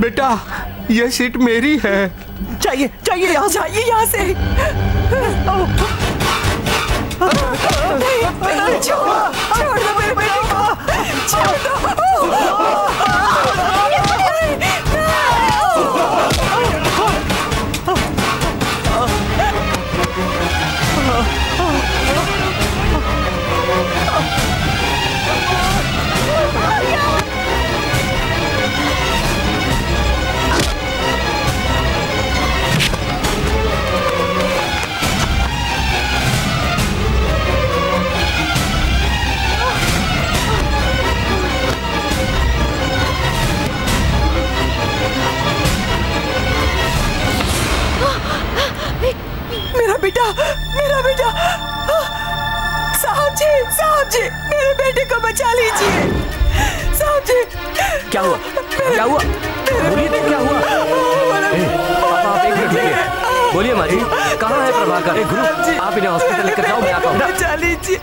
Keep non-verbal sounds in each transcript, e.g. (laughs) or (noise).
बेटा, ये सीट मेरी है। चाहिए चाहिए यहाँ चाहिए यहाँ से। छोड़ दो मेरे बेटे को छोड़। दो बेटा मेरा बेटा। साहब जी साहब जी मेरे बेटे को बचा लीजिए। साहब जी। क्या हुआ? क्या हुआ? बोलिए तो क्या हुआ? पापा आप एक मिनट रुकिए। बोलिए माँ जी कहाँ है प्रभाकर? गुरु आप इन्हें हॉस्पिटल लेकर जाओ मैं आता हूँ। बचा लीजिए।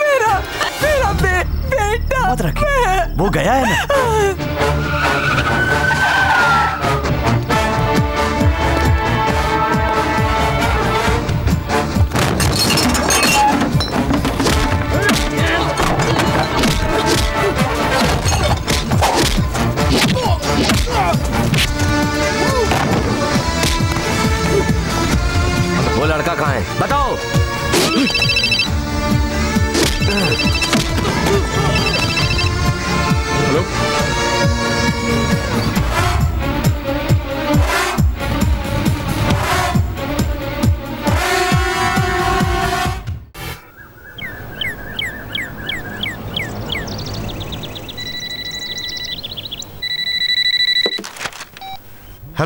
मेरा मेरा बे, बेटा। मत रखिए। वो गया है ना?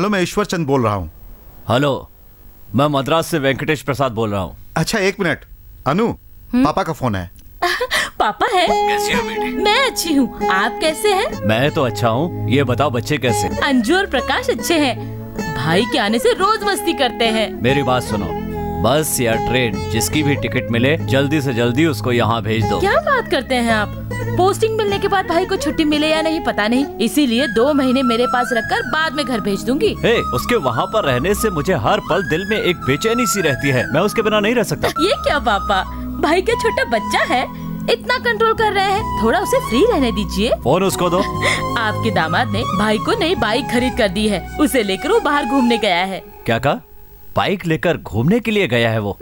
हेलो मैं ईश्वर चंद बोल रहा हूँ। हेलो मैं मद्रास से वेंकटेश प्रसाद बोल रहा हूँ। अच्छा एक मिनट। अनु पापा का फ़ोन है। (laughs) पापा है? कैसी हो बेटी? मैं अच्छी हूँ। आप कैसे हैं? मैं तो अच्छा हूँ। ये बताओ बच्चे कैसे? अंजू और प्रकाश अच्छे हैं। भाई के आने से रोज मस्ती करते हैं। मेरी बात सुनो। बस या ट्रेन जिसकी भी टिकट मिले जल्दी से जल्दी उसको यहाँ भेज दो। क्या बात करते हैं आप? पोस्टिंग मिलने के बाद भाई को छुट्टी मिले या नहीं पता नहीं। इसीलिए दो महीने मेरे पास रखकर बाद में घर भेज दूँगी। हे, उसके वहाँ पर रहने से मुझे हर पल दिल में एक बेचैनी सी रहती है। मैं उसके बिना नहीं रह सकता। (laughs) ये क्या पापा भाई का छोटा बच्चा है। इतना कंट्रोल कर रहे हैं। थोड़ा उसे फ्री रहने दीजिए। फ़ोन उसको दो। (laughs) आपके दामाद ने भाई को नई बाइक खरीद कर दी है। उसे लेकर वो बाहर घूमने गया है। क्या कहा? बाइक लेकर घूमने के लिए गया है वो?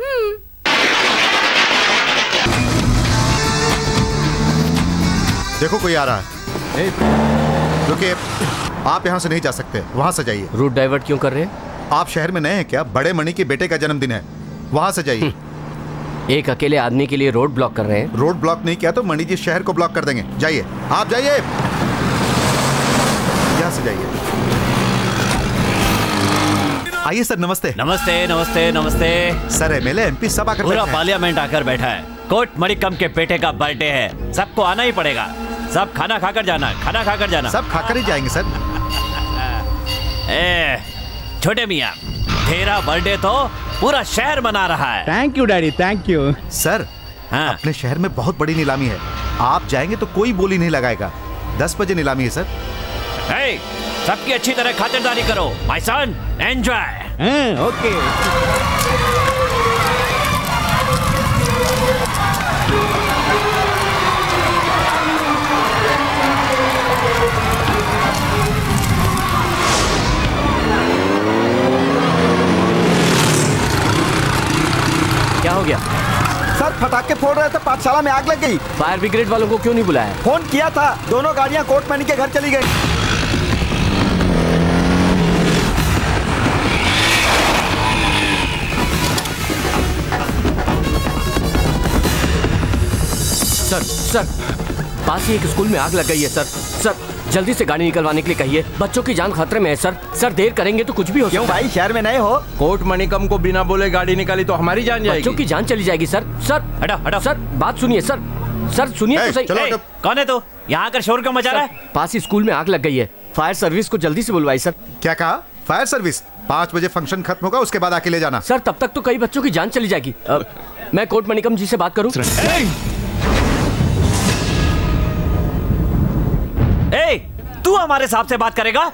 देखो कोई आ रहा है। रुकिए। आप यहाँ से नहीं जा सकते वहाँ से जाइए। रूट डाइवर्ट क्यों कर रहे हैं? आप शहर में नए हैं क्या? बड़े मणि के बेटे का जन्मदिन है। वहाँ से जाइए। एक अकेले आदमी के लिए रोड ब्लॉक कर रहे हैं। रोड ब्लॉक नहीं किया तो मणि जी शहर को ब्लॉक कर देंगे। जाइए। आप जाइए। यहाँ से जाइए। आइए सर नमस्ते। नमस्ते नमस्ते नमस्ते। सर एमएलए एमपी सब आकर पूरा पार्लियामेंट आकर बैठा है। कोट मणिकम के बेटे का बर्थडे है। सबको आना ही पड़ेगा। सब खाना खाकर जाना खाना खाकर जाना। सब खाकर ही जाएँगे सर। (laughs) ए, छोटे मियाँ तेरा बर्थडे तो पूरा शहर मना रहा है। Thank you daddy thank you sir हाँ। अपने शहर में बहुत बड़ी नीलामी है। आप जाएँगे तो कोई बोली नहीं लगाएगा। दस बजे नीलामी है सर। ए, सबकी अच्छी तरह खातिरदारी करो माय सन एंजॉय ओके पटाखे फोड़ रहे थे पाठशाला में आग लग गई। फायर ब्रिगेड वालों को क्यों नहीं बुलाया? फ़ोन किया था दोनों गाड़ियाँ कोर्ट मैनी के घर चली गई। सर सर पास ही एक स्कूल में आग लग गई है सर सर। जल्दी से गाड़ी निकलवाने के लिए कहिए। बच्चों की जान खतरे में है सर। सर देर करेंगे तो कुछ भी हो क्यों सकता भाई शहर में नए हो। कोर्ट मणिकम को बिना बोले गाड़ी निकाली तो हमारी जान जाएगी। बच्चों की जान चली जाएगी सर। सर हटो हटो। सर बात सुनिए सर। सर सुनिए तो सही। कौन है तो? यहाँ आकर शोर क्यों मचा रहा है? पास ही स्कूल में आग लग गई है। फायर सर्विस को जल्दी से बुलवाई सर। क्या कहा? Fire service? पाँच बजे फ़ंक्शन खत्म होगा उसके बाद आके ले जाना। सर तब तक तो कई बच्चों की जान चली जाएगी। मैं कोर्ट मणिकम जी से बात करूँ। ए तू हमारे साहब से बात करेगा।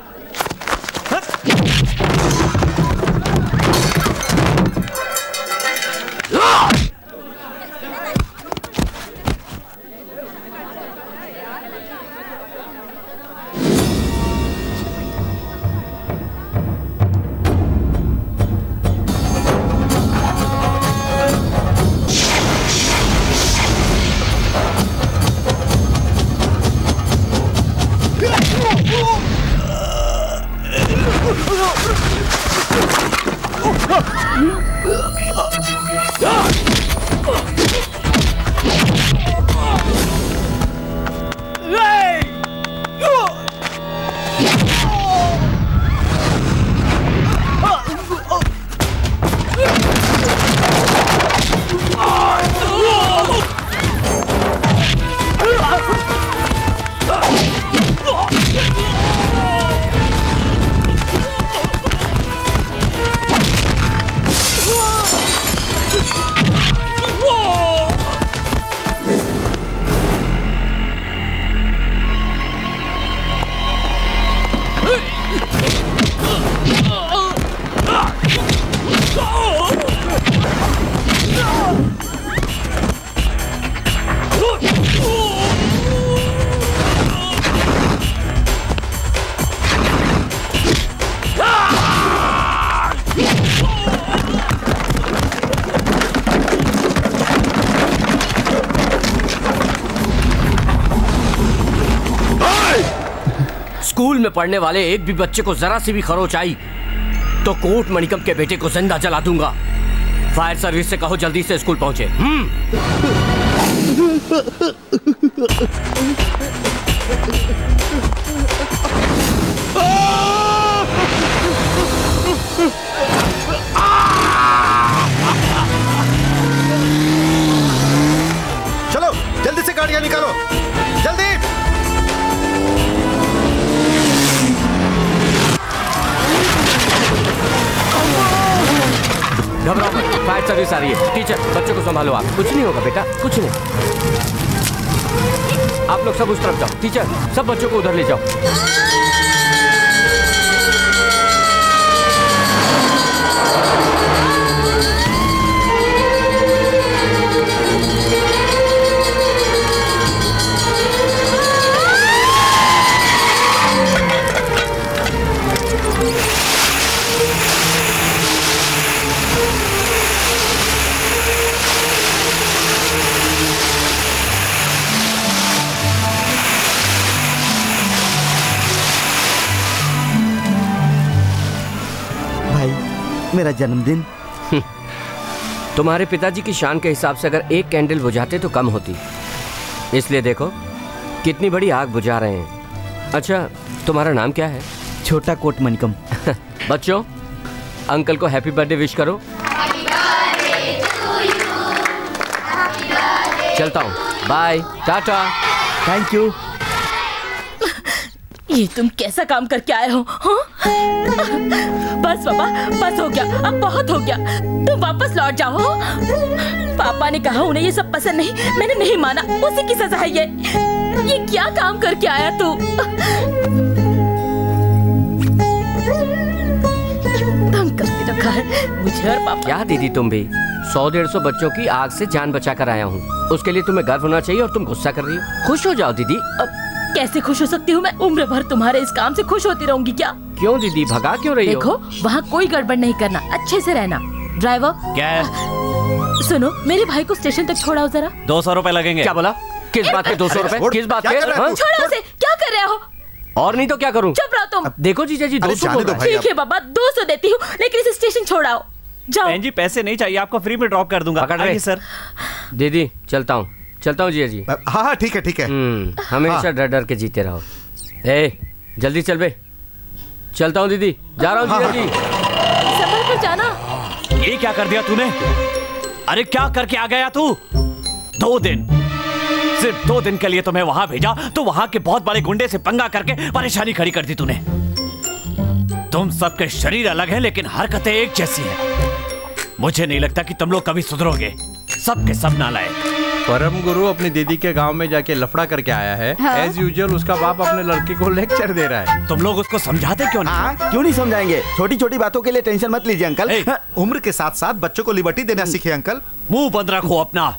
स्कूल पढ़ने वाले एक भी बच्चे को जरा सी भी खरोच आई तो कोर्ट मणिकम के बेटे को ज़िंदा जला दूँगा। फायर सर्विस से कहो जल्दी से स्कूल पहुँचे। हम्म। चलो, जल्दी से गाड़ियाँ निकालो। घबराओ मत। फायर सर्विस आ रही है। टीचर बच्चों को संभालो आप। कुछ नहीं होगा बेटा, कुछ नहीं। आप लोग सब उस तरफ़ जाओ। टीचर सब बच्चों को उधर ले जाओ। मेरा जन्मदिन। (laughs) तुम्हारे पिताजी की शान के हिसाब से अगर एक कैंडल बुझाते तो कम होती। इसलिए देखो कितनी बड़ी आग बुझा रहे हैं। अच्छा तुम्हारा नाम क्या है? छोटा कोट मनिकम। (laughs) बच्चों अंकल को हैप्पी बर्थडे विश करो। चलता हूँ। बाय टाटा थैंक यू ये तुम कैसा काम करके आए हो हाँ? बस पापा बस हो गया। अब बहुत हो गया। तुम वापस लौट जाओ? पापा ने कहा उन्हें ये सब पसंद नहीं। मैंने नहीं माना। उसी की सजा है ये। ये क्या काम करके आया तू? तंग करके रखा है मुझे और पापा। क्या दीदी तुम भी? सौ डेढ़ सौ बच्चों की आग से जान बचा कर आया हूँ। उसके लिए तुम्हें गर्व होना चाहिए और तुम गुस्सा कर रही हो। खुश हो जाओ दीदी। अब कैसे खुश हो सकती हूँ मैं? उम्र भर तुम्हारे इस काम से खुश होती रहूँगी क्या? क्यों दीदी भगा क्यों रही देखो हो वहाँ कोई गड़बड़ नहीं करना अच्छे से रहना। ड्राइवर? क्या है? सुनो मेरे भाई को स्टेशन तक छोड़ाओ जरा। दो सौ रुपए लगेंगे। क्या बोला? किस बात के दो सौ रूपए? किस बात क्या के कर रहा है? हाँ? छोड़ो उसे क्या कर रहे हो? और नहीं तो क्या करूँ? चुप रहो तुम। देखो जीजा जी दो सौ है। ठीक है बाबा दो सौ देती हूँ लेकिन इसे स्टेशन छोड़ाओ। जाओ। जी पैसे नहीं चाहिए आपको फ्री में ड्रॉप कर दूँगा। सर। दीदी चलता हूँ। चलता हूँ जीजा जी हाँ हाँ ठीक है ठीक है। हम्म हमेशा डर डर के जीते रहो। ए जल्दी चल बे। चलता हूँ दीदी। जा रहा हूँ जीजा जी संभल कर जाना। ये क्या कर दिया तूने? अरे क्या करके आ गया तू? दो दिन। सिर्फ़ दो दिन के लिए तुम्हें वहाँ भेजा तो वहाँ के बहुत बड़े गुंडे से पंगा करके परेशानी खड़ी कर दी तूने। तुम सबके शरीर अलग हैं लेकिन हरकतें एक जैसी हैं। मुझे नहीं लगता कि तुम लोग कभी सुधरोगे। सबके सब नालायक। परम गुरु अपनी दीदी के गाँव में जाके लफड़ा करके आया है। हाँ? एज यूजुअल उसका बाप अपने लड़के को लेक्चर दे रहा है। तुम लोग उसको समझाते क्यों नहीं? हाँ क्यों नहीं समझाएँगे? छोटी छोटी बातों के लिए टेंशन मत लीजिए अंकल। हाँ, उम्र के साथ साथ बच्चों को लिबर्टी देना सीखे अंकल। मुँह बंद रखो अपना।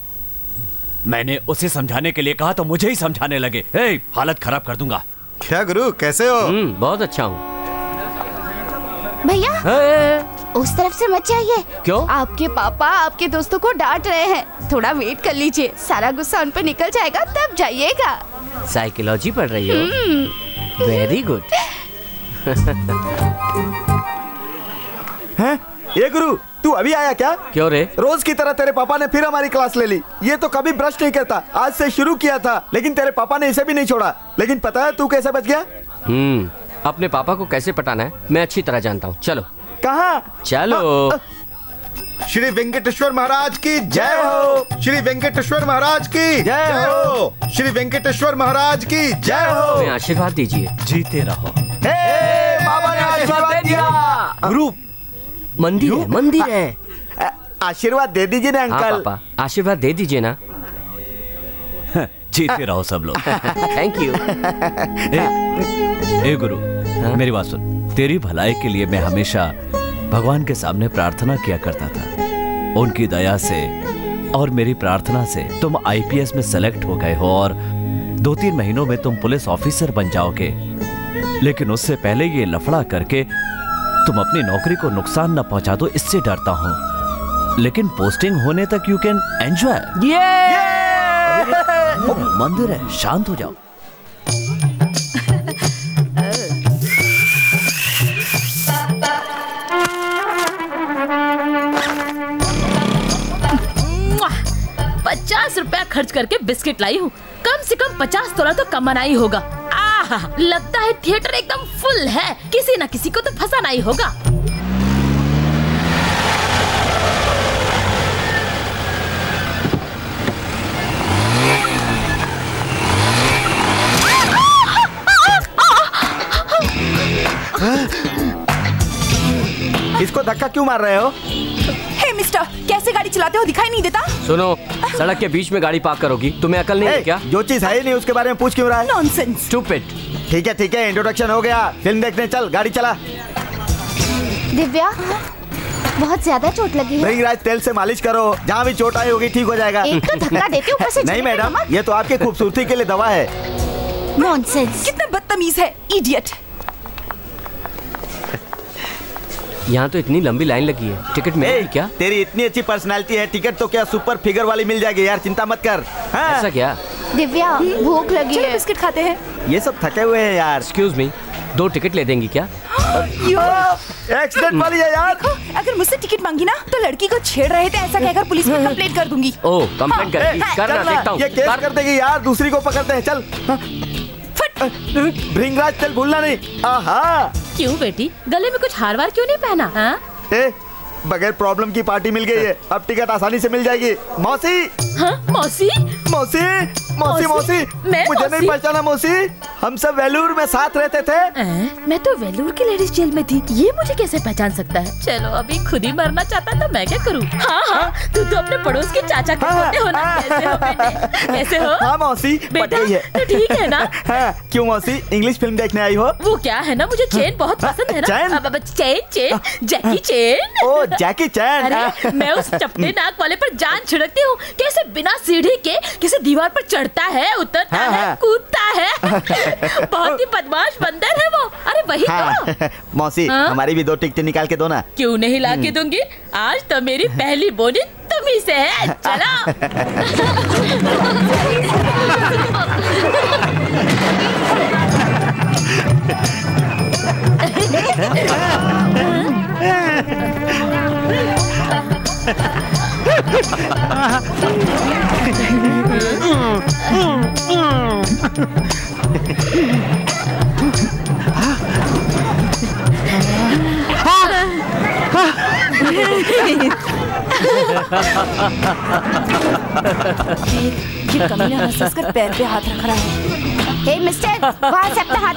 मैंने उसे समझाने के लिए कहा तो मुझे ही समझाने लगे। ए, हालत खराब कर दूँगा। क्या गुरु कैसे हो? हम्म बहुत अच्छा हूँ। भैया ए, उस तरफ़ से मत जाइए। क्यों? आपके पापा आपके दोस्तों को डांट रहे हैं। थोड़ा वेट कर लीजिए। सारा गुस्सा उन पर निकल जाएगा तब जाइएगा। साइकोलॉजी पढ़ रही हो? वेरी गुड (laughs) हैं? ये गुरु तू अभी आया क्या? क्यों रे? रोज की तरह तेरे पापा ने फिर हमारी क्लास ले ली। ये तो कभी ब्रश नहीं करता। आज से शुरू किया था लेकिन तेरे पापा ने इसे भी नहीं छोड़ा। लेकिन पता है तू कैसे बच गया? हम्म। अपने पापा को कैसे पटाना है मैं अच्छी तरह जानता हूँ। चलो। कहाँ? चलो। श्री वेंकटेश्वर महाराज की जय हो। श्री वेंकटेश्वर महाराज की जय हो। श्री वेंकटेश्वर महाराज की जय हो। हमें आशीर्वाद दीजिए। जीते रहो। हे, बाबा ने आशीर्वाद दिया। गुरु मंदिर है मंदिर है। आशीर्वाद दे दीजिए ना हाँ अंकल। पापा। आशीर्वाद दे दीजिए ना। (laughs) जीते रहो सब लोग। थैंक यू (laughs) ए, ए गुरु मेरी बात सुन। तेरी भलाई के लिए मैं हमेशा भगवान के सामने प्रार्थना किया करता था। उनकी दया से और मेरी प्रार्थना से तुम आईपीएस में सेलेक्ट हो गए हो और दो तीन महीनों में तुम पुलिस ऑफिसर बन जाओगे। लेकिन उससे पहले ये लफड़ा करके तुम अपनी नौकरी को नुकसान न पहुँचा दो इससे डरता हूँ। लेकिन पोस्टिंग होने तक यू कैन एंजॉय मंदिर है शांत हो जाओ। खर्च करके बिस्किट लाई हूँ। कम से कम पचास तोला तो कमाना ही होगा। आहा लगता है थिएटर एकदम फुल है। किसी न किसी को तो फंसाना ही होगा। इसको धक्का क्यों मार रहे हो? हे मिस्टर कैसे गाड़ी चलाते हो? दिखाई नहीं देता? सुनो सड़क के बीच में गाड़ी पार्क करोगी। तुम्हें अकल नहीं है क्या? जो चीज़ है ही नहीं उसके बारे में पूछ क्यों रहा है? नॉनसेंस स्टूपिड ठीक है ठीक है इंट्रोडक्शन हो गया। फ़िल्म देखने चल गाड़ी चला। दिव्या बहुत ज़्यादा चोट लगी है। नहीं राज तेल से मालिश करो जहाँ भी चोट आई होगी ठीक हो जाएगा। एक तो धक्का (laughs) देते ऊपर से नहीं मैडम ये तो आपकी खूबसूरती के लिए दवा है। नॉनसेंस कितना बदतमीज है इडियट यहाँ तो इतनी लंबी लाइन लगी है। टिकट मिलेगी क्या? तेरी इतनी अच्छी पर्सनालिटी है टिकट तो क्या सुपर फिगर वाली मिल जाएगी यार चिंता मत कर। हाँ? ऐसा क्या? दिव्या भूख लगी है। बिस्किट खाते हैं। ये सब थके हुए हैं यार। एक्सक्यूज मी दो टिकट ले देंगी क्या? (gasps) एक्सीडेंट वाली है यार। देखो अगर मुझसे टिकट मांगी ना तो लड़की को छेड़ रहे थे ऐसा कहकर पुलिस में कंप्लेंट कर दूँगी। (laughs) ओ कंप्लेंट हाँ, हाँ, देखता हूँ। कर। कर देगी यार दूसरी को पकड़ते हैं चल। हाँ, भृंगराज चल भूलना नहीं। आहा। क्यों बेटी? गले में कुछ हार वार क्यों नहीं पहना हा? ए बगैर प्रॉब्लम की पार्टी मिल गई है। (laughs) अब टिकट आसानी से मिल जाएगी। मौसी! हाँ मौसी? मौसी! मौसी मौसी? मौसी! मैं मुझे नहीं पहचाना मौसी! हम सब वेलूर में साथ रहते थे। हैं? मैं तो वेलूर की लेडीज़ जेल में थी। ये मुझे कैसे पहचान सकता है? चलो अभी खुद ही मरना चाहता है तो मैं क्या करूँ? हाँ हाँ तू तो अपने पड़ोस के चाचा के हाँ, पोते हो। ना हाँ, कैसे हो बेटे? कैसे हो? हाँ मौसी बेटा गई है तो ठीक है ना? (laughs) हाँ क्यों मौसी? इंग्लिश फ़िल्म देखने आई हो? वो क्या है ना? मुझे चेन बहुत पसंद है ना। Chan? Chan Chan Jackie Chan. ओ जैकी चैन अरे मैं उस चपटे नाक वाले पर जान छिड़कती हूँ कैसे बिना सीढ़ी के किसी दीवार पर चढ़ता है उतरता हाँ, है कूदता है बहुत ही बदमाश बंदर है वो अरे वही हाँ, मौसी हाँ? हमारी भी दो टिकट निकाल के दो ना क्यों नहीं ला के दूँगी आज तो मेरी पहली बोली तुम्ही से है चलो हाँ। पैर हाथ रख रहा है। हाथ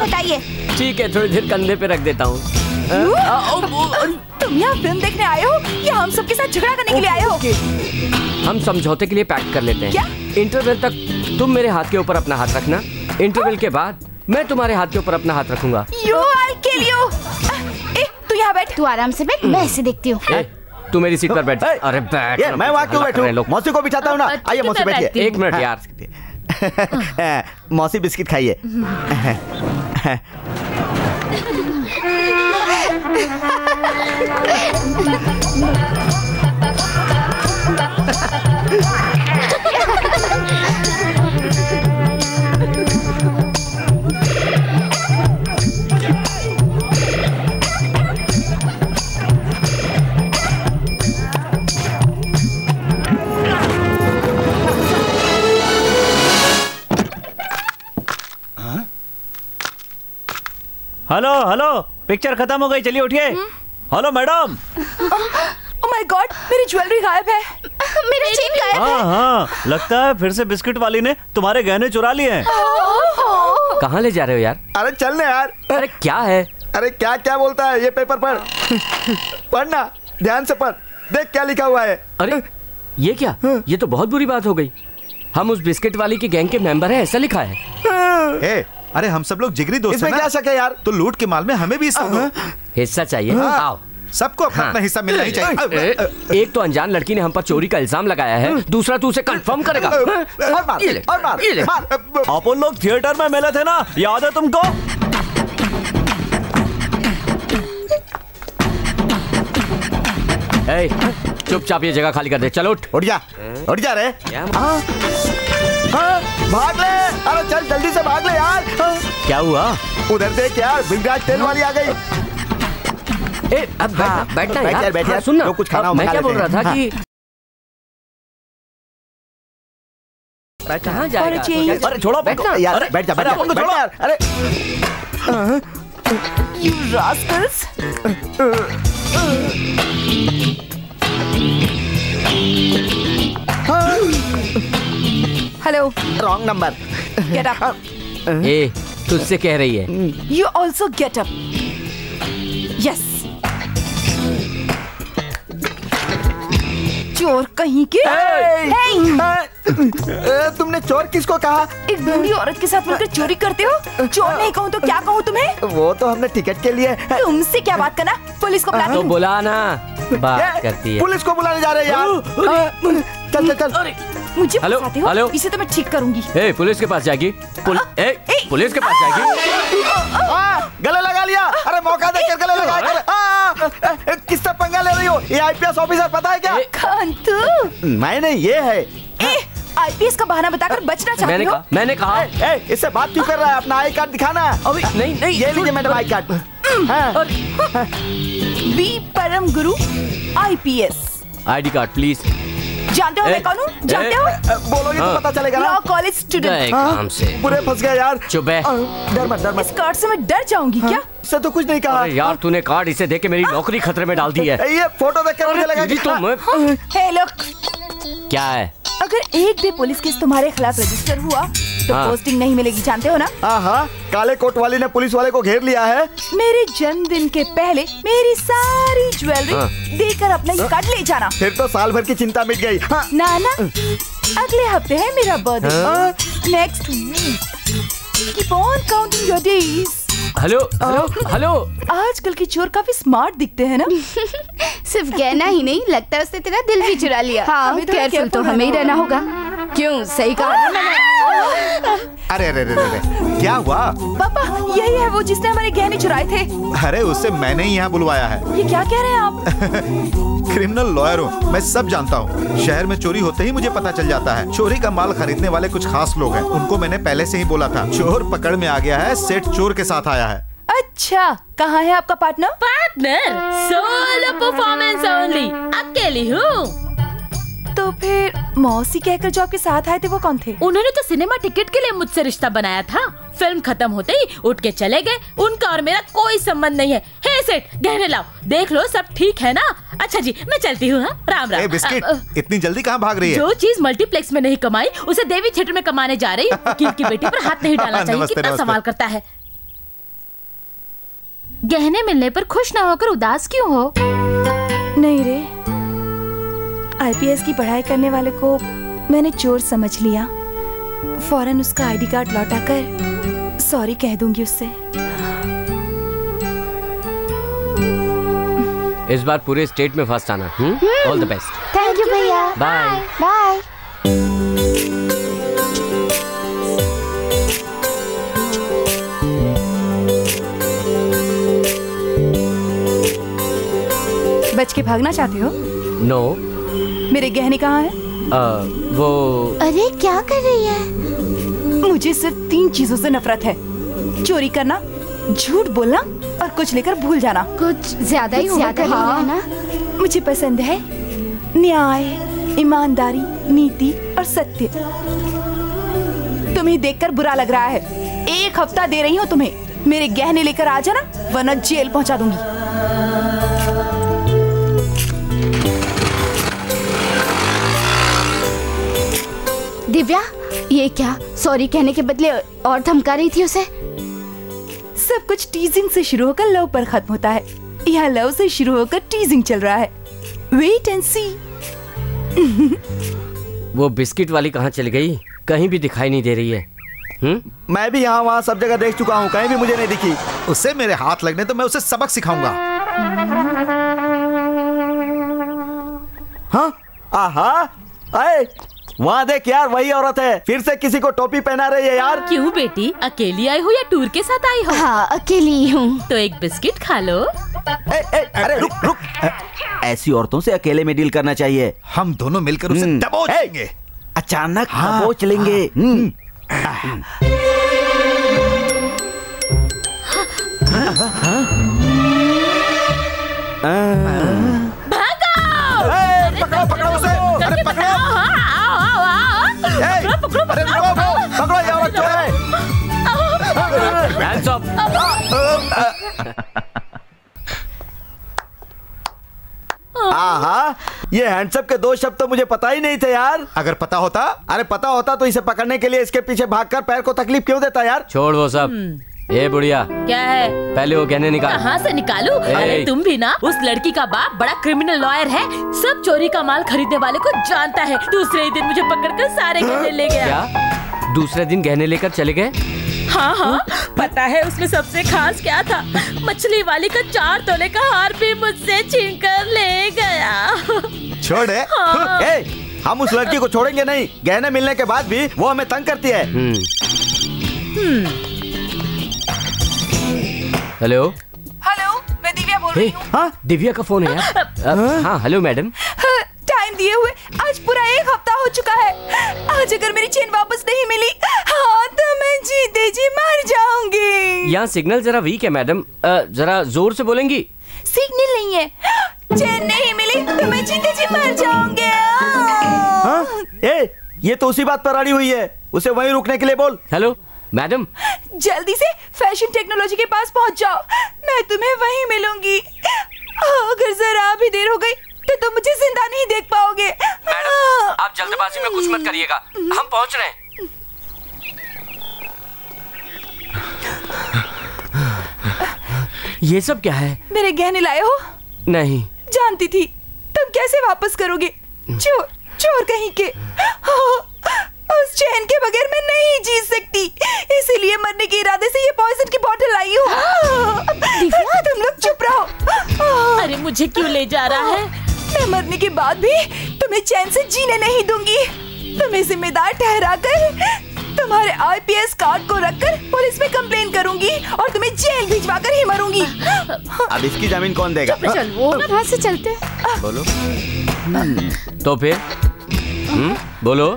ठीक है थोड़ी देर कंधे पे रख देता हूँ। तुम यहाँ फ़िल्म देखने आए हो? या हम सबके साथ झगड़ा करने के लिए आए हो? हम समझौते के लिए पैक कर लेते हैं। क्या? इंटरवल तक तुम मेरे हाथ के ऊपर अपना हाथ रखना। इंटरवल के बाद मैं तुम्हारे हाथ के ऊपर अपना हाथ रखूँगा। यू आई किल यू तू यहाँ बैठ। तू आराम से बैठ मैं ऐसे देखती हूँ। तू मेरी सीट पर बैठ। अरे बैठ मैं वहाँ क्यों हैं बैठूं? लोग। मौसी को बिठाता हूँ ना। आइए मौसी बैठिए। एक मिनट यार। (laughs) मौसी बिस्किट खाइए। Hahaha (laughs) (laughs) हेलो हेलो पिक्चर खत्म हो गई चलिए उठिए। Hello madam oh my god मेरी ज्वेलरी गायब है। मेरा चेन गायब है हाँ। हाँ लगता है फिर से बिस्किट वाली ने तुम्हारे गहने चुरा लिए हैं। कहाँ ले जा रहे हो यार? अरे चलने यार। अरे क्या है? अरे क्या क्या बोलता है? ये पेपर पढ़। पढ़ना ध्यान से पढ़। देख क्या लिखा हुआ है। अरे ये क्या? ये तो बहुत बुरी बात हो गई। हम उस बिस्किट वाली की गैंग के मेंबर हैं ऐसा लिखा है। ए, अरे हम सब लोग जिगरी दोस्त हैं क्या शक है यार? तो लूट के माल में हमें भी हिस्सा हिस्सा चाहिए? हाँ। आओ। सबको अपना अपना हिस्सा मिलना ही चाहिए। ए, एक तो अनजान लड़की ने हम पर चोरी का इल्ज़ाम लगाया है दूसरा तू उसे कंफर्म करेगा। और मार ये ले, और मार ये ले। मार अपन लोग थिएटर में मिले थे ना याद है तुमको? ए, चुपचाप ये जगह खाली कर दे। चलो उठ। उठ जा उठ जा रे। क्या? हाँ हाँ, भाग ले। अरे चल जल्दी से भाग ले यार। हाँ, क्या हुआ? उधर देख यार बिगराज तेल वाली आ गई। ए, अब बैठना हाँ, बैठ यार, यार, बैठ हाँ, यार। सुन ना। कुछ खाना मैं क्या बोल रहा था कि कहाँ जाएगा। अरे अरे छोड़ो बैठना यार अरे, बैठ जा बैठ अरे जा बैठ छोड़ो। यार अरे। You rascals hello wrong number get up ए तुझसे कह रही है। You also get up yes चोर कहीं के? ए, (laughs) तुमने चोर किसको कहा? एक बूढ़ी औरत के साथ मिलकर चोरी करते हो? चोर नहीं कहूँ तो क्या कहूँ तुम्हें? वो तो हमने टिकट के लिए तुमसे क्या बात करना? पुलिस को बुला तो बुला ना। बात करती है। पुलिस को बुलाने जा रहे हैं यार। चल चल चल। मुझे हेलो, हेलो। इसे तो मैं ठीक करूँगी। ए पुलिस के पास जाएगी। पुल, ए, ए, पुलिस के पास जाएगी। गले लगा लिया। अरे मौका देकर गले लगा कर किससे पंगा ले रही हो? ये आईपीएस ऑफिसर पता है क्या? मैंने ये है। ए आईपीएस का बहाना बताकर बचना चाहती मैंने हो? कहा मैंने कहा। ए, ए, इससे बात क्यों कर रहा है? अपना आई कार्ड दिखाना। अभी नहीं नहीं ये लीजिए मैडम आई कार्ड हाँ, B Param Guru IPS ID card please जानते हो मैं कौन हूँ? जानते हो? बोलोगे तो हाँ। पता चलेगा लॉ ना कॉलेज स्टूडेंट हाँ, काम से। पूरे फंस गए यार। चुप है। हाँ, डर मत डर मत। इस कार्ड से मैं डर जाऊँगी क्या? इससे तो कुछ नहीं कहा। अरे यार तूने कार्ड इसे देके मेरी नौकरी खतरे में डाल दी है। ये फ़ोटो देख कर मुझे लगा कि तो मैं हे लोग क्या है? अगर एक भी पुलिस केस तुम्हारे खिलाफ रजिस्टर हुआ तो हाँ। पोस्टिंग नहीं मिलेगी जानते हो ना? हाँ हाँ काले कोट वाली ने पुलिस वाले को घेर लिया है। मेरे जन्मदिन के पहले मेरी सारी ज्वेलरी हाँ। देकर अपना ये कार्ड ले जाना। फिर तो साल भर की चिंता मिट गई। हाँ, ना ना अगले हफ़्ते है मेरा birthday next week keep on counting your days hello hello hello. आजकल के चोर काफ़ी स्मार्ट दिखते हैं ना? (laughs) सिर्फ़ गहना ही नहीं लगता है उसने तेरा दिल भी चुरा लिया। हाँ केयरफुल तो हमें ही रहना रहना होगा। क्यों? सही कहा ना मैंने। अरे अरे अरे अरे क्या हुआ? पापा यही है वो जिसने हमारे गहने चुराए थे। अरे उससे मैंने ही यहाँ बुलवाया है। ये क्या कह रहे हैं आप? (laughs) क्रिमिनल लॉयर हूँ मैं सब जानता हूँ। शहर में चोरी होते ही मुझे पता चल जाता है। चोरी का माल खरीदने वाले कुछ खास लोग हैं। उनको मैंने पहले से ही बोला था। चोर पकड़ में आ गया है सेठ चोर के साथ आया है। अच्छा कहाँ है आपका partner partner solo performance only अकेली हूँ। तो फिर मौसी कहकर जो आपके साथ आए थे वो कौन थे? उन्होंने तो सिनेमा टिकट के लिए मुझसे रिश्ता बनाया था। फ़िल्म खत्म होते ही उठ के चले गए। उनका और मेरा कोई संबंध नहीं है। हे सेठ गहने लाओ। देख लो सब ठीक है ना? अच्छा जी मैं चलती हूँ हाँ? राम राम। ए बिस्किट अ, इतनी जल्दी कहाँ भाग रही है? जो चीज़ मल्टीप्लेक्स में नहीं कमाई उसे देवी थिएटर में कमाने जा रही हूँ। वकील की बेटी पर हाथ नहीं (laughs) डालना चाहिए कितना सवाल करता है। गहने मिलने पर खुश ना होकर उदास क्यों हो? नहीं रे। आईपीएस की पढ़ाई करने वाले को मैंने चोर समझ लिया। फ़ौरन उसका आईडी कार्ड लौटा कर सॉरी कह दूँगी उससे। इस बार पूरे स्टेट में फ़र्स्ट आना। All the best thank you भैया। बाय बाय बच के भागना चाहते हो? नो मेरे गहने कहाँ हैं? वो अरे क्या कर रही है? मुझे सिर्फ़ तीन चीज़ों से नफरत है। चोरी करना झूठ बोलना और कुछ लेकर भूल जाना। कुछ ज़्यादा ही ज़्यादा हाँ। है ना? मुझे पसंद है न्याय ईमानदारी नीति और सत्य। तुम्हें देखकर बुरा लग रहा है। एक हफ़्ता दे रही हूँ तुम्हें। मेरे गहने लेकर आ जाना वरना जेल पहुँचा दूँगी। दिव्या ये क्या? सॉरी कहने के बदले और धमका रही थी उसे। सब कुछ टीजिंग से शुरू होकर लव पर खत्म होता है। यहाँ लव से शुरू होकर टीजिंग चल रहा है। वेट एंड सी वो बिस्किट वाली कहाँ चली गई? कहीं भी दिखाई नहीं दे रही है। हम्म मैं भी यहाँ वहाँ सब जगह देख चुका हूँ कहीं भी मुझे नहीं दिखी। उससे मेरे हाथ लगने तो मैं उसे सबक सिखाऊँगा। हाँ? आहा? वहाँ देख यार वही औरत है। फिर से किसी को टोपी पहना रही है यार। क्यों बेटी? अकेली आई हो या टूर के साथ आई हो? हाँ अकेली हूँ तो एक बिस्किट खा लो। ए, ए, अरे रुक रुक। ऐसी औरतों से अकेले में डील करना चाहिए। हम दोनों मिलकर उसे हम्म। दबोच देंगे अचानक हाँ, दबोच लेंगे। हम्म। ए, आहा ये हैंडसप के दो शब्द तो मुझे पता ही नहीं थे यार। अगर पता होता? अरे पता होता तो इसे पकड़ने के लिए इसके पीछे भागकर पैर को तकलीफ़ क्यों देता यार? छोड़ वो सब। ए बुढ़िया। क्या है? पहले वो गहने निकाल। कहाँ से निकालू? ए। अरे तुम भी ना उस लड़की का बाप बड़ा क्रिमिनल लॉयर है। सब चोरी का माल खरीदने वाले को जानता है। दूसरे ही दिन मुझे पकड़कर सारे गहने ले गया। क्या? दूसरे दिन गहने लेकर चले गए? हाँ हाँ। पता है उसमें सबसे खास क्या था? मछली वाली का चार तोले का हार भी मुझसे छीन कर ले गया। छोड़ हाँ। (laughs) ए, हम उस लड़की को छोड़ेंगे नहीं। गहने मिलने के बाद भी वो हमें तंग करती है। हम्म। हेलो? हेलो मैं दिव्या बोल रही हूँ। हाँ दिव्या का फ़ोन है यार। अ, हाँ। Hello madam. टाइम दिए हुए। आज पूरा एक हफ़्ता हो चुका है। आज अगर मेरी चेन वापस नहीं मिली हाँ तो मैं जीते जी मर जाऊँगी यहाँ सिग्नल जरा वीक है मैडम। जरा ज़ोर से बोलेंगी? सिग्नल नहीं है। चेन नहीं मिली तो मैं जीते जी मर जाऊँगी। हाँ? ए, ये तो उसी बात पर अड़ी हुई है। उसे वहीं रुकने के लिए बोल। हेलो मैडम जल्दी से फ़ैशन टेक्नोलॉजी के पास पहुँच जाओ। मैं तुम्हें वहीं मिलूँगी। अगर जरा भी देर हो गई तो तुम मुझे ज़िंदा नहीं देख पाओगे। मैडम आप जल्दबाजी में कुछ मत करिएगा। हम पहुँच रहे हैं। ये सब क्या है? मेरे गहने लाए हो? नहीं। जानती थी। तुम कैसे वापस करोगे? चोर चोर कहीं के। उस चैन के बगैर मैं नहीं जी सकती। इसीलिए मरने के इरादे से ये पॉइजन की बोतल लाई हूँ। तुम लोग चुप रहो। अरे मुझे क्यों ले जा रहा है? मैं मरने के बाद भी तुम्हें चैन से जीने नहीं दूँगी। तुम्हें जिम्मेदार ठहरा कर तुम्हारे आईपीएस कार्ड को रखकर पुलिस में कंप्लेन करूँगी और तुम्हें जेल भिजवा कर ही मरूँगी। अब इसकी ज़मीन कौन देगा? चल वो से चलते बोलो। तो फिर? हम्म बोलो।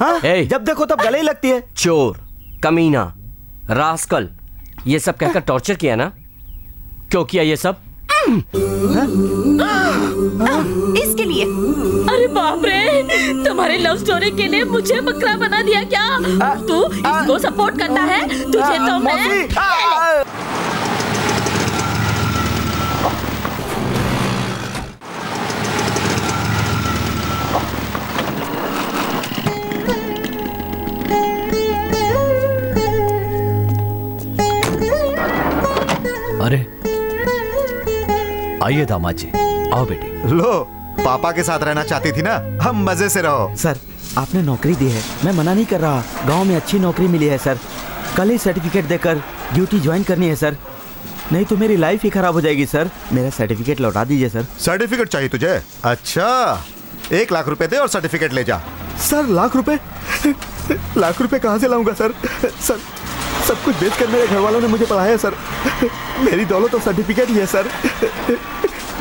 हाँ? ए, जब देखो तब गले ही लगती है। चोर कमीना रास्कल ये सब कहकर टॉर्चर किया ना? क्यों किया ये सब? इसके लिए। अरे बाप रे तुम्हारे लव स्टोरी के लिए मुझे बकरा बना दिया क्या? तू इसको सपोर्ट करता है? तुझे तो मैं अरे आइए दामाद जी आओ बेटी। लो पापा के साथ रहना चाहती थी ना? हम मज़े से रहो। सर आपने नौकरी दी है। मैं मना नहीं कर रहा। गाँव में अच्छी नौकरी मिली है सर। कल ही सर्टिफिकेट देकर ड्यूटी ज्वाइन करनी है सर। नहीं तो मेरी लाइफ ही खराब हो जाएगी सर। मेरा सर्टिफिकेट लौटा दीजिए सर। सर्टिफिकेट चाहिए तुझे? अच्छा। एक लाख रुपए दे और सर्टिफिकेट ले जा। सर लाख रुपए? लाख रुपए कहाँ से लाऊँगा सर? सर सब कुछ बेच कर मेरे घर वालों ने मुझे पढ़ाया सर। मेरी दौलत तो सर्टिफिकेट ही है सर।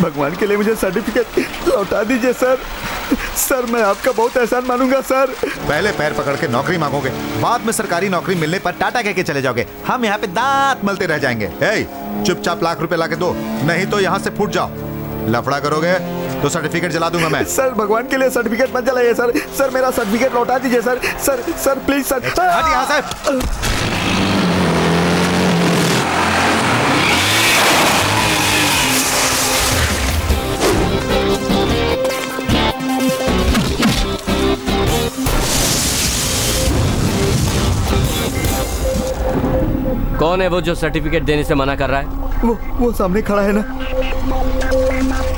भगवान के लिए मुझे सर्टिफिकेट लौटा दीजिए सर। सर मैं आपका बहुत एहसान मानूँगा सर। पहले पैर पकड़ के नौकरी मांगोगे बाद में सरकारी नौकरी मिलने पर टाटा कह के चले जाओगे। हम यहाँ पे दांत मलते रह जाएँगे। चुपचाप लाख रुपए ला के दो नहीं तो यहाँ से फूट जाओ। लफड़ा करोगे तो सर्टिफिकेट जला दूँगा मैं। सर भगवान के लिए सर्टिफिकेट मत जलाइए सर। सर मेरा सर्टिफिकेट लौटा दीजिए sir. Sir sir please sir. हट यहाँ से कौन है वो जो सर्टिफिकेट देने से मना कर रहा है? वो वो सामने खड़ा है ना।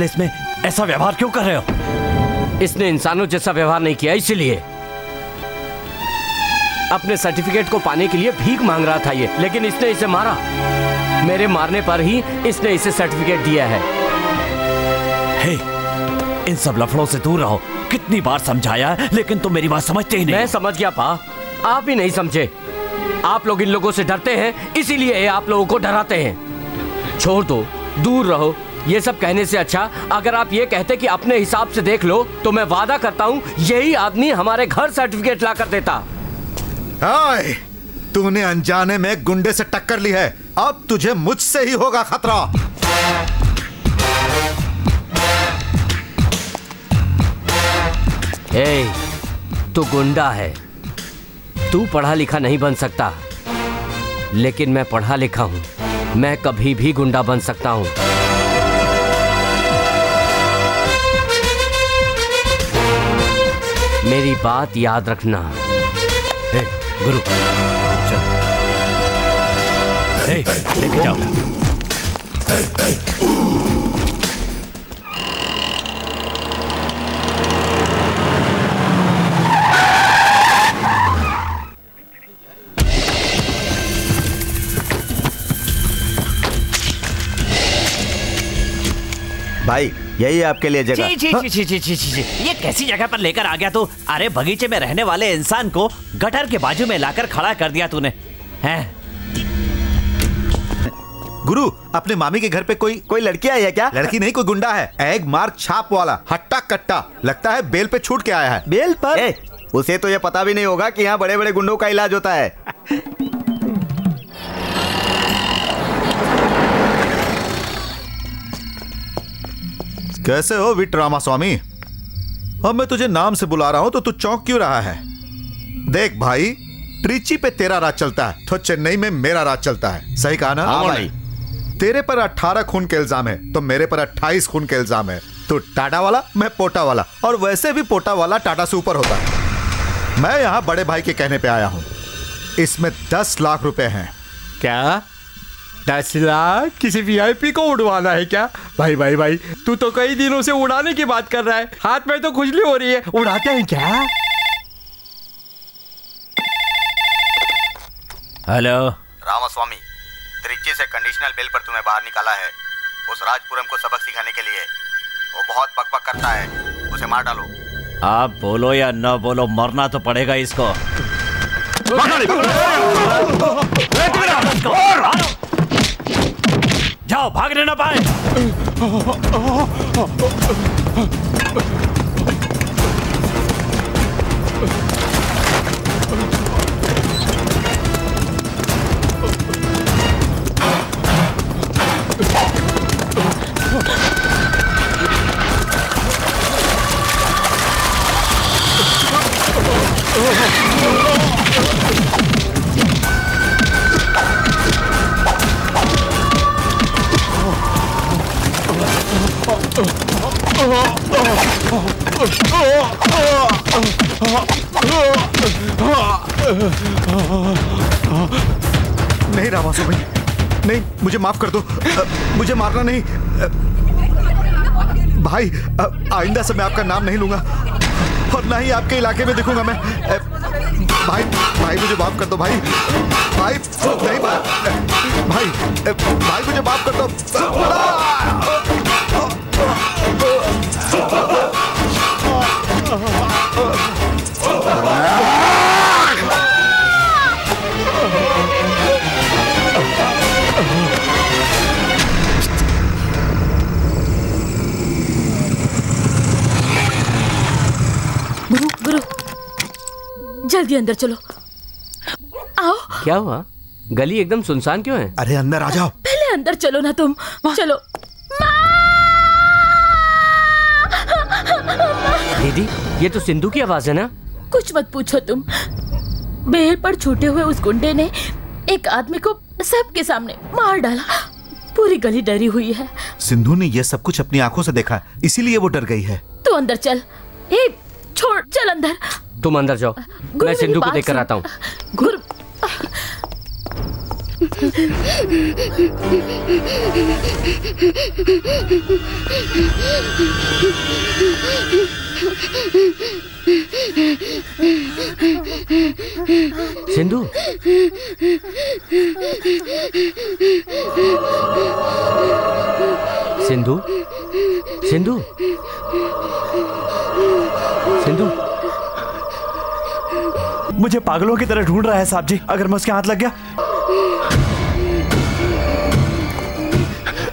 प्लेस में ऐसा व्यवहार क्यों कर रहे हो? इसने इंसानों जैसा व्यवहार नहीं किया इसीलिए। अपने सर्टिफिकेट को पाने के लिए भीख मांग रहा था ये लेकिन इसने इसे मारा। मेरे मारने पर ही इसने इसे सर्टिफिकेट दिया है। हे इन सब लफड़ों से दूर रहो। कितनी बार समझाया लेकिन तुम मेरी बात समझते ही नहीं। मैं समझ गया पा। आप ही नहीं समझे। आप लोग इन लोगों से डरते हैं इसीलिए आप लोगों को डराते हैं। छोड़ दो दूर रहो। ये सब कहने से अच्छा अगर आप ये कहते कि अपने हिसाब से देख लो तो मैं वादा करता हूँ यही आदमी हमारे घर सर्टिफिकेट ला कर देता। हाय तूने अनजाने में गुंडे से टक्कर ली है। अब तुझे मुझसे ही होगा खतरा। ए, तू गुंडा है। तू पढ़ा लिखा नहीं बन सकता। लेकिन मैं पढ़ा लिखा हूँ। मैं कभी भी गुंडा बन सकता हूँ। मेरी बात याद रखना। हे, गुरु। चल। हे, लेके जाओ। भाई यही आपके लिए जगह। जी जी, जी हाँ। जी जी जी जी जी ये कैसी जगह पर लेकर आ गया तू? अरे बगीचे में रहने वाले इंसान को गटर के बाजू में लाकर खड़ा कर दिया तूने। हैं? गुरु अपने मामी के घर पे कोई कोई लड़की आई है क्या? लड़की नहीं कोई गुंडा है। एक मार छाप वाला। हट्टा कट्टा। लगता है बेल पे छूट के आया है। बेल पर? ए, उसे तो ये पता भी नहीं होगा कि यहाँ बड़े बड़े गुंडों का इलाज होता है। (laughs) कैसे हो विट रामा स्वामी अब मैं तुझे नाम से बुला रहा हूँ तो तू चौंक क्यों रहा है? देख भाई ट्रिची पे तेरा राज चलता है तो चेन्नई में मेरा राज चलता है। सही कहा ना? हाँ भाई। तेरे पर 18 खून के इल्ज़ाम है तो मेरे पर 28 खून के इल्ज़ाम है। तो टाटा वाला मैं पोटा वाला और वैसे भी पोटा वाला टाटा से ऊपर होता है। मैं यहाँ बड़े भाई के कहने पे आया हूँ। इसमें दस लाख रुपए हैं। क्या? दस लाख किसी वीआईपी को उड़वाना है क्या? भाई भाई भाई तू तो कई दिनों से उड़ाने की बात कर रहा है। हाथ में तो खुजली हो रही है। उड़ाते हैं क्या? हेलो। रामास्वामी त्रिची से कंडीशनल बेल पर तुम्हें बाहर निकाला है। उस राजपुरम को सबक सिखाने के लिए। वो बहुत पकपक करता है। उसे मार डालो। आप बोलो या न बोलो मरना तो पड़ेगा इसको। जाओ भागने ना पाए नहीं रामास्वामी नहीं, मुझे माफ़ कर दो। मुझे मारना नहीं। भाई आइंदा से मैं आपका नाम नहीं लूँगा। और ना ही आपके इलाके में दिखूँगा मैं। भाई भाई, मुझे माफ़ कर दो भाई। भाई, नहीं भाई भाई भाई, मुझे माफ़ कर दो। जल्दी अंदर चलो। आओ। क्या हुआ? गली एकदम सुनसान क्यों है? अरे अंदर आ जाओ। पहले अंदर चलो ना तुम। चलो। दीदी ये तो सिंधु की आवाज़ है ना? कुछ मत पूछो तुम। बेल पर छूटे हुए उस गुंडे ने एक आदमी को सबके सामने मार डाला। पूरी गली डरी हुई है। सिंधु ने यह सब कुछ अपनी आँखों से देखा इसीलिए वो डर गई है। तू अंदर चल। ए छोड़ चल अंदर। तुम अंदर जाओ। गुरु मैं सिंधु को देखकर। आता हूँ। गुरु। सिंधु। सिंधु। सिंधु। सिंधु। मुझे पागलों की तरह ढूंढ रहा है साहब जी। अगर मैं उसके हाथ लग गया।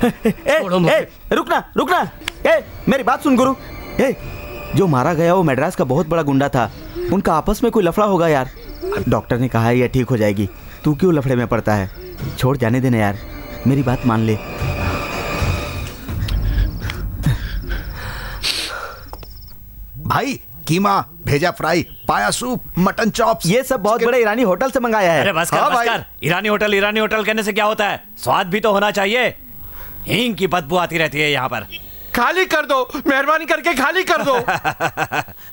ए, ए, रुकना रुकना। ए, मेरी बात सुन गुरु। ए, जो मारा गया वो मैड्रास का बहुत बड़ा गुंडा था। उनका आपस में कोई लफड़ा होगा यार? डॉक्टर ने कहा है ये ठीक हो जाएगी। तू क्यों लफड़े में पड़ता है? छोड़ जाने देना यार। मेरी बात मान ले। भाई कीमा भेजा फ्राई पाया सूप मटन चॉप्स। ये सब बहुत बड़े ईरानी होटल से मंगाया है। अरे बस कर हाँ बस कर ईरानी होटल ईरानी होटल कहने से क्या होता है? स्वाद भी तो होना चाहिए। हींग की बदबू आती रहती है यहाँ पर। खाली कर दो मेहरबानी करके खाली कर दो।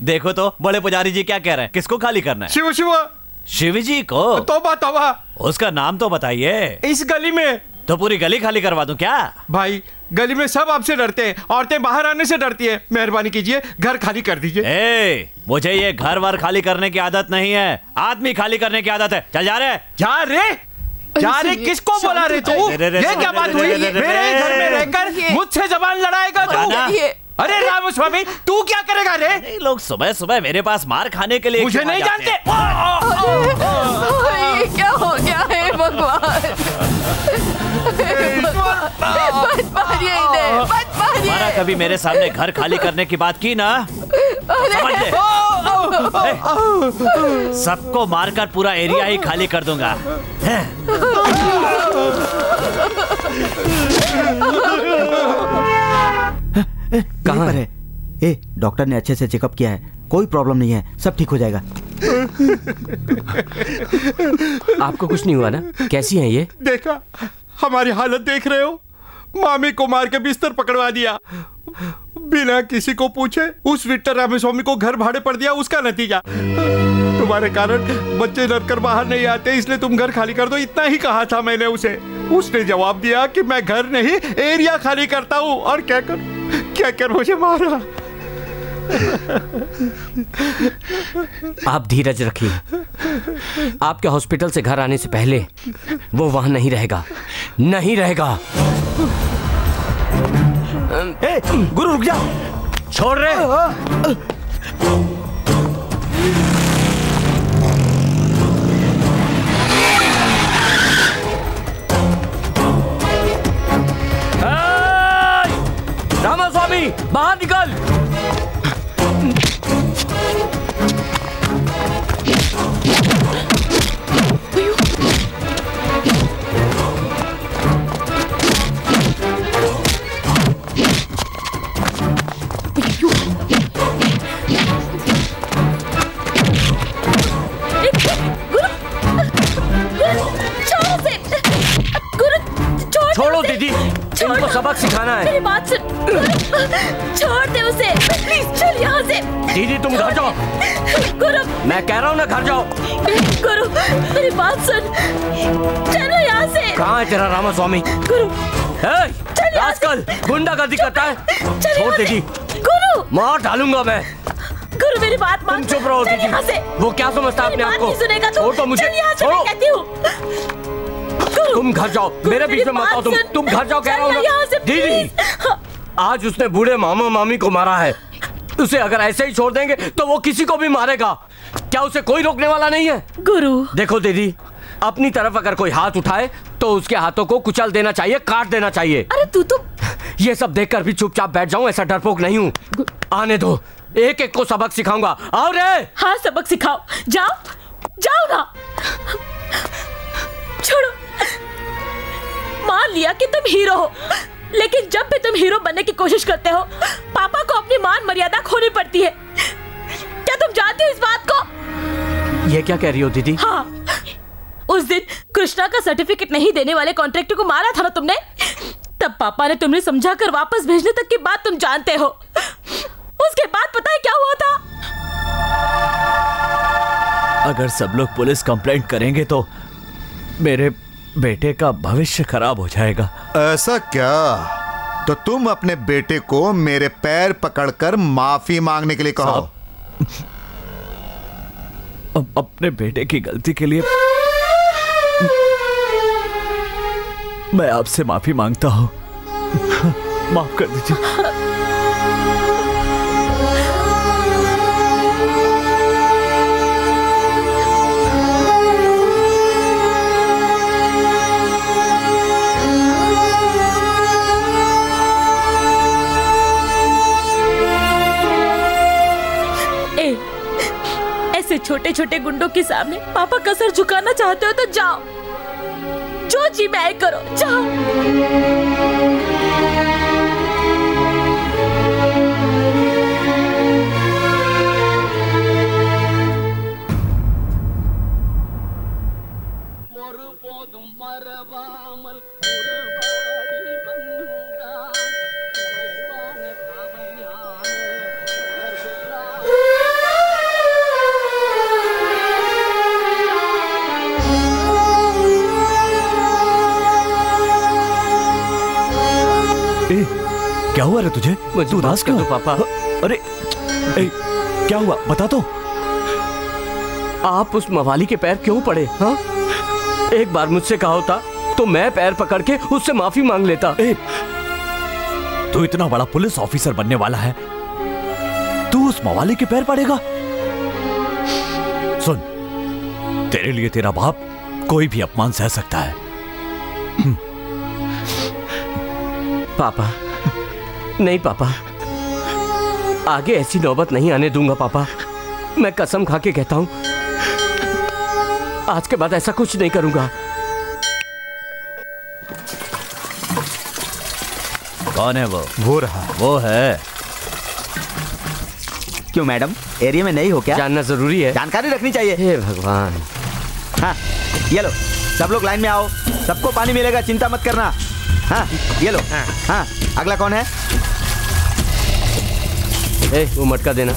(laughs) देखो तो बड़े पुजारी जी क्या कह रहे हैं? किसको खाली करना है? शिव शिव। शिव जी को? तोबा तोबा। उसका नाम तो बताइए। इस गली में। तो पूरी गली खाली करवा दूँ क्या? भाई गली में सब आपसे डरते हैं। औरतें बाहर आने से डरती हैं। मेहरबानी कीजिए घर खाली कर दीजिए। ए, मुझे ये घर वर खाली करने की आदत नहीं है। आदमी खाली करने की आदत है। चल जा रहे जा रे? जा रे किसको बोला हो रे तू ये क्या बात हुई? मेरे घर में रहकर मुझसे जबान लड़ाएगा। तू? अरे राम स्वामी तू क्या करेगा रे? लोग सुबह सुबह मेरे पास मार खाने के लिए मुझे नहीं जानते। ये क्या हो गया है भगवान? मारिए कभी मेरे सामने घर खाली करने की बात की ना? समझ ले। सबको मारकर पूरा एरिया ही खाली कर दूँगा? कहाँ पर है? ए डॉक्टर ने अच्छे से चेकअप किया है। कोई प्रॉब्लम नहीं है। सब ठीक हो जाएगा। आपको कुछ नहीं हुआ ना? कैसी हैं ये? देखा हमारी हालत देख रहे हो? मामी को मार के बिस्तर पकड़वा दिया। बिना किसी को पूछे, उस विक्टर रामस्वामी को घर भाड़े पड़ दिया उसका नतीजा। तुम्हारे कारण बच्चे डरकर बाहर नहीं आते, इसलिए तुम घर खाली कर दो। इतना ही कहा था मैंने उसे। उसने जवाब दिया कि मैं घर नहीं, एरिया खाली करता हूँ। और क्या कर क्या कर मुझे मारा? आप धीरज रखिए। आपके हॉस्पिटल से घर आने से पहले वो वहाँ नहीं रहेगा। नहीं रहेगा। ए, गुरु रुक जा छोड़ रहे बाहर निकल। है। मेरी बात सुन। छोड़ दे उसे। प्लीज़ चल यहाँ से। दीदी तुम घर जाओ। गुरु। मैं कह रहा हूँ ना घर जाओ। गुरु मेरी बात सुन। चलो यहाँ से। कहाँ है तेरा रामास्वामी गुरु। ए, आजकल गुंडागर्दी करता है। छोड़ दीदी। गुरु। मार डालूँगा मैं। गुरु मेरी बात मान। तुम चुप रहो दीदी। वो क्या समझता है मेरी अपने आप को? सुनेगा तू। छोड़ तो मुझे कहती हूँ। तुम घर जाओ। मेरे बीच में मत आओ तुम। तुम घर जाओ कह रहा हूँ दीदी आज उसने बूढ़े मामा मामी को मारा है। उसे अगर ऐसे ही छोड़ देंगे तो वो किसी को भी मारेगा। क्या उसे कोई रोकने वाला नहीं है? गुरु। देखो दीदी अपनी तरफ़ अगर कोई हाथ उठाए तो उसके हाथों को कुचल देना चाहिए काट देना चाहिए। अरे तू तो (laughs) ये सब देखकर भी चुपचाप बैठ जाऊँ ऐसा डरपोक नहीं हूँ। आने दो। एक एक को सबक सिखाऊँगा। आओ रे! हाँ सबक सिखाओ। जाओ। जाओ ना। छोड़ो। मान लिया कि तुम हीरो हो। लेकिन जब भी तुम हीरो बनने की कोशिश करते हो पापा को अपनी मान मर्यादा खोनी पड़ती है। क्या तुम जानते हो इस बात को? ये क्या कह रही हो दीदी? हाँ। उस दिन कृष्णा का सर्टिफिकेट नहीं देने वाले कॉन्ट्रैक्टर को मारा था ना तुमने? तब पापा ने तुम्हें समझा कर वापस भेजने तक की बात तुम जानते हो। उसके बाद पता है क्या हुआ था? अगर सब लोग पुलिस कंप्लेंट करेंगे तो मेरे बेटे का भविष्य खराब हो जाएगा। ऐसा क्या? तो तुम अपने बेटे को मेरे पैर पकड़कर माफ़ी मांगने के लिए कहो। अब अपने बेटे की गलती के लिए मैं आपसे माफ़ी माँगता हूँ। माफ़ कर दीजिए। छोटे छोटे गुंडों के सामने पापा का सर झुकाना चाहते हो तो जाओ। जो जी मैं करो, जाओ। क्या हुआ रे तुझे? तू उदास क्यों? पापा। अरे ए, क्या हुआ? बता तो। आप उस मवाली के पैर क्यों पड़े हाँ? एक बार मुझसे कहा होता तो मैं पैर पकड़ के उससे माफ़ी मांग लेता। ए, तू इतना बड़ा पुलिस ऑफिसर बनने वाला है। तू उस मवाली के पैर पड़ेगा। सुन तेरे लिए तेरा बाप कोई भी अपमान सह सकता है। पापा नहीं पापा। आगे ऐसी नौबत नहीं आने दूँगा पापा। मैं कसम खा के कहता हूँ आज के बाद ऐसा कुछ नहीं करूँगा। कौन है वो? वो रहा। वो है। क्यों मैडम? एरिया में नहीं हो क्या? जानना ज़रूरी है। जानकारी रखनी चाहिए। हे भगवान। हाँ ये लो। सब लोग लाइन में आओ। सबको पानी मिलेगा चिंता मत करना। हाँ ये लो। हाँ। अगला कौन है? ए, वो मटका देना।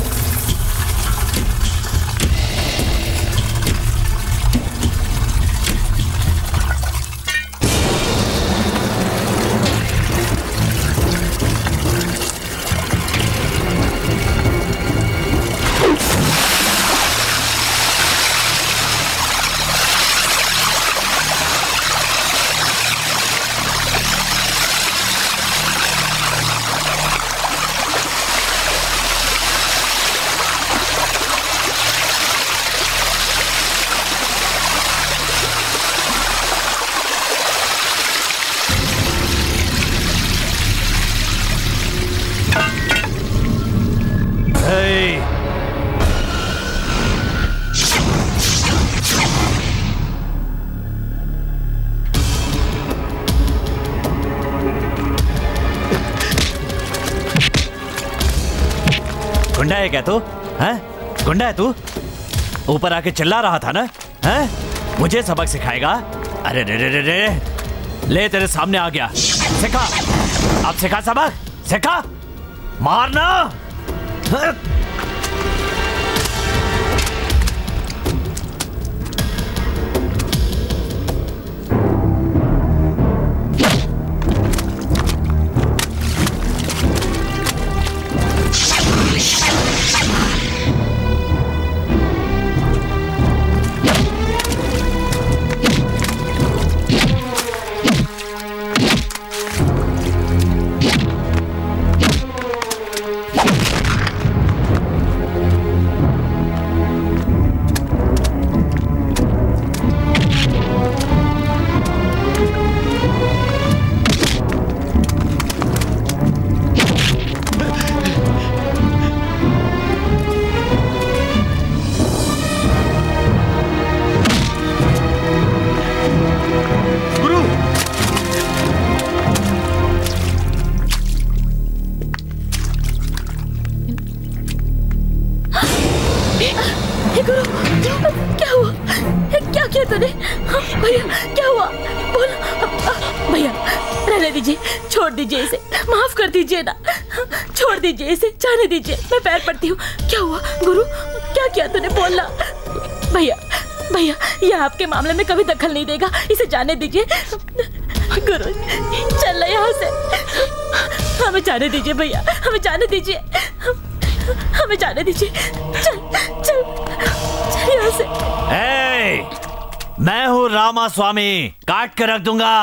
गुंडा है तू? ऊपर आके चिल्ला रहा था ना? हैं? मुझे सबक सिखाएगा? अरे रे रे रे रे। ले, तेरे सामने आ गया। सिखा। अब सिखा सबक। सिखा। मारना। दीजिए मैं पैर पड़ती हूँ। क्या हुआ? गुरु क्या किया तूने? बोलना भैया भैया ये आपके मामले में कभी दखल नहीं देगा। इसे जाने दीजिए। गुरु चल यहाँ से। हमें जाने दीजिए भैया हमें जाने दीजिए। हमें जाने दीजिए। चल चल चल यहाँ से। ए, मैं हूँ रामा स्वामी। काट के रख दूँगा।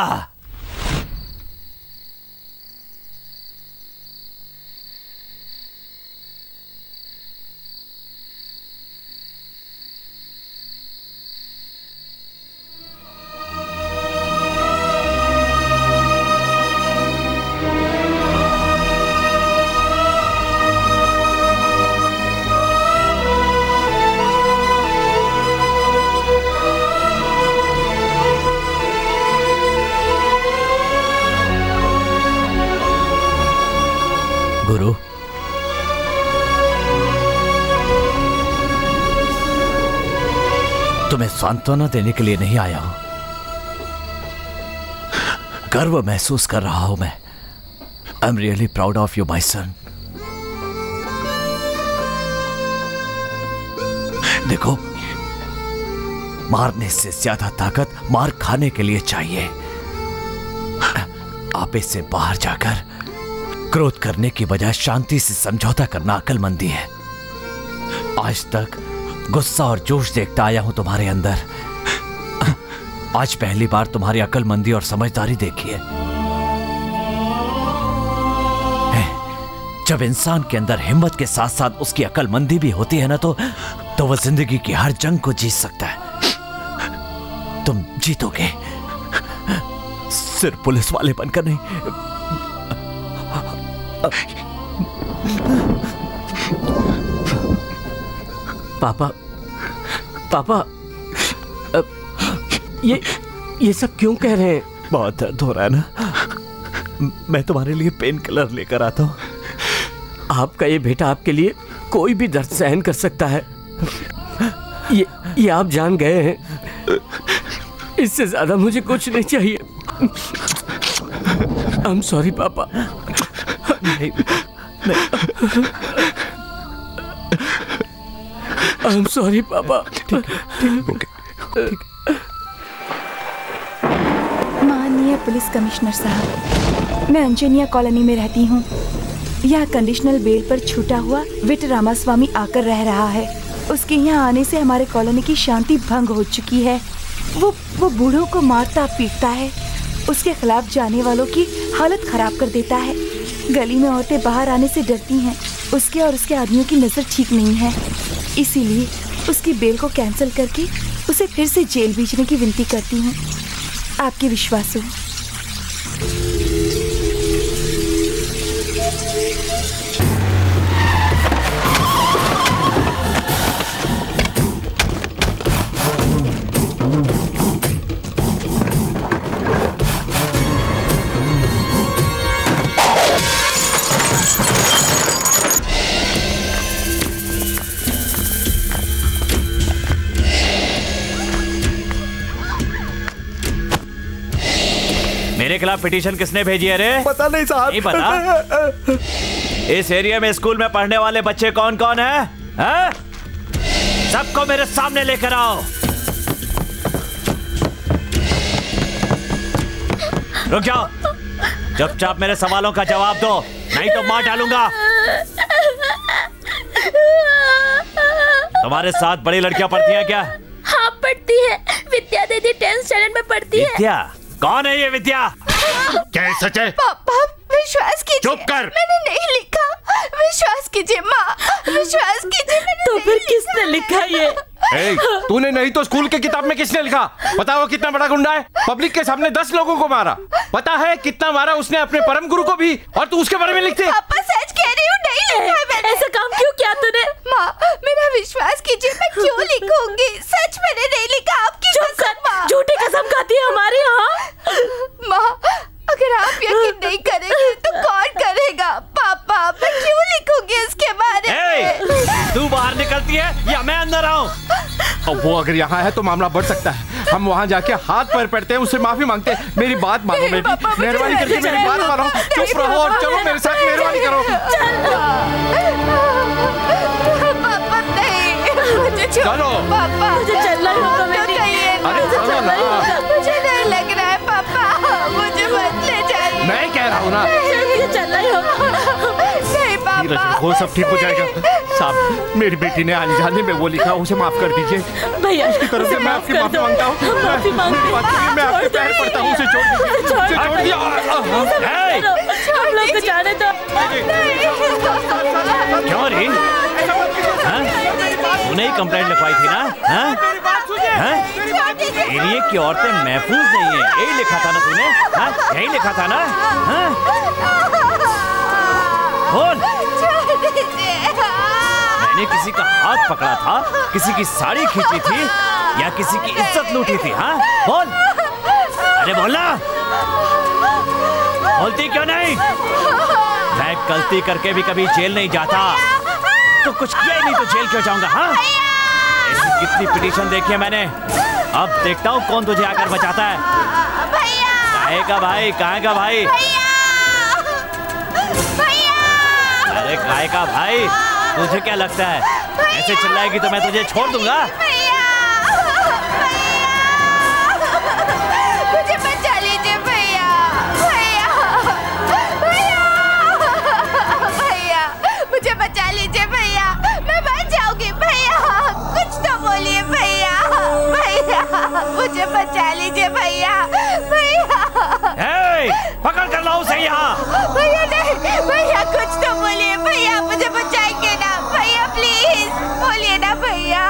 सांत्वना देने के लिए नहीं आया हूँ। गर्व महसूस कर रहा हूँ मैं। I am really proud of you my son देखो, मारने से ज़्यादा ताकत मार खाने के लिए चाहिए। आप इससे बाहर जाकर क्रोध करने की बजाय शांति से समझौता करना अकलमंदी है। आज तक गुस्सा और जोश देखता आया हूँ तुम्हारे अंदर। आज पहली बार तुम्हारी अकलमंदी और समझदारी देखी है। जब इंसान के अंदर हिम्मत के साथ साथ उसकी अकलमंदी भी होती है ना तो तो वह ज़िंदगी की हर जंग को जीत सकता है। तुम जीतोगे। सिर्फ़ पुलिस वाले बनकर नहीं। पापा पापा ये ये सब क्यों कह रहे हैं? बहुत दर्द हो रहा है ना? मैं तुम्हारे लिए पेन किलर लेकर आता हूँ। आपका ये बेटा आपके लिए कोई भी दर्द सहन कर सकता है। ये ये आप जान गए हैं। इससे ज़्यादा मुझे कुछ नहीं चाहिए। आई एम सॉरी पापा। नहीं आई एम सॉरी पापा माननीय पुलिस कमिश्नर साहब। मैं अंजनिया कॉलोनी में रहती हूँ। यहाँ कंडीशनल बेल पर छूटा हुआ विट रामास्वामी आकर रह रहा है। उसके यहाँ आने से हमारे कॉलोनी की शांति भंग हो चुकी है। वो वो बूढ़ों को मारता पीटता है। उसके खिलाफ जाने वालों की हालत खराब कर देता है। गली में औरतें बाहर आने से डरती हैं। उसके और उसके आदमियों की नज़र ठीक नहीं है। इसीलिए उसकी बेल को कैंसिल करके उसे फिर से जेल भेजने की विनती करती हूँ। आपके विश्वास। हो खिलाफ पिटीशन किसने भेजी है रे? पता नहीं साहब। नहीं पता? इस एरिया में स्कूल में पढ़ने वाले बच्चे कौन कौन है, है? सबको मेरे सामने लेकर आओ। रुक जाओ। चुपचाप मेरे सवालों का जवाब दो नहीं तो मार डालूँगा। तुम्हारे साथ बड़ी लड़कियाँ पढ़ती हैं क्या? हाँ पढ़ती है। विद्या दीदी टेंथ स्टैंडर्ड में पढ़ती है। विद्या? कौन है ये विद्या? क्या है सच है पापा विश्वास कीजिए। चुप कर। मैंने नहीं लिखा। विश्वास कीजिए माँ। विश्वास कीजिए तो फिर किसने लिखा ये? तूने नहीं तो स्कूल के किताब में किसने लिखा? पता वो कितना बड़ा गुंडा है? पब्लिक के सामने दस लोगों को मारा। पता है कितना मारा उसने अपने परम गुरु को भी और तू उसके बारे में लिखते। पापा सच कह रही हूँ नहीं लिखा है मैंने। ऐसा काम क्यों किया तूने? माँ मेरा विश्वास कीजिए मैं क्यों लिखूँगी? सच मैंने नहीं लिखा आपकी कसम झूठी कसम खाती है हमारे यहाँ माँ अगर आप यकीन नहीं करेंगे तो कौन करेगा? पापा मैं क्यों लिखूँगी इसके बारे में? तू बाहर निकलती है या मैं अंदर आऊँ? अब वो अगर यहाँ है तो मामला बढ़ सकता है। हम वहाँ जाके हाथ पैर पड़ते हैं उससे माफ़ी मांगते हैं। मेरी बात मानो बेटी मेहरबानी करके मेरी बात। मानो। चुप रहो और चलो मेरे साथ मेहरबानी करो। चलो। पापा मुझे चलना ही होगा बेटी डर लग रहा मैं कह रहा हूँ ना। मुझे चलना ही होगा नहीं पापा रखो सब ठीक हो जाएगा। साहब मेरी बेटी ने अनजाने में वो लिखा उसे माफ़ कर दीजिए। भैया उसकी तरफ़ से मैं आपकी माफ़ी माँगता हूँ। मैं- हैं। आपके पैर पड़ता हूँ उसे छोड़ उसे छोड़ दिया! हम लोग को जाने दो। क्यों रे? हाँ? तूने ही कंप्लेंट लिखवाई थी ना हाँ? हाँ? की औरतें महफूज नहीं है, यही लिखा था ना तूने हाँ? यही लिखा था ना? बोल मैंने किसी का हाथ पकड़ा था, किसी की साड़ी खींची थी, या किसी की इज़्ज़त लूटी थी हाँ बोल अरे बोलना बोलती क्यों नहीं मैं गलती करके भी कभी जेल नहीं जाता तो कुछ किया ही नहीं तो जेल क्यों जाऊँगा हाँ? ऐसी कितनी पिटीशन देखी है मैंने। अब देखता हूँ कौन तुझे आकर बचाता है। काहे का भाई कहाँ का भाई? अरे काहे का भाई तुझे क्या लगता है? ऐसे चिल्लाएगी तो मैं तुझे छोड़ दूँगा। मुझे बचा लीजिए भैया भैया। पकड़ कर लाओ उसे यहाँ। भैया नहीं भैया कुछ तो बोलिए भैया मुझे बचाएँगे ना? भैया प्लीज़ बोलिए ना भैया।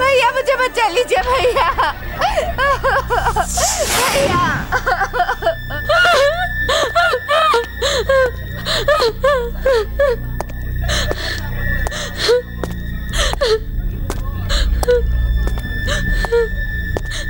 भैया मुझे बचा लीजिए भैया। भैया। Hey!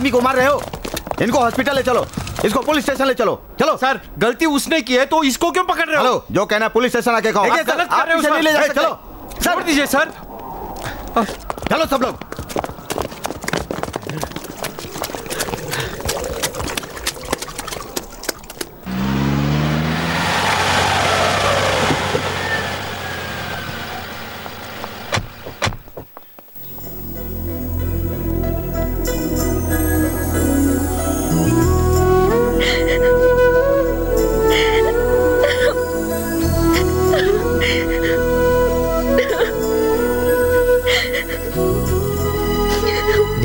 आदमी को मार रहे हो? इनको हॉस्पिटल ले चलो। इसको पुलिस स्टेशन ले चलो। चलो। सर गलती उसने की है तो इसको क्यों पकड़ रहे हो? हेलो जो कहना है पुलिस स्टेशन आके कहो आप गलत कर रहे हो, नहीं ले जा चलो, छोड़ दीजिए सर। चलो सब लोग।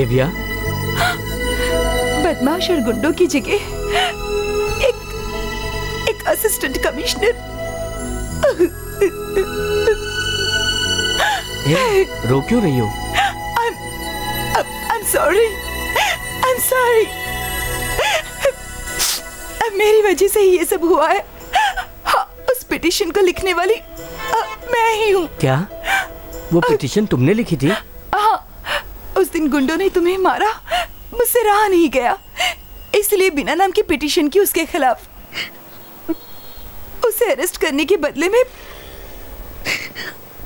दिव्या। बदमाश और गुंडों की जगह एक एक असिस्टेंट कमिश्नर ए, रो क्यों रही हो? I'm sorry. I'm sorry. अब मेरी वजह से ही ये सब हुआ है। हाँ, उस पिटिशन को लिखने वाली मैं ही हूँ। क्या? वो पिटीशन तुमने लिखी थी? दिन गुंडों ने तुम्हें मारा। मुझसे रहा नहीं गया। इसलिए बिना नाम की पिटीशन की उसके खिलाफ उसे अरेस्ट करने के बदले में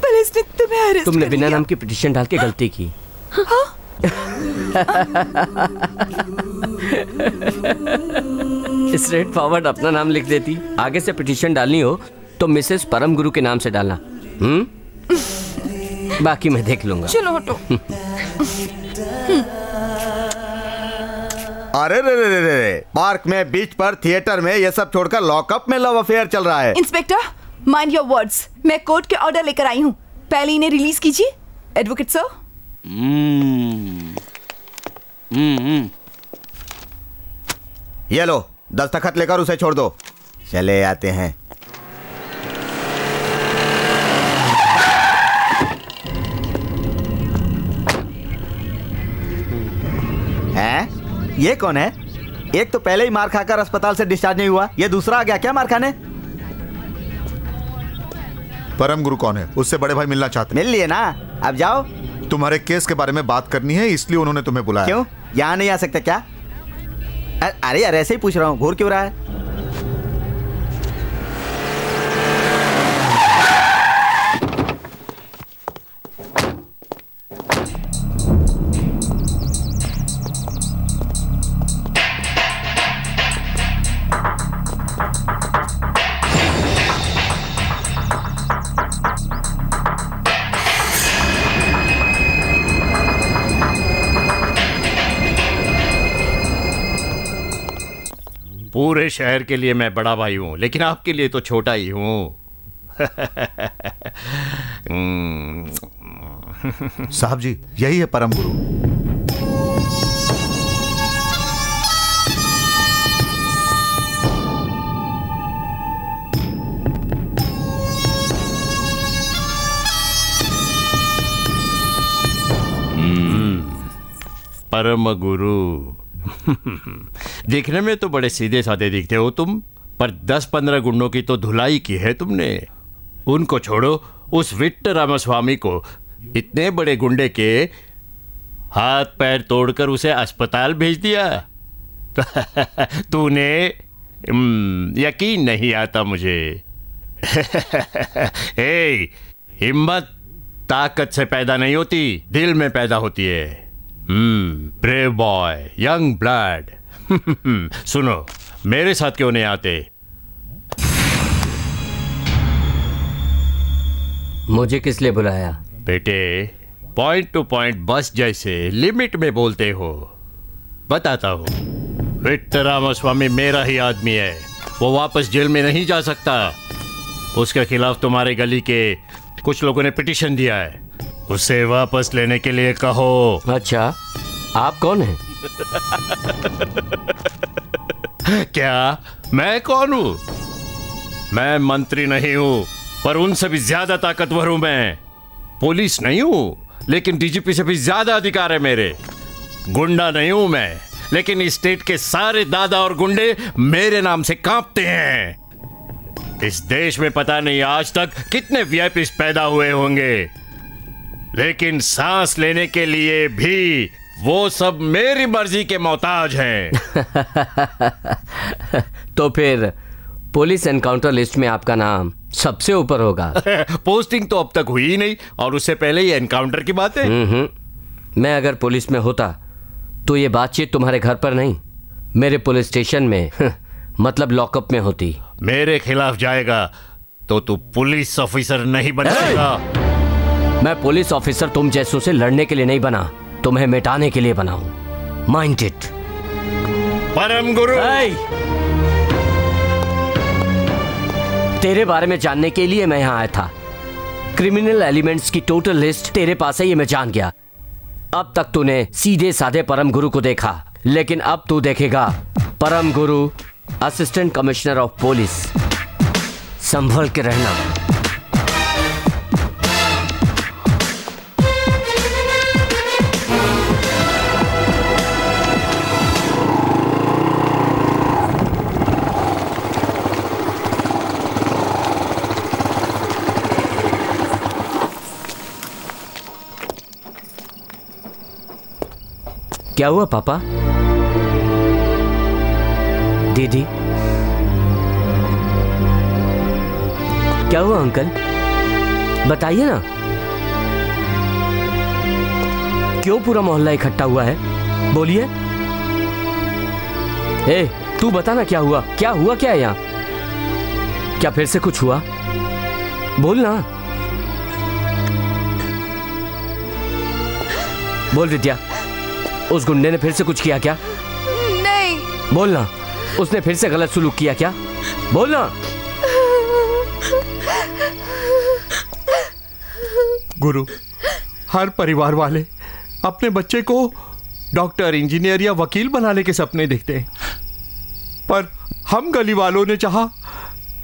पुलिस ने तुम्हें अरेस्ट तुमने कर बिना नाम की पिटीशन डाल के गलती की। (laughs) स्ट्रेट फॉरवर्ड अपना नाम लिख देती। आगे से पिटीशन डालनी हो तो मिसेस परम गुरु के नाम से डालना। हम्म? बाकी मैं देख लूँगा। चलो हटो। अरे रे रे रे रे रे। पार्क में बीच पर थिएटर में ये सब छोड़कर लॉकअप में लव अफेयर चल रहा है। इंस्पेक्टर माइंड योर वर्ड्स मैं कोर्ट के ऑर्डर लेकर आई हूँ। पहले इन्हें रिलीज़ कीजिए। एडवोकेट सर ये लो दस्तखत लेकर उसे छोड़ दो। चले आते हैं। ये कौन है? एक तो पहले ही मार खाकर अस्पताल से डिस्चार्ज नहीं हुआ। ये दूसरा आ गया क्या मार खाने? परम गुरु कौन है? उससे बड़े भाई मिलना चाहते मिल लिए ना? अब जाओ। तुम्हारे केस के बारे में बात करनी है इसलिए उन्होंने तुम्हें बुलाया। क्यों? यहाँ नहीं आ सकते क्या? अरे यार ऐसे ही पूछ रहा हूँ। घोर क्यों रहा है? पूरे शहर के लिए मैं बड़ा भाई हूँ लेकिन आपके लिए तो छोटा ही हूँ। हम्म, साहब जी यही है परम गुरु। परम गुरु। (laughs) दिखने में तो बड़े सीधे साधे दिखते हो तुम, पर दस पंद्रह गुंडों की तो धुलाई की है तुमने। उनको छोड़ो, उस विट्ट रामस्वामी को। इतने बड़े गुंडे के हाथ पैर तोड़कर उसे अस्पताल भेज दिया। (laughs) तूने यकीन नहीं आता मुझे। (laughs) हिम्मत, ताकत से पैदा नहीं होती, दिल में पैदा होती है। Hmm brave boy young blood सुनो मेरे साथ क्यों नहीं आते? मुझे किस लिए बुलाया? बेटे पॉइंट टू पॉइंट बस जैसे लिमिट में बोलते हो। बताता हूँ। विट्ट रामास्वामी मेरा ही आदमी है। वो वापस जेल में नहीं जा सकता। उसके खिलाफ तुम्हारे गली के कुछ लोगों ने पिटीशन दिया है। उसे वापस लेने के लिए कहो। अच्छा आप कौन हैं? क्या? मैं कौन हूँ? मैं मंत्री नहीं हूँ पर उनसे भी ज़्यादा ताकतवर हूँ मैं। पुलिस नहीं हूँ लेकिन डीजीपी से भी ज़्यादा अधिकार है मेरे। गुंडा नहीं हूँ मैं लेकिन स्टेट के सारे दादा और गुंडे मेरे नाम से कांपते हैं। इस देश में पता नहीं आज तक कितने वीआईपी पैदा हुए होंगे। लेकिन सांस लेने के लिए भी वो सब मेरी मर्ज़ी के मोहताज हैं। (laughs) तो फिर पुलिस एनकाउंटर लिस्ट में आपका नाम सबसे ऊपर होगा। (laughs) पोस्टिंग तो अब तक हुई ही नहीं और उससे पहले ये एनकाउंटर की बात। है मैं अगर पुलिस में होता तो ये बातचीत तुम्हारे घर पर नहीं मेरे पुलिस स्टेशन में (laughs) मतलब लॉकअप में होती। मेरे खिलाफ जाएगा तो तू पुलिस ऑफिसर नहीं बनेगा। मैं पुलिस ऑफिसर तुम जैसों से लड़ने के लिए नहीं बना तुम्हें मिटाने के लिए बना हूँ। माइंड इट परम गुरु। तेरे बारे में जानने के लिए मैं यहाँ आया था। क्रिमिनल एलिमेंट्स की टोटल लिस्ट तेरे पास है ये मैं जान गया। अब तक तूने सीधे साधे परम गुरु को देखा लेकिन अब तू देखेगा Param Guru assistant commissioner of police संभल के रहना। क्या हुआ, पापा? दीदी? क्या हुआ, अंकल? बताइए ना। क्यों पूरा मोहल्ला इकट्ठा हुआ है? बोलिए। ए, तू बता ना क्या हुआ? क्या हुआ, क्या है यहाँ? क्या फिर से कुछ हुआ? बोल ना। बोल, विद्या। उस गुंडे ने फिर से कुछ किया क्या? नहीं। बोलना। उसने फिर से गलत सुलूक किया क्या? बोलना। गुरु हर परिवार वाले अपने बच्चे को डॉक्टर इंजीनियर या वकील बनाने के सपने देखते हैं। पर हम गली वालों ने चाहा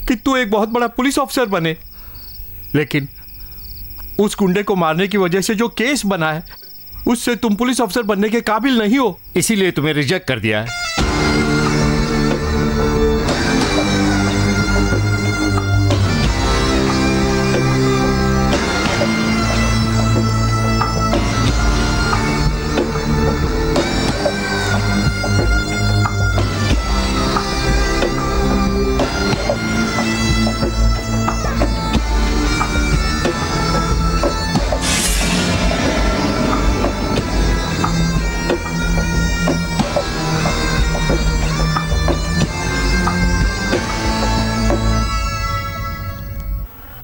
कि तू एक बहुत बड़ा पुलिस ऑफिसर बने। लेकिन उस गुंडे को मारने की वजह से जो केस बना है उससे तुम पुलिस अफसर बनने के काबिल नहीं हो। इसीलिए तुम्हें रिजेक्ट कर दिया है।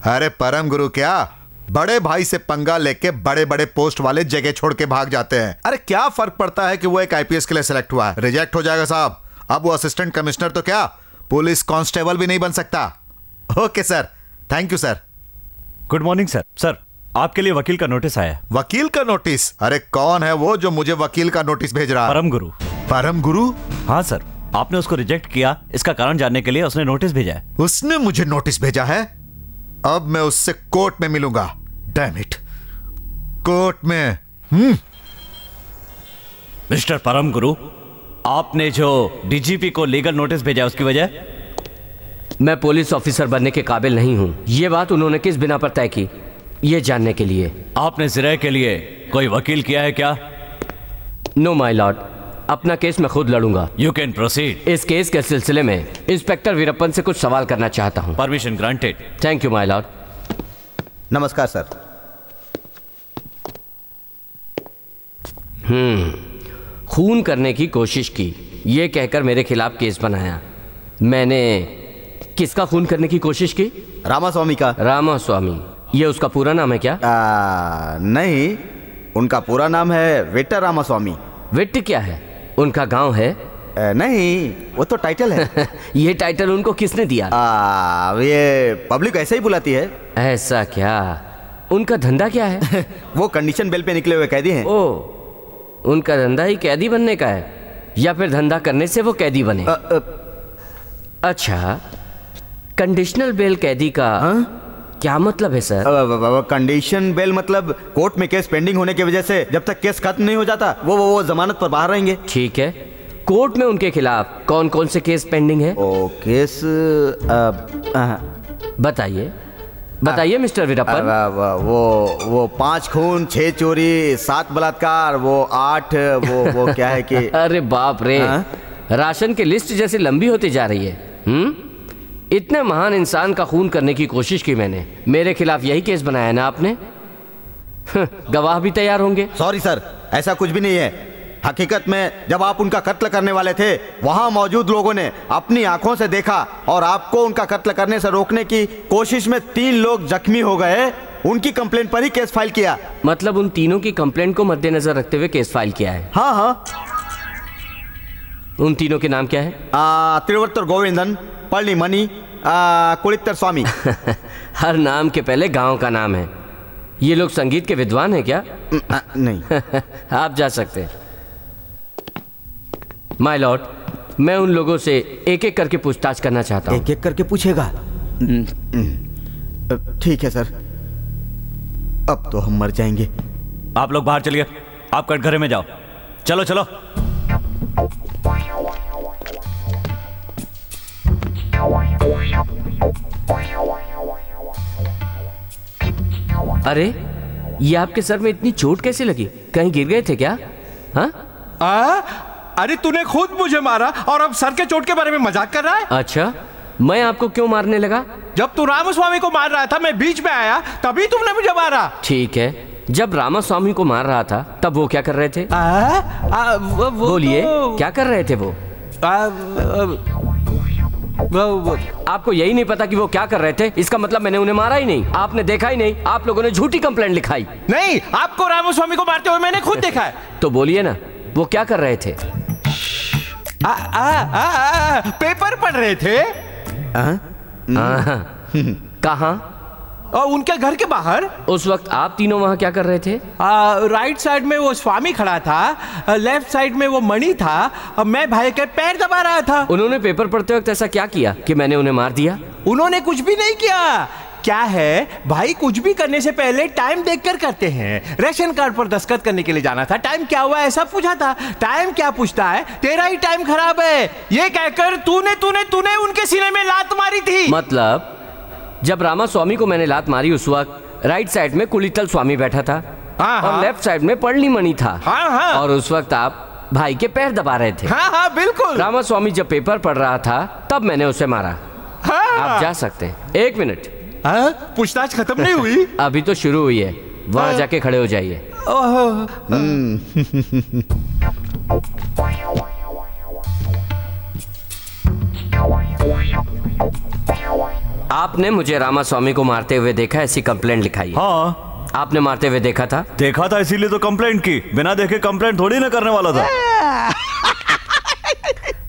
अरे परम गुरु क्या? बड़े भाई से पंगा लेके बड़े बड़े पोस्ट वाले जगह छोड़ के भाग जाते हैं। अरे क्या फ़र्क पड़ता है कि वो एक आईपीएस के लिए सिलेक्ट हुआ है? रिजेक्ट हो जाएगा साहब। अब वो असिस्टेंट कमिश्नर तो क्या? पुलिस कांस्टेबल भी नहीं बन सकता। Okay sir thank you sir good morning sir sir आपके लिए वकील का नोटिस आया वकील का नोटिस अरे कौन है वो जो मुझे वकील का नोटिस भेज रहा है? परम गुरु। परम गुरु? हाँ सर आपने उसको रिजेक्ट किया इसका कारण जानने के लिए उसने नोटिस भेजा है। उसने मुझे नोटिस भेजा है? अब मैं उससे कोर्ट में मिलूँगा। डैम इट कोर्ट में। हम्म। मिस्टर परम गुरु आपने जो डीजीपी को लीगल नोटिस भेजा उसकी वजह? मैं पुलिस ऑफिसर बनने के काबिल नहीं हूँ। ये बात उन्होंने किस बिना पर तय की? ये जानने के लिए। आपने जिरह के लिए कोई वकील किया है क्या? नो माई लॉर्ड अपना केस मैं खुद लड़ूँगा। यू कैन प्रोसीड इस केस के सिलसिले में इंस्पेक्टर वीरप्पन से कुछ सवाल करना चाहता हूँ। Permission granted thank you my lord नमस्कार सर। हम्म खून करने की कोशिश की। ये कहकर मेरे खिलाफ केस बनाया। मैंने किसका खून करने की कोशिश की? रामास्वामी का। रामास्वामी। ये उसका पूरा नाम है क्या? आ, नहीं उनका पूरा नाम है विट्टर रामास्वामी। विट्ट क्या है? उनका गाँव है? नहीं वो तो टाइटल है। (laughs) ये टाइटल उनको किसने दिया? आ, ये पब्लिक ऐसे ही बुलाती है। ऐसा क्या? उनका धंधा क्या है? (laughs) वो कंडीशन बेल पे निकले हुए कैदी हैं। ओ उनका धंधा ही कैदी बनने का है या फिर धंधा करने से वो कैदी बने? आ, आ, अच्छा कंडीशनल बेल कैदी का हाँ? क्या मतलब है सर? कंडीशन बेल मतलब कोर्ट में केस पेंडिंग होने की वजह से जब तक केस खत्म नहीं हो जाता वो वो, वो जमानत पर बाहर रहेंगे। ठीक है। कोर्ट में उनके खिलाफ कौन कौन से केस पेंडिंग है? ओ केस आ, आ, बताइए। बताइए मिस्टर वीरप्पन। वो वो वो पाँच खून छह चोरी सात बलात्कार वो आठ वो वो क्या है कि (laughs) अरे बाप रे। हाँ? राशन की लिस्ट जैसे लंबी होती जा रही है हम्म? इतने महान इंसान का खून करने की कोशिश की मैंने। मेरे खिलाफ यही केस बनाया ना आपने? गवाह भी तैयार होंगे। सॉरी सर ऐसा कुछ भी नहीं है। हकीकत में जब आप उनका कत्ल करने वाले थे वहाँ मौजूद लोगों ने अपनी आँखों से देखा और आपको उनका कत्ल करने से रोकने की कोशिश में तीन लोग जख्मी हो गए। उनकी कंप्लेंट पर ही केस फ़ाइल किया। मतलब उन तीनों की कंप्लेंट को मद्देनजर रखते हुए केस फ़ाइल किया है? हाँ हाँ। उन तीनों के नाम क्या है? आ, तिरुवत्तर गोविंदन। पळनी मणि आ, कुलित्तर स्वामी। (laughs) हर नाम के पहले गाँव का नाम है। ये लोग संगीत के विद्वान हैं क्या? आ, नहीं। (laughs) आप जा सकते हैं। माय लॉर्ड मैं उन लोगों से एक एक करके पूछताछ करना चाहता हूँ। एक एक करके पूछेगा? ठीक है सर। अब तो हम मर जाएँगे। आप लोग बाहर चलिए। आप कटघरे में जाओ। चलो चलो। अरे ये आपके सर में इतनी चोट कैसे लगी? कहीं गिर गए थे क्या? हाँ? आ? अरे तूने खुद मुझे मारा और अब सर के चोट के बारे में मज़ाक कर रहा है? अच्छा मैं आपको क्यों मारने लगा? जब तू रामस्वामी को मार रहा था मैं बीच में आया तभी तुमने मुझे मारा। ठीक है जब रामास्वामी को मार रहा था तब वो क्या कर रहे थे? आ? आ, बोलिए तो- क्या कर रहे थे वो? आ, आ, वो, वो, आपको यही नहीं पता कि वो क्या कर रहे थे? इसका मतलब मैंने उन्हें मारा ही नहीं। आपने देखा ही नहीं। आप लोगों ने झूठी कंप्लेंट लिखाई। नहीं आपको रामोस्वामी को मारते हुए मैंने खुद देखा है। तो बोलिए ना वो क्या कर रहे थे? आ, आ, आ, आ, पेपर पढ़ रहे थे। कहा? और उनके घर के बाहर? उस वक्त आप तीनों वहाँ क्या कर रहे थे? आ, राइट साइड में वो स्वामी खड़ा था लेफ़्ट साइड में वो मणि था और मैं भाई के पैर दबा रहा था। उन्होंने पेपर पढ़ते वक्त ऐसा क्या किया कि मैंने उन्हें मार दिया? उन्होंने कुछ भी नहीं किया। क्या है भाई कुछ भी करने से पहले टाइम देखकर करते हैं। रेशन कार्ड पर दस्तखत करने के लिए जाना था। टाइम क्या हुआ ऐसा पूछा था। टाइम क्या पूछता है? तेरा ही टाइम खराब है। ये कहकर तूने तूने तूने उनके सीने में लात मारी थी। मतलब जब रामा स्वामी को मैंने लात मारी उस वक्त राइट साइड में कुलितल स्वामी बैठा था हाँ, और हाँ। लेफ़्ट साइड में पढ़ली मणि था। हाँ, हाँ। और उस वक्त आप भाई के पैर दबा रहे थे। हाँ हाँ बिल्कुल। रामा स्वामी जब पेपर पढ़ रहा था तब मैंने उसे मारा। हाँ, आप जा सकते हैं। एक मिनट हाँ, पूछताछ खत्म नहीं हुई? (laughs) अभी तो शुरू हुई है। वहाँ हाँ। जाके खड़े हो जाइए। (laughs) आपने मुझे रामा स्वामी को मारते हुए देखा ऐसी कंप्लेंट लिखाई हाँ। आपने मारते हुए देखा था? देखा था इसीलिए तो कंप्लेंट की। बिना देखे कंप्लेंट थोड़ी ना करने वाला था। (laughs)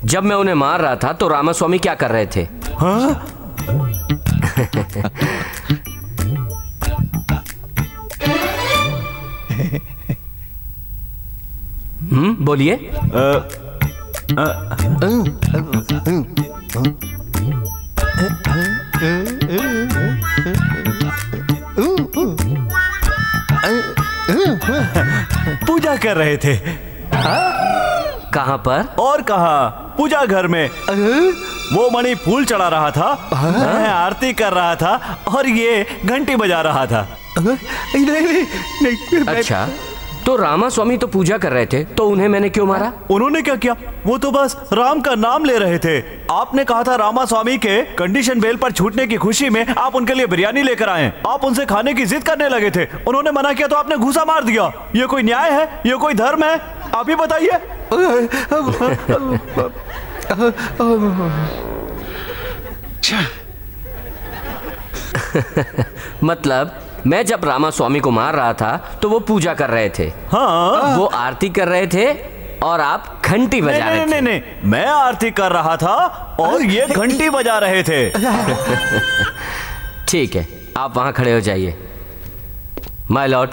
जब मैं उन्हें मार रहा था तो रामा स्वामी क्या कर रहे थे? हाँ? हम्म बोलिए। (laughs) पूजा कर रहे थे। कहाँ पर? और कहा? पूजा घर में। वो मणि फूल चढ़ा रहा था मैं आरती कर रहा था और ये घंटी बजा रहा था। नहीं नहीं नहीं अच्छा। तो रामा स्वामी तो पूजा कर रहे थे तो उन्हें मैंने क्यों मारा? उन्होंने क्या किया? वो तो बस राम का नाम ले रहे थे। आपने कहा था रामा स्वामी के कंडीशन बेल पर छूटने की खुशी में आप उनके लिए बिरयानी लेकर आए। आप उनसे खाने की जिद करने लगे थे। उन्होंने मना किया तो आपने घूसा मार दिया। ये कोई न्याय है? ये कोई धर्म है? आप ही बताइए। (laughs) मतलब मैं जब रामा स्वामी को मार रहा था तो वो पूजा कर रहे थे। हाँ? वो आरती कर रहे थे और आप घंटी बजा नहीं रहे नहीं थे। नहीं मैं आरती कर रहा था और ये घंटी बजा रहे थे। (laughs) ठीक है आप वहाँ खड़े हो जाइए। माय लॉर्ड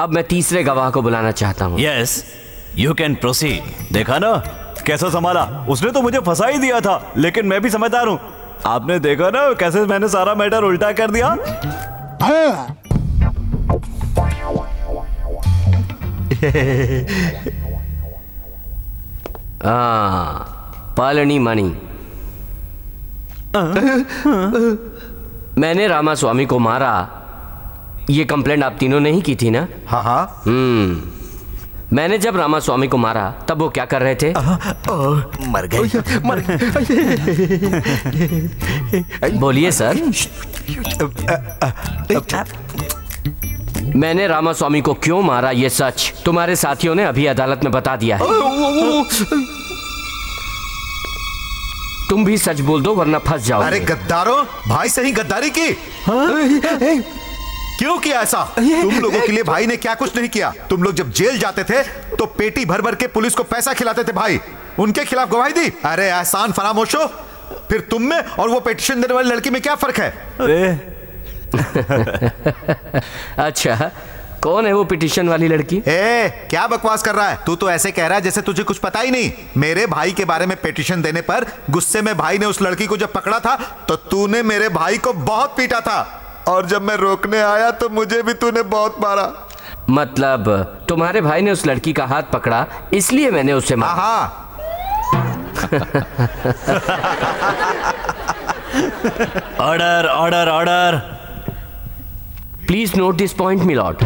अब मैं तीसरे गवाह को बुलाना चाहता हूँ। यस यू कैन प्रोसीड देखा ना? कैसा संभाला? उसने तो मुझे फंसा ही दिया था लेकिन मैं भी समझदार हूँ। आपने देखा ना कैसे मैंने सारा मैटर उल्टा कर दिया? हाँ पालनी मणि मैंने रामा स्वामी को मारा ये कंप्लेंट आप तीनों ने ही की थी ना हाँ हाँ हम्म मैंने जब रामा स्वामी को मारा तब वो क्या कर रहे थे आ, ओ, मर गए मर गए बोलिए सर मैंने रामास्वामी को क्यों मारा ये सच? तुम्हारे साथियों ने अभी अदालत में बता दिया है। तुम भी सच बोल दो वरना फंस जाओ अरे गद्दारों भाई से ही? गद्दारी की क्यों किया ऐसा? तुम लोगों के लिए भाई ने क्या कुछ नहीं किया? तुम लोग जब जेल जाते थे तो पेटी भर भर के पुलिस को पैसा खिलाते थे भाई। उनके खिलाफ गवाही दी। अरे एहसान फरामोशो फिर तुम में और वो पिटिशन देने वाली लड़की में क्या फ़र्क है? (laughs) अच्छा कौन है वो पिटिशन वाली लड़की? ए, क्या बकवास कर रहा है? तू तो ऐसे कह रहा है जैसे तुझे कुछ पता ही नहीं। मेरे भाई के बारे में पिटिशन देने पर गुस्से में भाई ने उस लड़की को जब पकड़ा था तो तूने मेरे भाई को बहुत पीटा था। और जब मैं रोकने आया तो मुझे भी तूने बहुत मारा। मतलब तुम्हारे भाई ने उस लड़की का हाथ पकड़ा इसलिए मैंने उसे मारा। हाँ order order order please note this point milord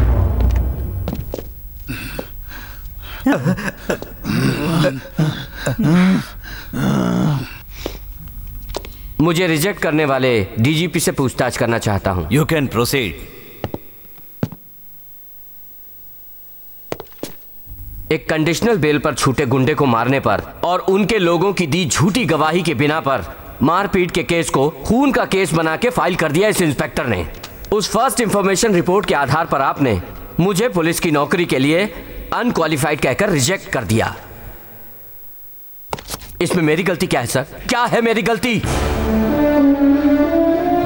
मुझे रिजेक्ट करने वाले डीजीपी से पूछताछ करना चाहता हूँ। यू कैन प्रोसीड एक कंडीशनल बेल पर छूटे गुंडे को मारने पर और उनके लोगों की दी झूठी गवाही के बिना पर मारपीट के केस को खून का केस बना के फ़ाइल कर दिया इस इंस्पेक्टर ने। उस फ़र्स्ट इंफॉर्मेशन रिपोर्ट के आधार पर आपने मुझे पुलिस की नौकरी के लिए अनक्वालिफाइड कहकर रिजेक्ट कर दिया। इसमें मेरी गलती क्या है सर क्या है मेरी गलती?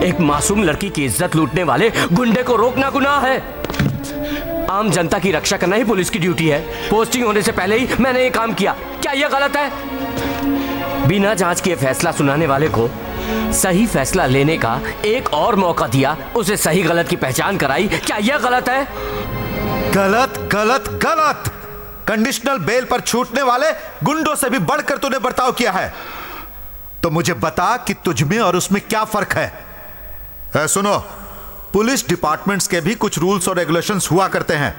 एक मासूम लड़की की इज़्ज़त लूटने वाले गुंडे को रोकना गुनाह है। आम जनता की रक्षा करना ही पुलिस की ड्यूटी है। पोस्टिंग होने से पहले ही मैंने ये काम किया। क्या यह गलत है? बिना जाँच के फैसला सुनाने वाले को सही फैसला लेने का एक और मौका दिया उसे सही गलत की पहचान कराई। क्या यह गलत है? गलत गलत गलत। कंडीशनल बेल पर छूटने वाले गुंडों से भी बढ़कर तूने बर्ताव किया है। तो मुझे बता कि तुझमें और उसमें क्या फ़र्क है। ए, सुनो पुलिस डिपार्टमेंट्स के भी कुछ रूल्स और रेगुलेशंस हुआ करते हैं।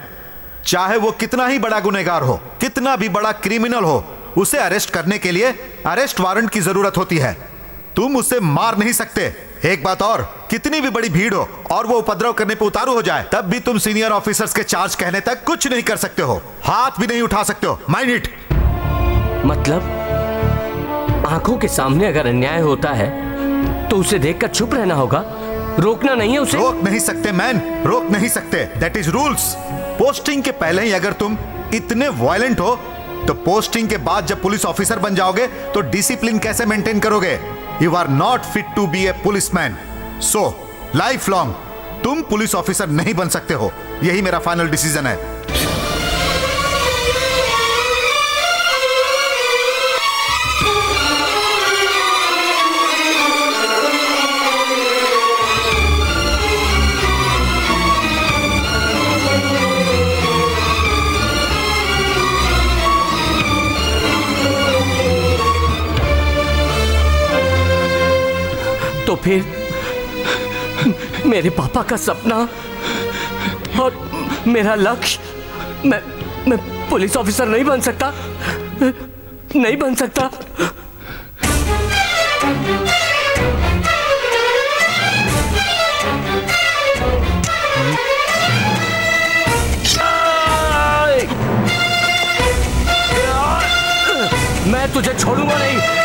चाहे वो कितना ही बड़ा गुनेगार हो कितना भी बड़ा क्रिमिनल हो उसे अरेस्ट करने के लिए अरेस्ट वारंट की ज़रूरत होती है। तुम उसे मार नहीं सकते। एक बात और कितनी भी बड़ी भीड़ हो और वो उपद्रव करने पे उतारू हो जाए तब भी तुम सीनियर ऑफिसर्स के चार्ज कहने तक कुछ नहीं कर सकते हो। हाथ भी नहीं उठा सकते हो। माइंड इट मतलब आँखों के सामने अगर अन्याय होता है तो उसे देखकर चुप रहना होगा। रोकना नहीं है उसे। रोक नहीं सकते मैन रोक नहीं सकते। दैट इज़ रूल्स पोस्टिंग के पहले ही अगर तुम इतने वायलेंट हो तो पोस्टिंग के बाद जब पुलिस ऑफिसर बन जाओगे तो डिसिप्लिन कैसे मेंटेन करोगे? You are not fit to be a policeman so life long तुम पुलिस ऑफिसर नहीं बन सकते हो। यही मेरा फाइनल डिसीज़न है। फिर मेरे पापा का सपना और मेरा लक्ष्य। मैं मैं पुलिस ऑफिसर नहीं बन सकता। नहीं बन सकता। मैं तुझे छोड़ूँगा नहीं।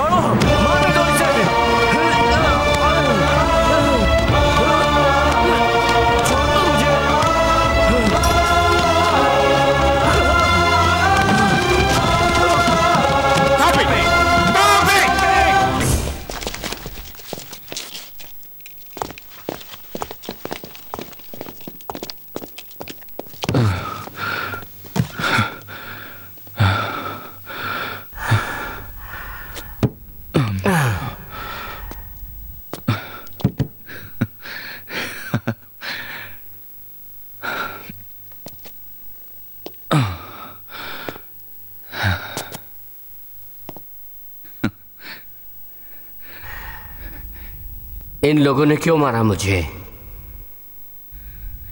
मुझे छोड़ो इन लोगों ने क्यों मारा मुझे?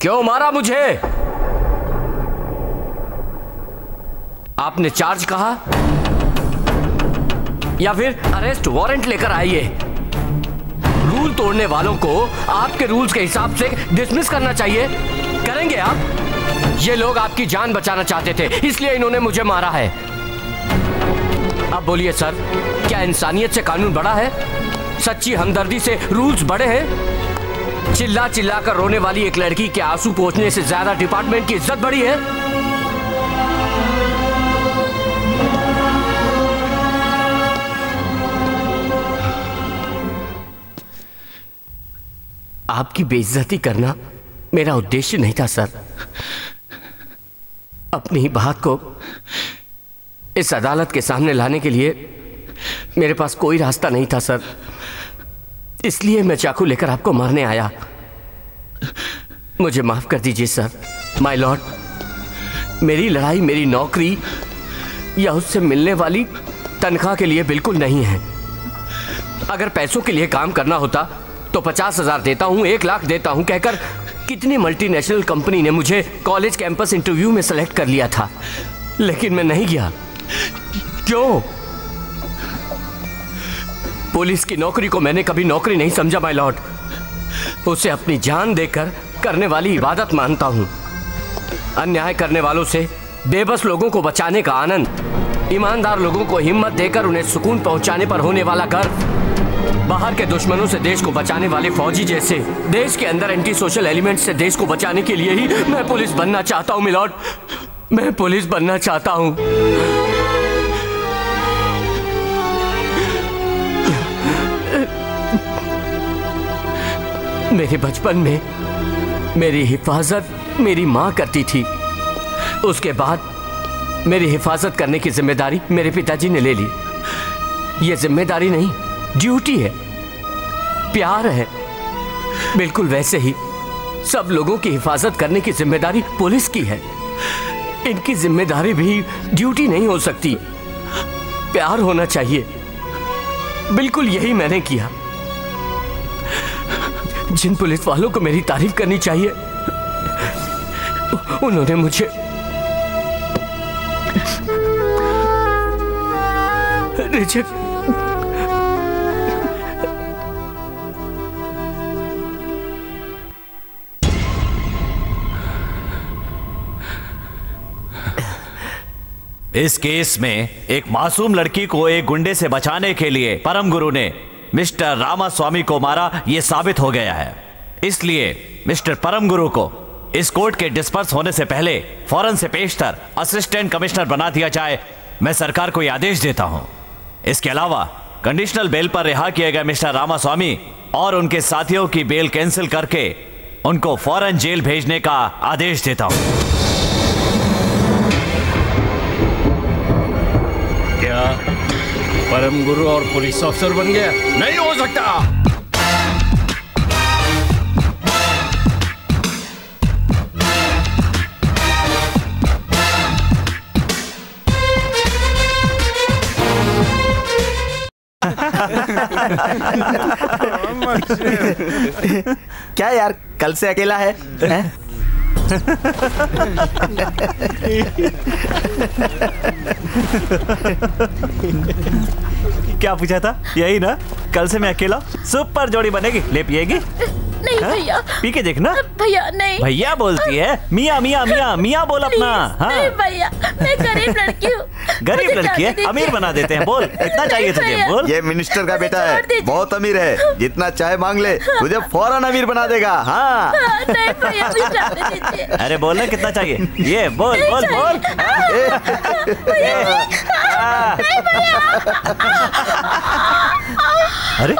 क्यों मारा मुझे? आपने चार्ज कहा? या फिर अरेस्ट वारंट लेकर आइए? रूल तोड़ने वालों को आपके रूल्स के हिसाब से डिसमिस करना चाहिए। करेंगे आप? ये लोग आपकी जान बचाना चाहते थे, इसलिए इन्होंने मुझे मारा है। अब बोलिए, सर, क्या इंसानियत से कानून बड़ा है? सच्ची हमदर्दी से रूल्स बड़े हैं। चिल्ला चिल्ला कर रोने वाली एक लड़की के आँसू पहुँचने से ज़्यादा डिपार्टमेंट की इज़्ज़त बड़ी है। आपकी बेइज्जती करना मेरा उद्देश्य नहीं था, सर। अपनी ही बात को इस अदालत के सामने लाने के लिए मेरे पास कोई रास्ता नहीं था, सर। इसलिए मैं चाकू लेकर आपको मारने आया। मुझे माफ़ कर दीजिए, सर। माय लॉर्ड मेरी लड़ाई, मेरी नौकरी या उससे मिलने वाली तनख्वाह के लिए बिल्कुल नहीं है। अगर पैसों के लिए काम करना होता तो पचास हज़ार देता हूँ, एक लाख देता हूँ, कहकर कितनी मल्टीनेशनल कंपनी ने मुझे कॉलेज कैंपस इंटरव्यू में सेलेक्ट कर लिया था। लेकिन मैं नहीं गया। क्यों? पुलिस की नौकरी को मैंने कभी नौकरी नहीं समझा माय लॉर्ड उसे अपनी जान देकर करने वाली इबादत मानता हूँ। अन्याय करने वालों से बेबस लोगों को बचाने का आनंद, ईमानदार लोगों को हिम्मत देकर उन्हें सुकून पहुँचाने पर होने वाला गर्व, बाहर के दुश्मनों से देश को बचाने वाले फौजी जैसे, देश के अंदर एंटी सोशल एलिमेंट से देश को बचाने के लिए ही मैं पुलिस बनना चाहता हूँ मिलॉर्ड मैं पुलिस बनना चाहता हूँ। मेरे बचपन में मेरी हिफाजत मेरी माँ करती थी। उसके बाद मेरी हिफाजत करने की ज़िम्मेदारी मेरे पिताजी ने ले ली। ये ज़िम्मेदारी नहीं, ड्यूटी है, प्यार है। बिल्कुल वैसे ही सब लोगों की हिफाजत करने की ज़िम्मेदारी पुलिस की है। इनकी ज़िम्मेदारी भी ड्यूटी नहीं हो सकती। प्यार होना चाहिए। बिल्कुल यही मैंने किया। जिन पुलिस वालों को मेरी तारीफ़ करनी चाहिए, उन्होंने मुझे रिजेक्ट इस केस में एक मासूम लड़की को एक गुंडे से बचाने के लिए परम गुरु ने मिस्टर रामास्वामी को मारा यह साबित हो गया है। इसलिए, मिस्टर परम गुरु को इस कोर्ट के डिस्पर्स होने से पहले फ़ौरन से पेशतर असिस्टेंट कमिश्नर बना दिया जाए, मैं सरकार को यह आदेश देता हूँ। इसके अलावा, कंडीशनल बेल पर रिहा किए गए मिस्टर रामास्वामी और उनके साथियों की बेल कैंसिल करके उनको फ़ौरन जेल भेजने का आदेश देता हूँ। क्या परम गुरु और पुलिस ऑफिसर बन गया नहीं हो सकता (laughs) क्या यार कल से अकेला है, हैं? ハハハハ! क्या पूछा था? यही ना? कल से मैं अकेला सुपर जोड़ी बनेगी। ले पिएगी? नहीं हाँ? भैया। पी के देखना। भैया नहीं। भैया बोलती है मिया मिया मिया मिया बोल अपना। हाँ। भैया मैं गरीब लड़की हूँ। (laughs) गरीब लड़की है अमीर बना देते हैं बोल। इतना चाहिए तुझे बोल। ये मिनिस्टर का बेटा है बहुत अमीर है जितना चाहे मांग ले तुझे फ़ौरन अमीर बना देगा हाँ। हाँ, अरे बोलना कितना चाहिए? ये बोल बोल बोल। (laughs) अरे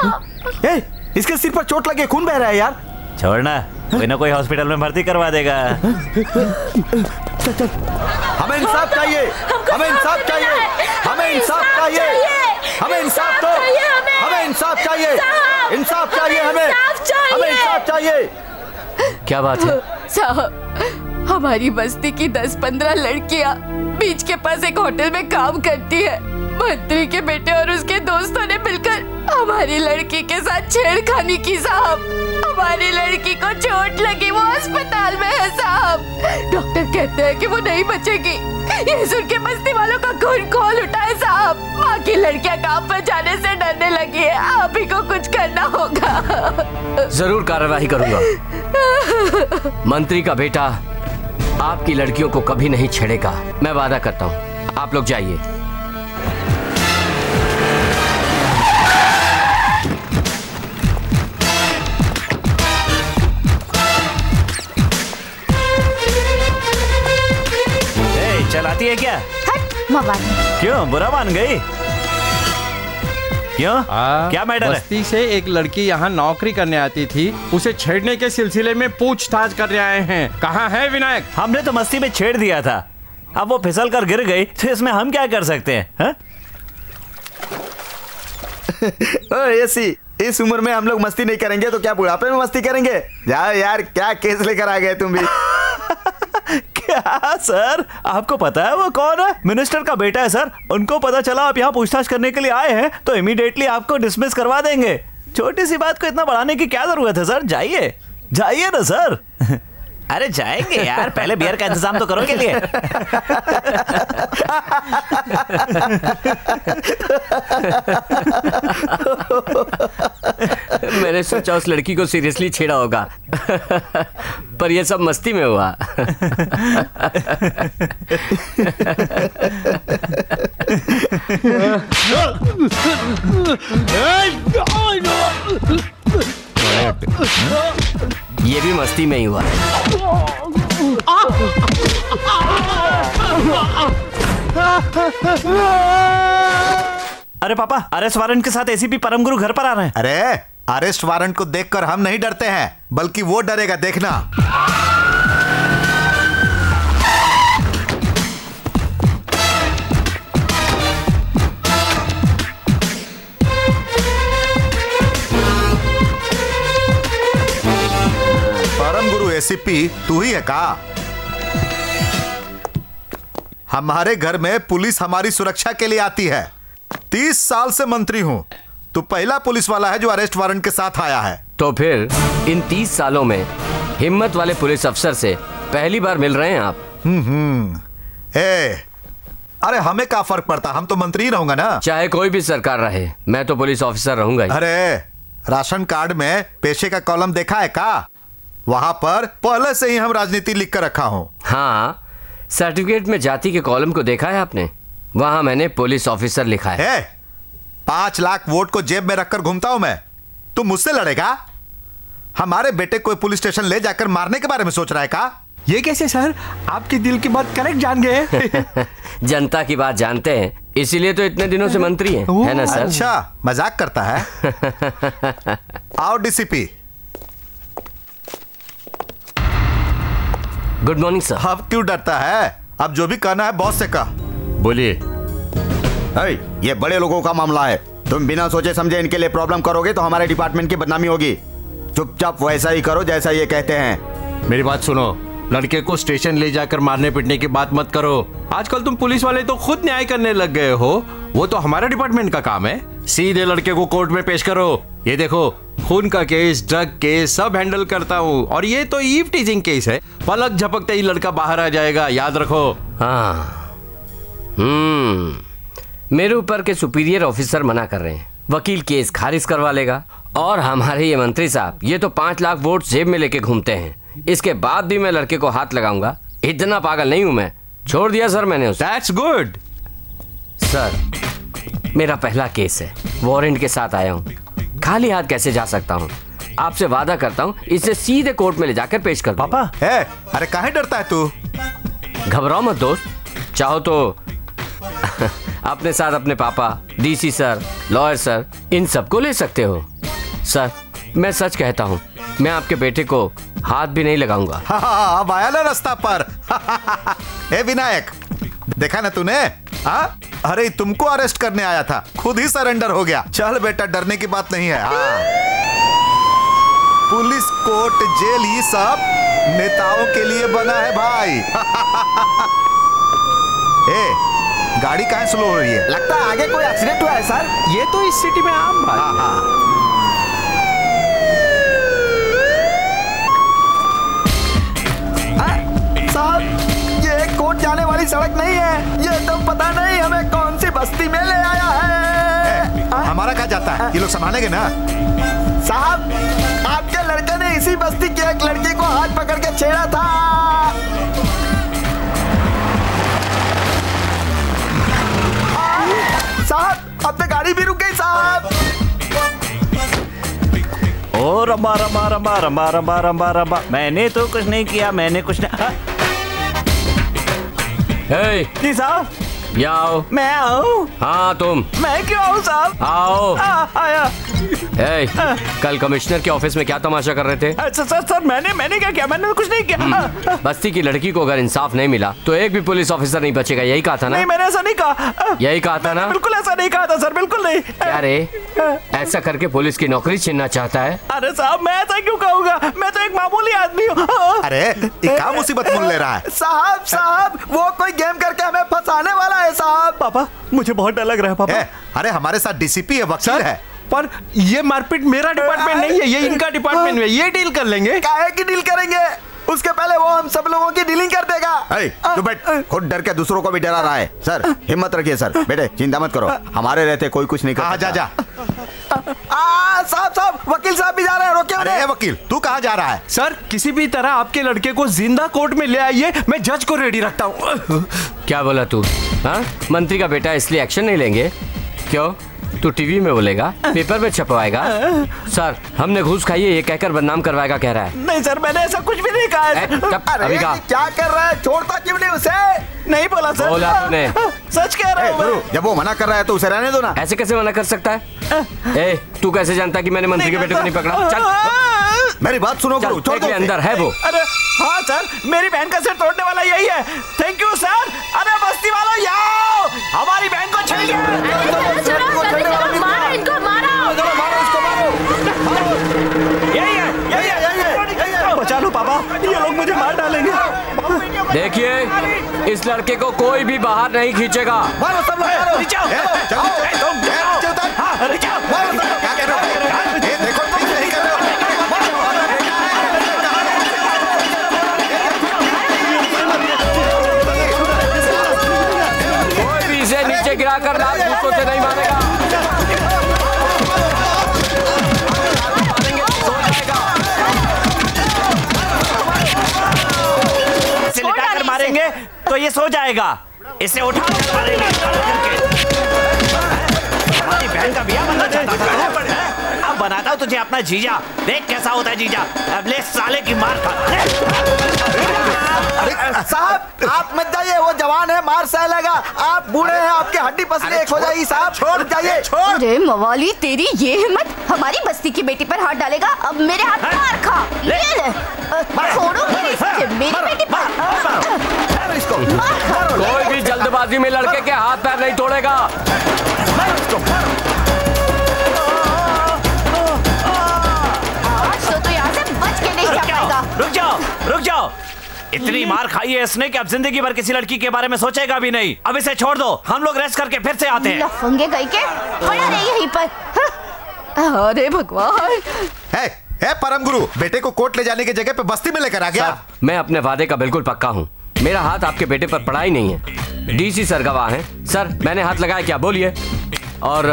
ए, इसके सिर पर चोट लगे खून बह रहा है यार। छोड़ना कोई ना कोई हॉस्पिटल में भर्ती करवा देगा। हमें इंसाफ चाहिए हमें इंसाफ चाहिए हमें इंसाफ चाहिए हमें इंसाफ दो हमें। इंसाफ चाहिए इंसाफ चाहिए हमें हमें। इंसाफ चाहिए। क्या बात है? साहब हमारी बस्ती की दस पंद्रह लड़कियाँ बीच के पास एक होटल में काम करती है। मंत्री के बेटे और उसके दोस्तों ने मिलकर हमारी लड़की के साथ छेड़खानी की, साहब। हमारी लड़की को चोट लगी, वो अस्पताल में है, साहब। डॉक्टर कहते हैं कि वो नहीं बचेगी। ये सुन के बस्ती वालों का खून खोल उठा है साहब। बाकी लड़कियाँ काम पर जाने से डरने लगी है। आप ही को कुछ करना होगा। ज़रूर कार्यवाही करूँगा। मंत्री का बेटा आपकी लड़कियों को कभी नहीं छेड़ेगा। मैं वादा करता हूँ। आप लोग जाइए। चलाती है क्या? मवाली क्यों? बुरा मान गई? क्यों? आ, क्या मैटर है? बस्ती से एक लड़की यहाँ नौकरी करने आती थी। उसे छेड़ने के सिलसिले में पूछताछ करने आए हैं। कहाँ है विनायक? हमने तो मस्ती में छेड़ दिया था। अब वो फिसल कर गिर गई तो इसमें हम क्या कर सकते हैं हा? ओ ऐसी इस उम्र में हम लोग मस्ती नहीं करेंगे तो क्या बुढ़ापे में मस्ती करेंगे? जाओ यार क्या केस लेकर आ गए तुम भी? क्या सर। आपको पता है वो कौन है? मिनिस्टर का बेटा है, सर। उनको पता चला आप यहाँ पूछताछ करने के लिए आए हैं तो इमीडिएटली आपको डिसमिस करवा देंगे। छोटी सी बात को इतना बढ़ाने की क्या ज़रूरत है, सर? जाइए। जाइए ना, सर। (laughs) अरे जाएँगे यार पहले बियर का इंतज़ाम तो करो के लिए। मैंने सोचा उस लड़की को सीरियसली छेड़ा होगा पर यह सब मस्ती में हुआ। ये भी मस्ती में ही हुआ अरे पापा अरेस्ट वारंट के साथ एसीपी परम गुरु घर पर आ रहे हैं। अरे अरेस्ट वारंट को देखकर हम नहीं डरते हैं बल्कि वो डरेगा देखना। एसीपी तू ही है का? हमारे घर में पुलिस हमारी सुरक्षा के लिए आती है। तीस साल से मंत्री हूँ। तू पहला पुलिस वाला है जो अरेस्ट वारंट के साथ आया है। तो फिर इन तीस सालों में हिम्मत वाले पुलिस अफसर से पहली बार मिल रहे हैं आप? हम्म ए अरे हमें क्या फ़र्क पड़ता? हम तो मंत्री ही रहूँगा ना? चाहे कोई भी सरकार रहे मैं तो पुलिस ऑफिसर रहूँगा अरे राशन कार्ड में पेशे का कॉलम देखा है का? वहाँ पर पहले से ही हम राजनीति लिख कर रखा हूँ। हाँ सर्टिफिकेट में जाति के कॉलम को देखा है आपने? वहाँ मैंने पुलिस ऑफिसर लिखा है। पाँच लाख वोट को जेब में रखकर घूमता हूँ मैं। तू मुझसे लड़ेगा? हमारे बेटे को पुलिस स्टेशन ले जाकर मारने के बारे में सोच रहा है का? ये कैसे सर? आपके दिल की बात करेक्ट जान गए। (laughs) जनता की बात जानते हैं इसीलिए तो इतने दिनों से मंत्री हैं। है ना सर? अच्छा मज़ाक करता है। (laughs) आओ डीसीपी गुड मॉर्निंग सर अब क्यों डरता है? अब जो भी कहना है बॉस से कहा। बोलिए। ये बड़े लोगों का मामला है। तुम बिना सोचे समझे इनके लिए प्रॉब्लम करोगे तो हमारे डिपार्टमेंट की बदनामी होगी। चुपचाप वैसा ही करो जैसा ये कहते हैं। मेरी बात सुनो। लड़के को स्टेशन ले जाकर मारने पीटने की बात मत करो। आजकल तुम पुलिस वाले तो खुद न्याय करने लग गए हो। वो तो हमारे डिपार्टमेंट का काम है। सीधे लड़के को कोर्ट में पेश करो। ये देखो खून का केस ड्रग केस सब हैंडल करता हूँ। और ये तो ईव टीजिंग केस है। पलक झपकते ही लड़का बाहर आ जाएगा याद रखो। हाँ। हम्म। मेरे ऊपर के सुपीरियर ऑफिसर मना कर रहे हैं। वकील केस खारिज करवा लेगा। और हमारे ये मंत्री साहब ये तो पाँच लाख वोट जेब में लेके घूमते हैं। इसके बाद भी मैं लड़के को हाथ लगाऊँगा। इतना पागल नहीं हूँ मैं। छोड़ दिया सर मैंने उसे। दैट्स गुड सर मेरा पहला केस है। वारंट के साथ आया हूँ। खाली हाथ कैसे जा सकता हूँ? आपसे वादा करता हूँ इसे सीधे कोर्ट में ले जाकर पेश कर पापा? है। अरे काहे डरता है तू? घबराओ मत दोस्त। चाहो तो (laughs) अपने साथ अपने पापा डीसी सर लॉयर सर इन सबको ले सकते हो। सर मैं सच कहता हूँ मैं आपके बेटे को हाथ भी नहीं लगाऊँगा। (laughs) हाँ, हाँ, अब आया ना रास्ता पर। (laughs) ए विनायक देखा ना तूने? हाँ अरे तुमको अरेस्ट करने आया था। खुद ही सरेंडर हो गया। चल बेटा डरने की बात नहीं है। हाँ। पुलिस कोर्ट जेल ही सब नेताओं के लिए बना है भाई। (laughs) ए गाड़ी कहाँ स्लो हो रही है? लगता है आगे कोई एक्सीडेंट हुआ है सर ये तो इस सिटी में आम बात हाँ। जाने वाली सड़क नहीं है। ये तो पता नहीं हमें कौन सी बस्ती में ले आया है? हमारा कहा जाता है? ये लोग संभालेंगे ना? साहब आपके लड़के ने इसी बस्ती की एक लड़की को हाथ पकड़ के छेड़ा था। साहब अब तो गाड़ी भी रुक गई साहब। ओ रंबा रंबा रंबा रंबा रंबा रंबा रंबा मैंने तो कुछ नहीं किया मैंने कुछ नहीं हाँ, हे, जी आओ मैं आऊँ? हाँ तुम। मैं क्यों आऊँ साहब? आओ। आ, आया। हे, कल कमिश्नर के ऑफ़िस में क्या तमाशा कर रहे थे? अच्छा सर सर मैंने मैंने क्या किया? मैंने तो कुछ नहीं किया। हाँ, हाँ, बस्ती की लड़की को अगर इंसाफ नहीं मिला तो एक भी पुलिस ऑफिसर नहीं बचेगा यही कहा था ना? नहीं मैंने ऐसा नहीं कहा। यही कहा था ना? बिल्कुल ऐसा नहीं कहा था सर बिल्कुल नहीं। क्या रे? ऐसा करके पुलिस की नौकरी छीनना चाहता है? अरे साहब मैं ऐसा क्यों कहूँगा? मैं तो एक मामूली आदमी हूँ। हाँ। अरे क्या मुसीबत मुल ले रहा है। साहब साहब वो कोई गेम करके हमें फंसाने वाला है। साहब। पापा मुझे बहुत डर लग रहा है पापा। ए, अरे हमारे साथ डीसीपी है वकील है। पर ये मारपीट मेरा डिपार्टमेंट नहीं है ये इनका डिपार्टमेंट है। ये डील कर लेंगे। काहे की डील करेंगे? उसके पहले वो हम सब लोगों की डीलिंग कर देगा। ए, तू बैठ। खुद डर के दूसरों को भी डरा रहा है। सर हिम्मत रखिए सर। बेटे चिंता मत करो। हमारे रहते कोई कुछ नहीं कर जा जा। साहब साहब वकील साहब भी जा रहे हैं रोके अरे उन्हें। वकील तू कहाँ जा रहा है? सर किसी भी तरह आपके लड़के को ज़िंदा कोर्ट में ले आइए मैं जज को रेडी रखता हूँ। क्या बोला तू? हाँ? मंत्री का बेटा इसलिए एक्शन नहीं लेंगे? क्यों? तू टीवी में बोलेगा पेपर में छपवाएगा। सर हमने घूस खाई है ये कहकर बदनाम करवाएगा कह रहा है। नहीं सर मैंने ऐसा कुछ भी नहीं कहा। है अभी कहा। क्या कर रहा है? छोड़ता क्यों नहीं उसे? नहीं बोला सर बोला तूने। सच कह रहा हूँ जब वो मना कर रहा है तो उसे रहने दो ना ऐसे कैसे मना कर सकता है ए तू कैसे जानता कि मैंने मंत्री के बेटे को नहीं पकड़ा चल मेरी बात सुनो चल गुरु छोड़ दो अंदर है वो अरे हाँ सर मेरी बहन का सिर तोड़ने वाला यही है थैंक यू सर अरे बस्ती वालों याओ हमारी बहन को छेड़ लिया मारो इनको मारो यही है यही है यही है यही है बचा लो पापा ये लोग मुझे मार डालेंगे देखिए इस लड़के को कोई भी बाहर नहीं खींचेगा मारो सब लोग मारेंगे तो ये सो जाएगा। इसे उठा हमारी बहन का बिया बनना चाहता था। बनाता हूँ तुझे अपना जीजा। देख कैसा होता है जीजा। अब ले साले की मार खा। साहब आप मत जाइए वो जवान है मार सह लेगा आप बूढ़े हैं आपकी हड्डी पसली एक हो जाएगी साहब। छोड़ जाइए। छोड़। अरे मवाली तेरी ये हिम्मत हमारी बस्ती की बेटी पर हाथ डालेगा अब मेरे हाथ मार खा। ले। ले। तुझे, मेरी। बेटी पर इसको। मार खा। कोई भी जल्दबाजी में लड़के के हाथ पैर नहीं तोड़ेगा। रुक जाओ रुक जाओ। इतनी मार खाई है इसने कि अब ज़िंदगी भर किसी लड़की के बारे में सोचेगा भी नहीं। अब इसे छोड़ दो हम लोग रेस्ट करके फिर से आते हैं। लफंगे गई के? पड़ा रही यहीं पर। हाँ। अरे भगवान। ए, परम गुरु बेटे को कोर्ट ले जाने की जगह पे बस्ती में लेकर आ गया। मैं अपने वादे का बिल्कुल पक्का हूँ। मेरा हाथ आपके बेटे पर पड़ा ही नहीं है। डीसी सर गवाह हैं। सर मैंने हाथ लगाया क्या? बोलिए। और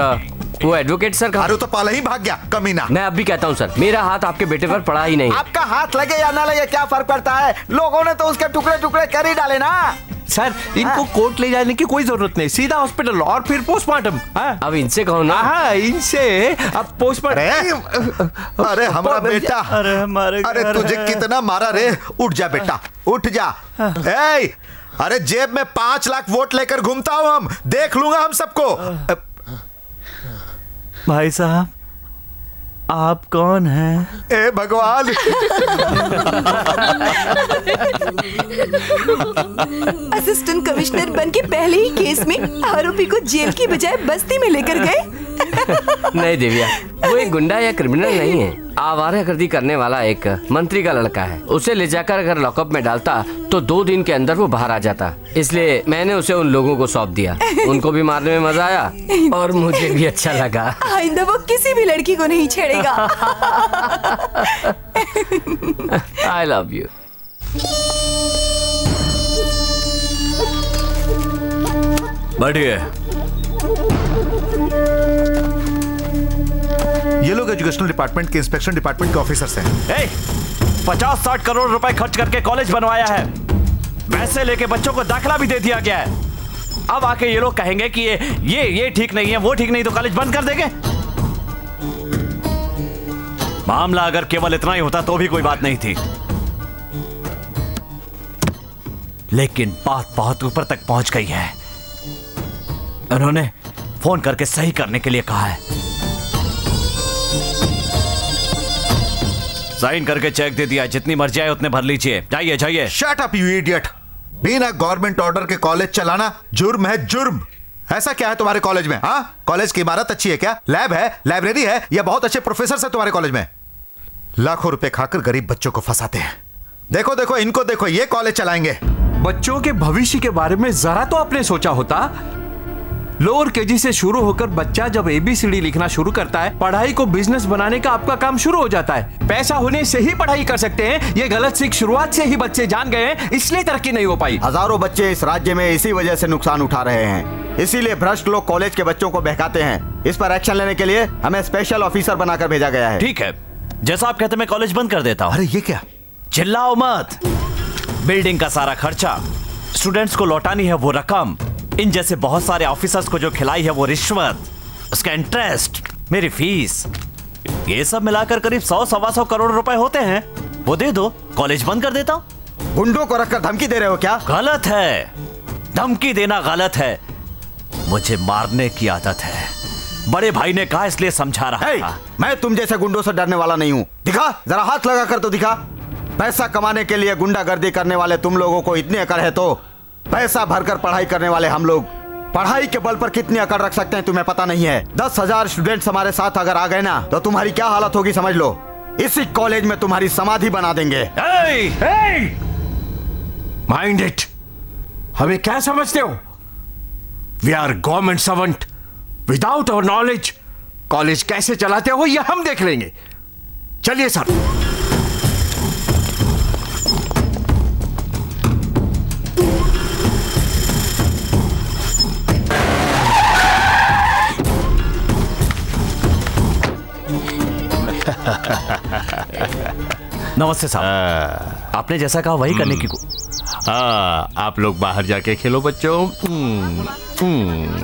वो एडवोकेट सर का तो पहले ही भाग गया कमीना। मैं अब भी कहता हूँ सर मेरा हाथ आपके बेटे पर पड़ा ही नहीं। आपका हाथ लगे या ना लगे क्या फ़र्क पड़ता है? लोगों ने तो उसके टुकड़े टुकड़े कर ही डाले ना। सर इनको कोर्ट ले जाने की कोई ज़रूरत नहीं सीधा हॉस्पिटल और फिर पोस्टमार्टम हाँ? अब इनसे कहो ना। हाँ इनसे अब पोस्टमार्टम अरे हमारा बेटा। अरे हमारे अरे तुझे कितना मारा रे? उठ जा बेटा उठ जा। ए अरे जेब में पाँच लाख वोट लेकर घूमता हूँ हम देख लूँगा हम सबको। भाई साहब आप कौन हैं? ए भगवान। असिस्टेंट कमिश्नर बन के पहले ही केस में आरोपी को जेल की बजाय बस्ती में लेकर गए। नहीं दिव्या वो एक गुंडा या क्रिमिनल नहीं है। आवारागर्दी करने वाला एक मंत्री का लड़का है। उसे ले जाकर अगर लॉकअप में डालता तो दो दिन के अंदर वो बाहर आ जाता। इसलिए मैंने उसे उन लोगों को सौंप दिया। उनको भी मारने में मज़ा आया और मुझे भी अच्छा लगा। आइंदा वो किसी भी लड़की को नहीं छेड़ेगा आई लव यू बैठिए। ये लोग एजुकेशनल डिपार्टमेंट के इंस्पेक्शन डिपार्टमेंट के ऑफिसर्स हैं। ए, पचास साठ करोड़ रुपए खर्च करके कॉलेज बनवाया है। पैसे लेके बच्चों को दाखिला भी दे दिया गया है। अब आके ये लोग कहेंगे कि ये ये ये ठीक नहीं है वो ठीक नहीं तो कॉलेज बंद कर देंगे। मामला अगर केवल इतना ही होता तो भी कोई बात नहीं थी। लेकिन बात बहुत ऊपर तक पहुँच गई है। उन्होंने फ़ोन करके सही करने के लिए कहा है। साइन करके चेक दे दिया, जितनी मर्ज़ी आए उतने भर लीजिए। जाइए जाइए। शट अप यू इडियट बिना गवर्नमेंट ऑर्डर के कॉलेज चलाना जुर्म है, जुर्म। ऐसा क्या है तुम्हारे कॉलेज में हाँ? कॉलेज की इमारत अच्छी है क्या? लैब है? लाइब्रेरी है? या बहुत अच्छे प्रोफेसर है तुम्हारे कॉलेज में? लाखों रुपए खाकर गरीब बच्चों को फंसाते हैं। देखो देखो, इनको देखो, ये कॉलेज चलाएँगे। बच्चों के भविष्य के बारे में जरा तो आपने सोचा होता। लोअर केजी से शुरू होकर बच्चा जब एबीसीडी लिखना शुरू करता है पढ़ाई को बिज़नेस बनाने का आपका काम शुरू हो जाता है। पैसा होने से ही पढ़ाई कर सकते हैं ये गलत सीख शुरुआत से ही बच्चे जान गए हैं इसलिए तरक्की नहीं हो पाई। हज़ारों बच्चे इस राज्य में इसी वजह से नुकसान उठा रहे हैं। इसीलिए भ्रष्ट लोग कॉलेज के बच्चों को बहकाते हैं। इस पर एक्शन लेने के लिए हमें स्पेशल ऑफिसर बनाकर भेजा गया है। ठीक है। जैसा आप कहते मैं कॉलेज बंद कर देता हूँ। अरे ये क्या? चिल्लाओ मत। बिल्डिंग का सारा खर्चा स्टूडेंट्स को लौटानी है वो रकम। इन जैसे बहुत सारे ऑफिसर्स को जो खिलाई है वो रिश्वत उसका इंटरेस्ट मेरी फ़ीस ये सब मिलाकर करीब सौ सवा सौ करोड़ रुपए होते हैं। वो दे दो कॉलेज बंद कर देता हूँ। गुंडों को रखकर धमकी दे रहे हो क्या? गलत है। धमकी देना गलत है। मुझे मारने की आदत है। बड़े भाई ने कहा इसलिए समझा रहा hey, था। मैं तुम जैसे गुंडों से डरने वाला नहीं हूँ। दिखा जरा हाथ लगा कर तो दिखा। पैसा कमाने के लिए गुंडागर्दी करने वाले तुम लोगों को इतनी अकड़ है तो। पैसा भरकर पढ़ाई करने वाले हम लोग। पढ़ाई के बल पर कितनी अकड़ रख सकते हैं तुम्हें पता नहीं है। दस हज़ार स्टूडेंट्स हमारे साथ अगर आ गए ना तो तुम्हारी क्या हालत होगी समझ लो। इसी कॉलेज में तुम्हारी समाधि बना देंगे। माइंड इट हमें क्या समझते हो? We are government servant without our knowledge college कैसे चलाते हो ये हम देख लेंगे। चलिए सर (laughs) नमस्ते साहब। आपने जैसा कहा वही करने की को- हाँ आप लोग बाहर जाके खेलो बच्चों।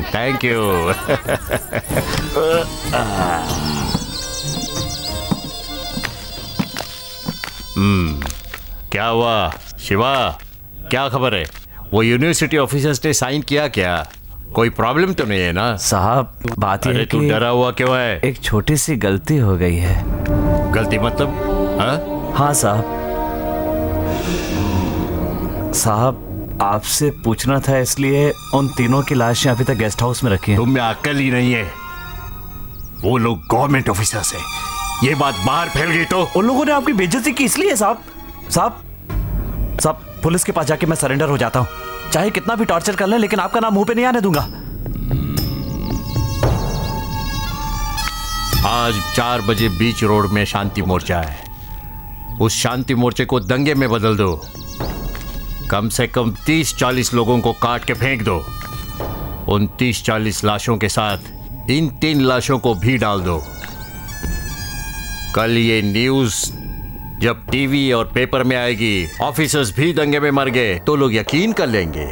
थैंक यू क्या हुआ? शिवा क्या खबर है? वो यूनिवर्सिटी ऑफिसर्स ने साइन किया क्या? कोई प्रॉब्लम तो नहीं है ना? साहब बात अरे तू डरा हुआ क्यों है? एक छोटी सी गलती हो गई है। गलती मतलब? हाँ? हाँ साहब। साहब आपसे पूछना था इसलिए उन तीनों की लाशें अभी तक गेस्ट हाउस में रखी हैं। तुम में अक्ल ही नहीं है। वो लोग गवर्नमेंट ऑफिसर्स है। ये बात बाहर फैल गई तो? उन लोगों ने आपकी बेइज्जती की इसलिए साहब। साहब साहब पुलिस के पास जाके मैं सरेंडर हो जाता हूँ। चाहे कितना भी टॉर्चर कर लें, लेकिन आपका नाम मुँह पे नहीं आने दूँगा। आज चार बजे बीच रोड में शांति मोर्चा है। उस शांति मोर्चे को दंगे में बदल दो। कम से कम तीस चालीस लोगों को काट के फेंक दो। उन तीस चालीस लाशों के साथ इन तीन लाशों को भी डाल दो। कल ये न्यूज़ जब टीवी और पेपर में आएगी, ऑफिसर्स भी दंगे में मर गए तो लोग यकीन कर लेंगे।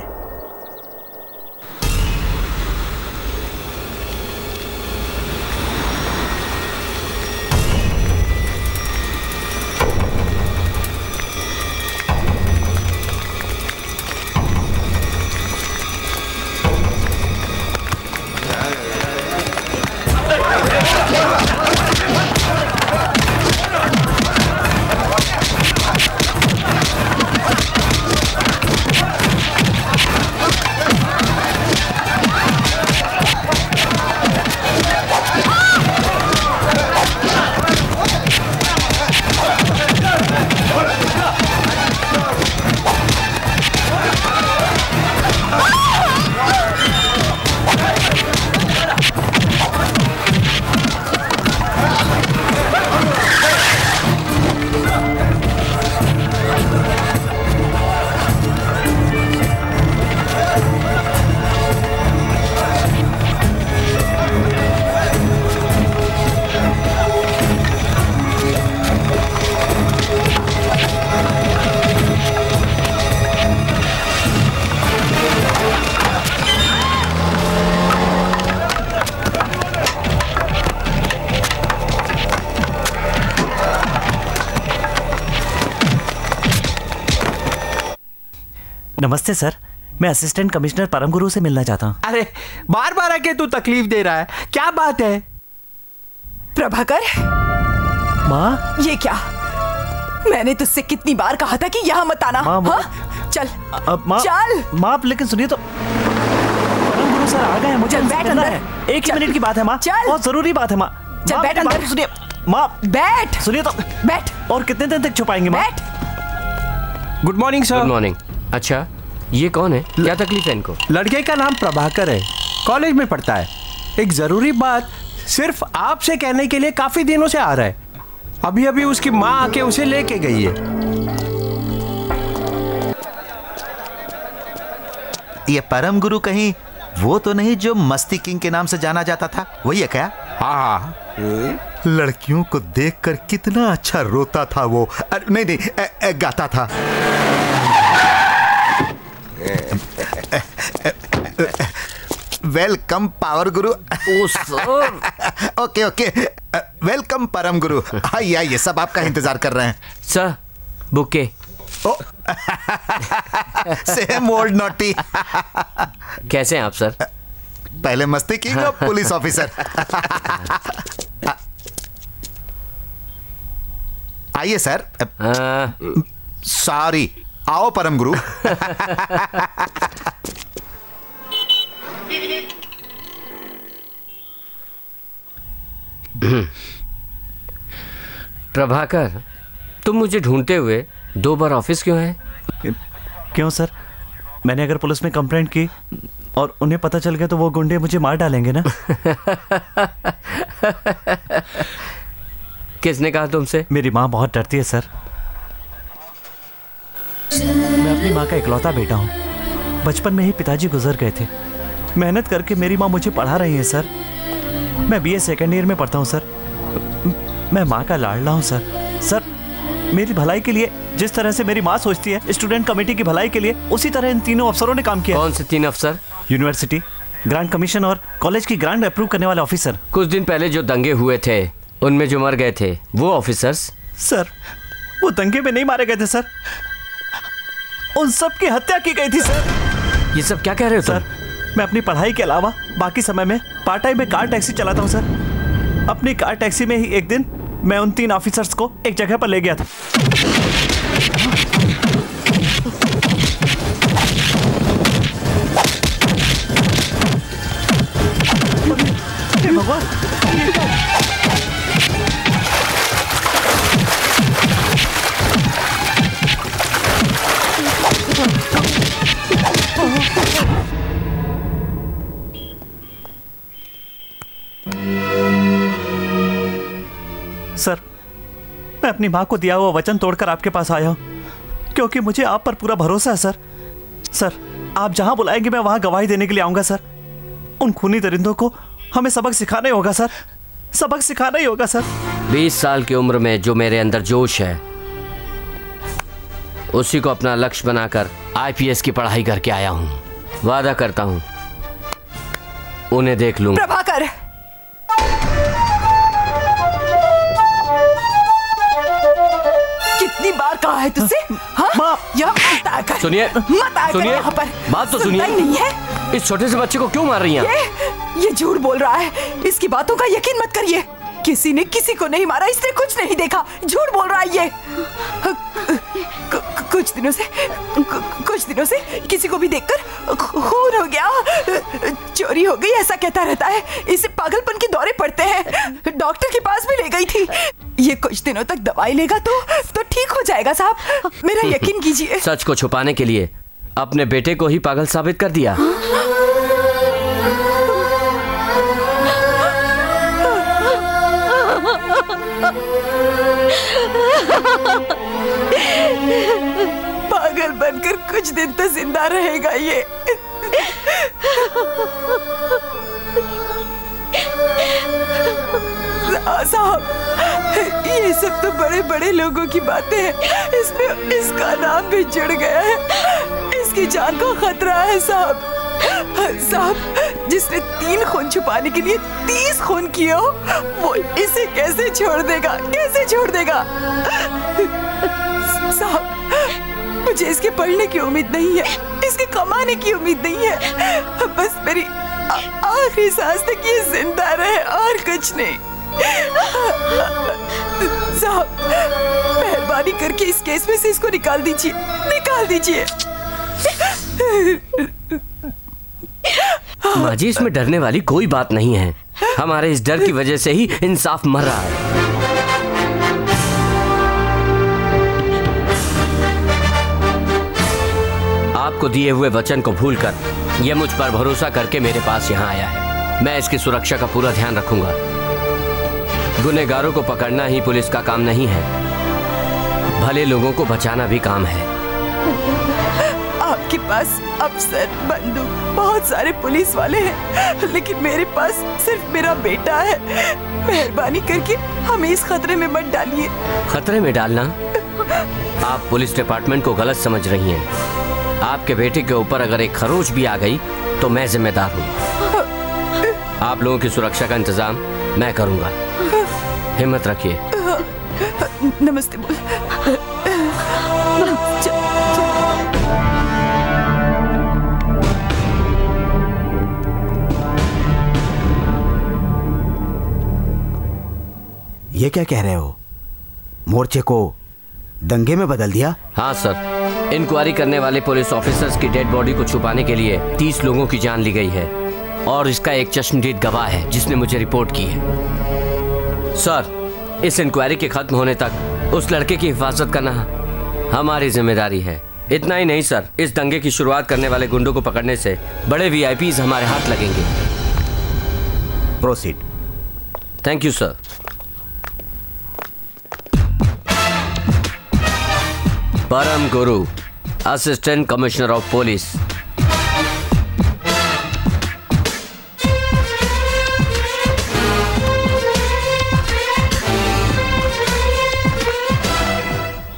नमस्ते सर। मैं असिस्टेंट कमिश्नर परम गुरु से मिलना चाहता हूँ। अरे बार बार आके तू तकलीफ़ दे रहा है। क्या बात है? प्रभाकर? माँ? ये क्या? मैंने तुझसे कितनी बार कहा था कि यहाँ मत आना। माँ, हाँ? चल। अब माँ चल। माँ आप लेकिन सुनिए तो परम गुरु सर आ गए मुझे चल, बैठ अंदर। है। एक ही मिनट की बात है माँ। चल। बहुत ज़रूरी बात है माँ। चल, बैठ अंदर। सुनिए। माँ। बैठ। सुनिए तो। बैठ। और कितने दिन तक छुपाएँगे माँ? बैठ। Good morning sir good morning अच्छा। ये कौन है? क्या तकलीफ़ है इनको? लड़के का नाम प्रभाकर है। कॉलेज में पढ़ता है। एक ज़रूरी बात सिर्फ़ आपसे कहने के लिए काफ़ी दिनों से आ रहा है। अभी अभी उसकी माँ आके उसे लेके गई है। ये परम गुरु कहीं वो तो नहीं जो मस्ती किंग के नाम से जाना जाता था। वही है क्या? हाँ हाँ। लड़कियों को देखकर कितना अच्छा रोता था वो। नहीं नहीं गाता था। Welcome power Guru oh sir. Okay okay welcome Param Guru आइए आइए सब आपका इंतज़ार कर रहे हैं sir bouquet oh same old naughty कैसे हैं आप सर? पहले मस्ती की पुलिस ऑफिसर (laughs) (laughs) आइए सर सॉरी आओ परम गुरु (laughs) (clears throat) प्रभाकर तुम मुझे ढूंढते हुए दो बार ऑफ़िस क्यों आए क्यों सर? मैंने अगर पुलिस में कंप्लेंट की और उन्हें पता चल गया तो वो गुंडे मुझे मार डालेंगे ना? (laughs) किसने कहा तुमसे? मेरी माँ बहुत डरती है सर। मैं अपनी माँ का इकलौता बेटा हूँ। बचपन में ही पिताजी गुजर गए थे। मेहनत करके मेरी माँ मुझे पढ़ा रही है सर। मैं बीए सेकेंड ईयर में पढ़ता हूँ सर। मैं माँ का लाडला हूँ सर। सर मेरी भलाई के लिए जिस तरह से मेरी माँ सोचती है स्टूडेंट कमेटी की भलाई के लिए उसी तरह इन तीनों अफसरों ने काम किया कौन से तीन अफसर? यूनिवर्सिटी ग्रांट कमीशन और कॉलेज की ग्रांट अप्रूव करने वाले ऑफिसर कुछ दिन पहले जो दंगे हुए थे उनमें जो मर गए थे वो ऑफिसर्स सर वो दंगे में नहीं मारे गए थे सर। उन सब की हत्या की गई थी सर। ये सब क्या कह रहे हो सर मैं अपनी पढ़ाई के अलावा बाकी समय में पार्ट टाइम में कार टैक्सी चलाता हूँ सर अपनी कार टैक्सी में ही एक दिन मैं उन तीन ऑफिसर्स को एक जगह पर ले गया था। मैं अपनी माँ को दिया हुआ वचन तोड़कर आपके पास आया हूँ। क्योंकि मुझे आप पर पूरा भरोसा है सर। सर आप जहाँ बुलाएँगे मैं वहाँ गवाही देने के लिए आऊँगा सर। उन खूनी दरिंदों को हमें सबक सिखाना ही होगा सर। सबक सिखाना ही होगा सर। बीस साल की उम्र में जो मेरे अंदर जोश है उसी को अपना लक्ष्य बनाकर आईपीएस की पढ़ाई करके आया हूँ। वादा करता हूँ उन्हें देख लूँगा प्रभाकर! कितनी बार कहा है तुझसे? हाँ? यहाँ सुनिए। मत सुनिए। यहाँ पर। बात तो सुनिए। नहीं है। इस छोटे से बच्चे को क्यों मार रही हैं? ये ये झूठ बोल रहा है। इसकी बातों का यकीन मत करिए। किसी ने किसी को नहीं मारा, इसने कुछ नहीं देखा। झूठ बोल रहा है ये। कुछ दिनों से कुछ दिनों से किसी को भी देखकर खून हो गया। चोरी हो गई, ऐसा कहता रहता है। इसे पागलपन के दौरे पड़ते हैं। डॉक्टर के पास भी ले गई थी। ये कुछ दिनों तक दवाई लेगा तो तो ठीक हो जाएगा साहब। मेरा यकीन कीजिए। सच को छुपाने के लिए अपने बेटे को ही पागल साबित कर दिया। पागल बनकर कुछ दिन तो ज़िंदा रहेगा ये। साहब ये सब तो बड़े बड़े लोगों की बातें हैं। इसमें इसका नाम भी जुड़ गया है। इसकी जान को खतरा है साहब। साहब, जिसने तीन खून छुपाने के लिए तीस खून किए हो, वो इसे कैसे छोड़ देगा? कैसे छोड़ देगा? साहब, मुझे इसके पढ़ने की उम्मीद नहीं है, इसके कमाने की उम्मीद नहीं है। बस मेरी आखिरी सांस तक ये ज़िंदा रहे और कुछ नहीं। साहब, मेहरबानी करके इस केस में से इसको निकाल दीजिए निकाल दीजिए। माँ जी इसमें डरने वाली कोई बात नहीं है। हमारे इस डर की वजह से ही इंसाफ मर रहा है। आपको दिए हुए वचन को भूलकर यह मुझ पर भरोसा करके मेरे पास यहाँ आया है। मैं इसकी सुरक्षा का पूरा ध्यान रखूँगा। गुनेगारों को पकड़ना ही पुलिस का काम नहीं है। भले लोगों को बचाना भी काम है। आपके पास अफसर, बंदूक बहुत सारे पुलिस वाले हैं लेकिन मेरे पास सिर्फ़ मेरा बेटा है। मेहरबानी करके हमें इस खतरे में मत डालिए। खतरे में डालना? आप पुलिस डिपार्टमेंट को गलत समझ रही हैं। आपके बेटे के ऊपर अगर एक खरोच भी आ गई तो मैं जिम्मेदार हूँ। आप लोगों की सुरक्षा का इंतज़ाम मैं करूँगा। हिम्मत रखिए। नमस्ते ये क्या कह रहे हो? मोर्चे को दंगे में बदल दिया? हाँ सर। इंक्वायरी करने वाले पुलिस ऑफिसर्स की डेड बॉडी को छुपाने के लिए तीस लोगों की जान ली गई है और इसका एक चश्मदीद गवाह है जिसने मुझे रिपोर्ट की है। सर इस इंक्वायरी के खत्म होने तक उस लड़के की हिफाजत करना हमारी ज़िम्मेदारी है। इतना ही नहीं सर। इस दंगे की शुरुआत करने वाले गुंडों को पकड़ने से बड़े वीआईपीज हमारे हाथ लगेंगे। Proceed thank you sir Param Guru assistant commissioner of police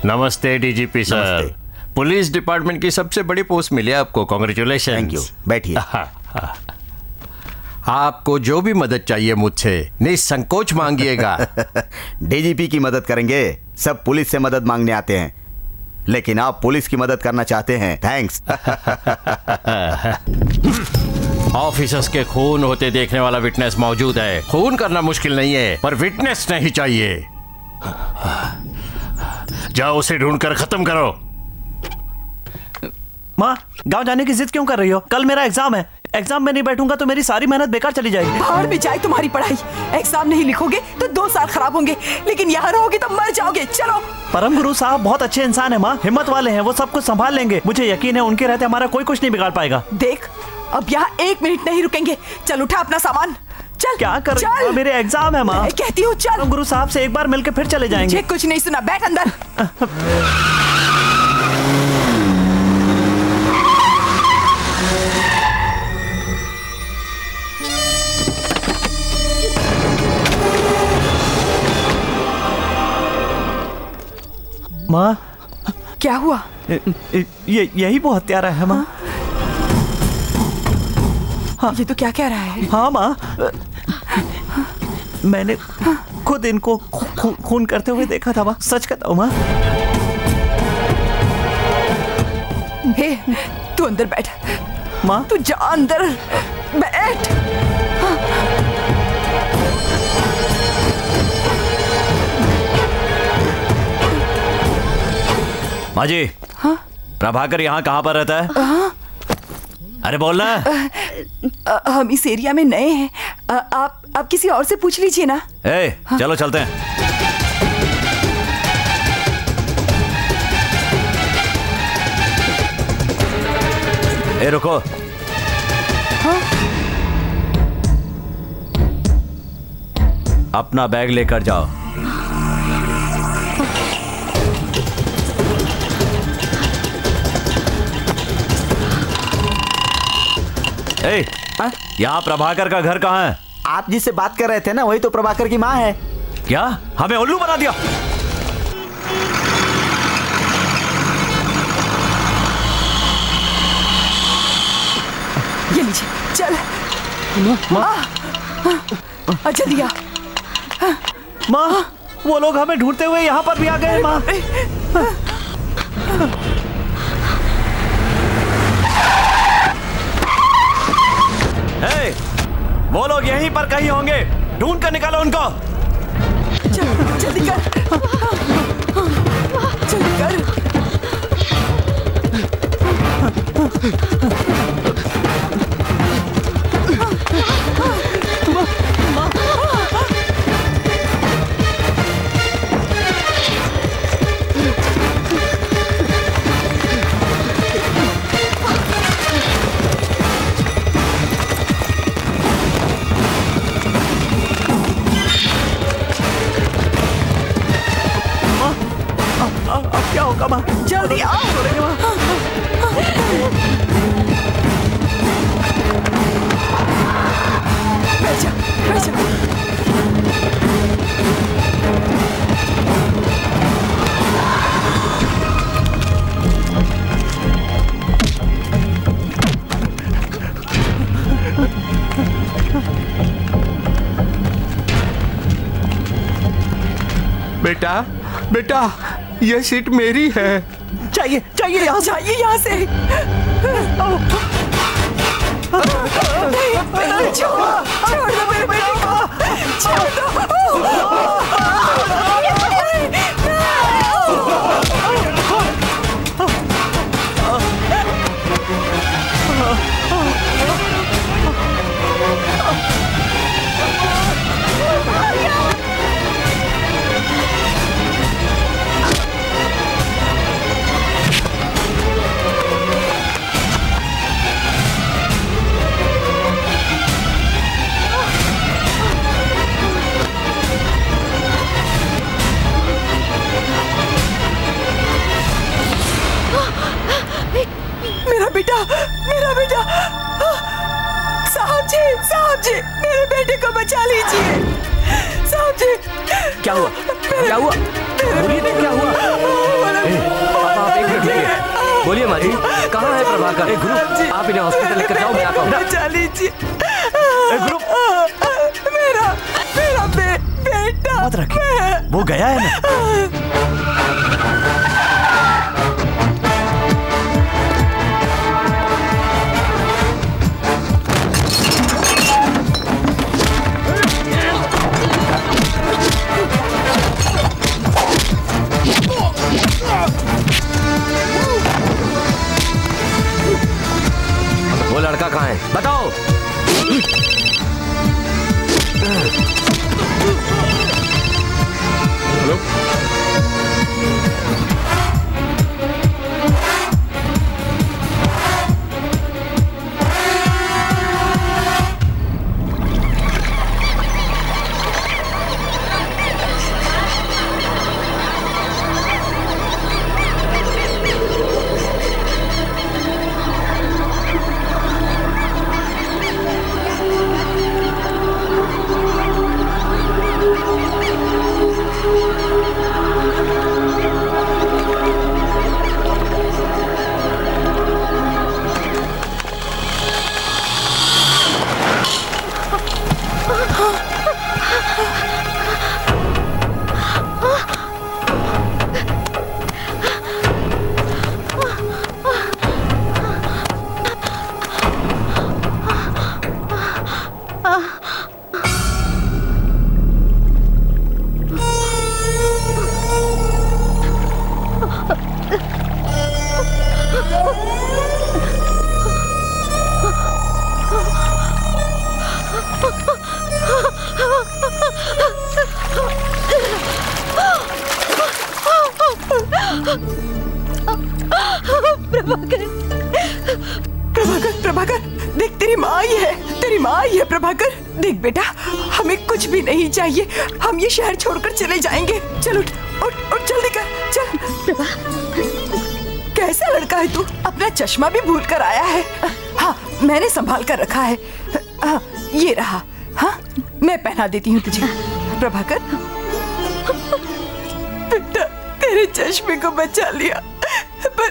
नमस्ते डीजीपी सर पुलिस डिपार्टमेंट की सबसे बड़ी पोस्ट मिली है आपको कॉन्ग्रेचुलेशन थैंक यू बैठिए। (laughs) आपको जो भी मदद चाहिए मुझसे निसंकोच मांगिएगा। (laughs) डीजीपी की मदद करेंगे। सब पुलिस से मदद मांगने आते हैं। लेकिन आप पुलिस की मदद करना चाहते हैं। थैंक्स ऑफिसर्स (laughs) के खून होते देखने वाला विटनेस मौजूद है। खून करना मुश्किल नहीं है पर विटनेस नहीं चाहिए। जाओ उसे ढूंढकर खत्म करो। माँ गाँव जाने की जिद क्यों कर रही हो? कल मेरा एग्ज़ाम है। एग्ज़ाम में नहीं बैठूँगा तो मेरी सारी मेहनत बेकार चली जाएगी। बाहर में जाए तुम्हारी पढ़ाई। एग्ज़ाम नहीं लिखोगे तो दो साल खराब होंगे। लेकिन यहाँ रहोगे तो मर जाओगे। चलो। परम गुरु साहब बहुत अच्छे इंसान है माँ। हिम्मत वाले हैं वो सब कुछ संभाल लेंगे। मुझे यकीन है उनके रहते हमारा कोई कुछ नहीं बिगाड़ पाएगा। देख अब यहाँ एक मिनट नहीं रुकेंगे। चल उठा अपना सामान। चल क्या कर रही हो? चल। मेरे एग्ज़ाम है माँ। कहती हूँ चल। गुरु साहब से एक बार मिलकर फिर चले जाएँगे। कुछ नहीं सुना बैठ अंदर। (laughs) माँ। क्या हुआ? ये यही वो हत्यारा है माँ। हाँ? ये तो क्या कह रहा है? हाँ माँ। मैंने खुद इनको खू- खून करते हुए देखा था माँ। सच कहता हूँ माँ। हे तू अंदर बैठ। माँ। तू जा अंदर। बैठ। माँ जी प्रभाकर यहाँ कहाँ पर रहता है? अरे बोलना हम इस एरिया में नए हैं। आप आप किसी और से पूछ लीजिए ना। ए, चलो चलते हैं। ए रुको। अपना बैग लेकर जाओ। ए, यहाँ प्रभाकर का घर कहाँ है? आप जिससे बात कर रहे थे ना वही तो प्रभाकर की माँ है। क्या? हमें उल्लू बना दिया। ये लीजिए चल। आ, आ, जल्दी आ। माँ वो लोग हमें ढूंढते हुए यहाँ पर भी आ गए माँ। hey, वो लोग यहीं पर कहीं होंगे ढूंढ कर निकालो उनको जल्दी कर जल्दी कर बेटा बेटा ये सीट मेरी है। चाहिए चाहिए यहाँ चाहिए जाइए यहाँ से। नहीं, नहीं, छोड़ छोड़ दो मेरे बेटे को छोड़। दो बेटा मेरा बेटा। साहब जी साहब जी मेरे बेटे को बचा लीजिए। साहब जी। क्या हुआ? क्या हुआ? बोलिए तो क्या हुआ? ए, आप एक मिनट रुकिए बोलिए माँ जी कहाँ है प्रभाकर? गुरु आप इन्हें हॉस्पिटल लेकर जाओ मैं आता हूँ। बचा लीजिए। मेरा मेरा बे, बेटा। मत रखिए। वो गया है ना? बताओ। प्रभाकर चाहिए हम ये शहर छोड़कर चले जाएँगे। चल उठ उठ उठ जल्दी कर चल। प्रभा। कैसा लड़का है तू? अपना चश्मा भी भूल कर आया है। हाँ मैंने संभाल कर रखा है। हाँ ये रहा। हाँ मैं पहना देती हूँ तुझे। प्रभाकर बेटा तेरे चश्मे को बचा लिया। पर,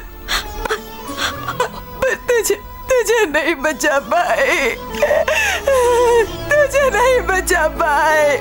पर तुझे तुझे नहीं बचा पाए। तुझे नहीं बचा पाए।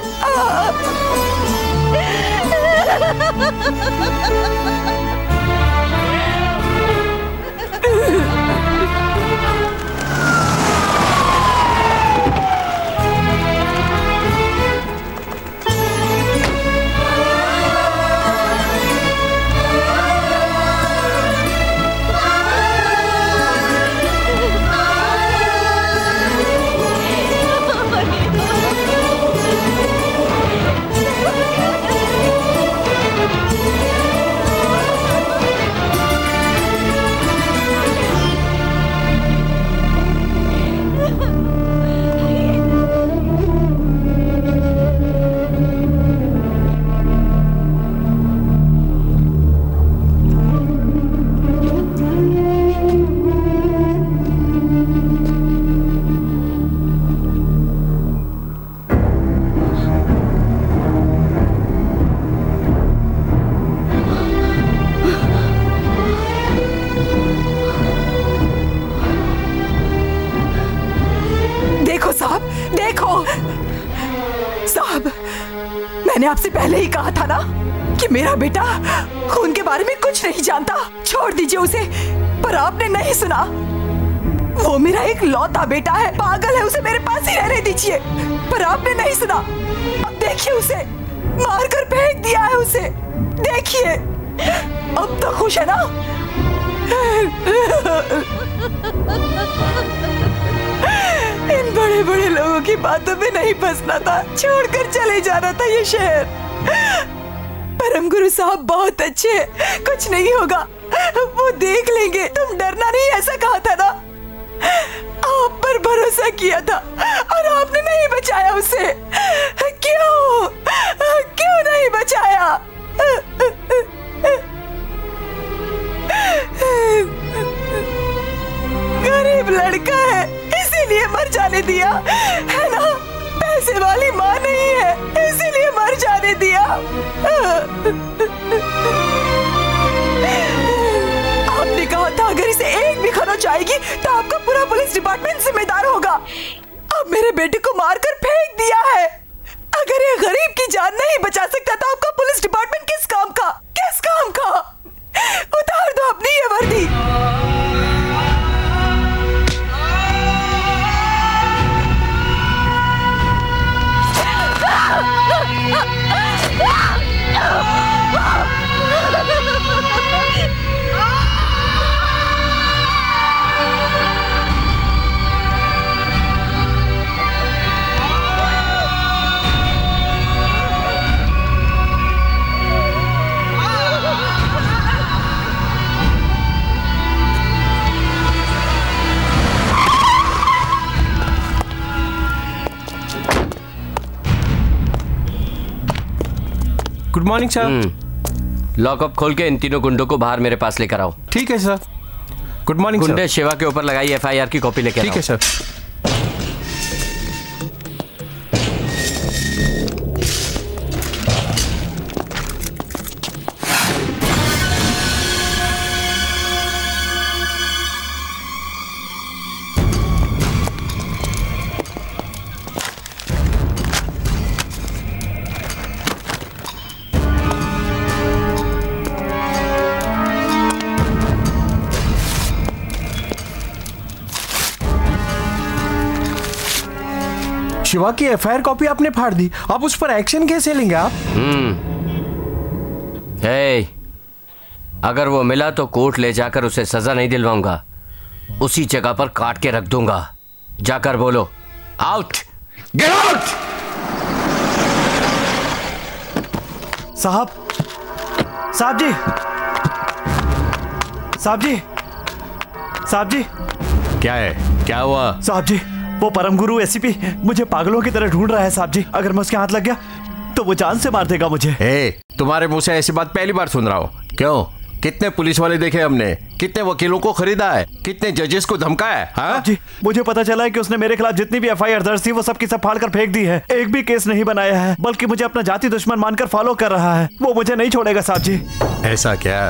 मैंने आपसे पहले ही कहा था ना कि मेरा बेटा खून के बारे में कुछ नहीं जानता। छोड़ दीजिए उसे, पर आपने नहीं सुना। वो मेरा एक लौता बेटा है। पागल है, उसे मेरे पास ही रहने दीजिए। पर आपने नहीं सुना। अब देखिए उसे। मार कर फेंक दिया है उसे। देखिए। अब तो खुश है ना? बड़े लोगों की बातों में नहीं फंसना था। छोड़कर चले जाना था ये शहर। परम गुरु साहब बहुत अच्छे कुछ नहीं होगा। वो देख लेंगे। तुम डरना नहीं, ऐसा कहा था ना। आप पर भरोसा किया था और आपने नहीं बचाया उसे। क्यों? क्यों नहीं बचाया? गरीब लड़का है। मर जाने दिया। है ना? पैसे वाली माँ नहीं है, इसीलिए मर जाने दिया। आपने कहा था अगर इसे एक भी खरोच आएगी तो आपका पूरा पुलिस डिपार्टमेंट जिम्मेदार होगा। अब मेरे बेटे को मारकर फेंक दिया है। अगर ये गरीब की जान नहीं बचा सकता तो आपका पुलिस डिपार्टमेंट किस काम का? किस काम का? उतार दो अपनी ये वर्दी। Ah! Ah! Ah! Good morning sir lockup खोल के इन तीनों गुंडों को बाहर मेरे पास लेकर आओ। ठीक है सर गुड मॉर्निंग गुंडे सेवा के ऊपर लगाई एफआईआर की कॉपी लेकर ठीक है सर शिवा की एफआईआर कॉपी आपने फाड़ दी। अब उस पर एक्शन कैसे लेंगे आप? हे अगर वो मिला तो कोर्ट ले जाकर उसे सजा नहीं दिलवाऊँगा। उसी जगह पर काट के रख दूँगा। जाकर बोलो आउट गेट आउट साहब साहब जी। साहब जी। साहब जी। क्या है? क्या हुआ? साहब जी वो परम गुरु एसीपी मुझे पागलों की तरह ढूंढ रहा है साहब जी। अगर मैं उसके हाथ लग गया तो वो जान से मार देगा मुझे। ए, तुम्हारे मुँह से ऐसी बात पहली बार सुन रहा हूँ। क्यों? कितने पुलिस वाले देखे हमने? कितने वकीलों को खरीदा है? कितने जजेस को धमकाया है? हाँ? जी मुझे पता चला है कि उसने मेरे खिलाफ जितनी भी एफआईआर दर्ज थी वो सब की सब फाड़ कर फेंक दी है। एक भी केस नहीं बनाया है बल्कि मुझे अपना जाति दुश्मन मानकर फॉलो कर रहा है। वो मुझे नहीं छोड़ेगा साहब जी। ऐसा क्या?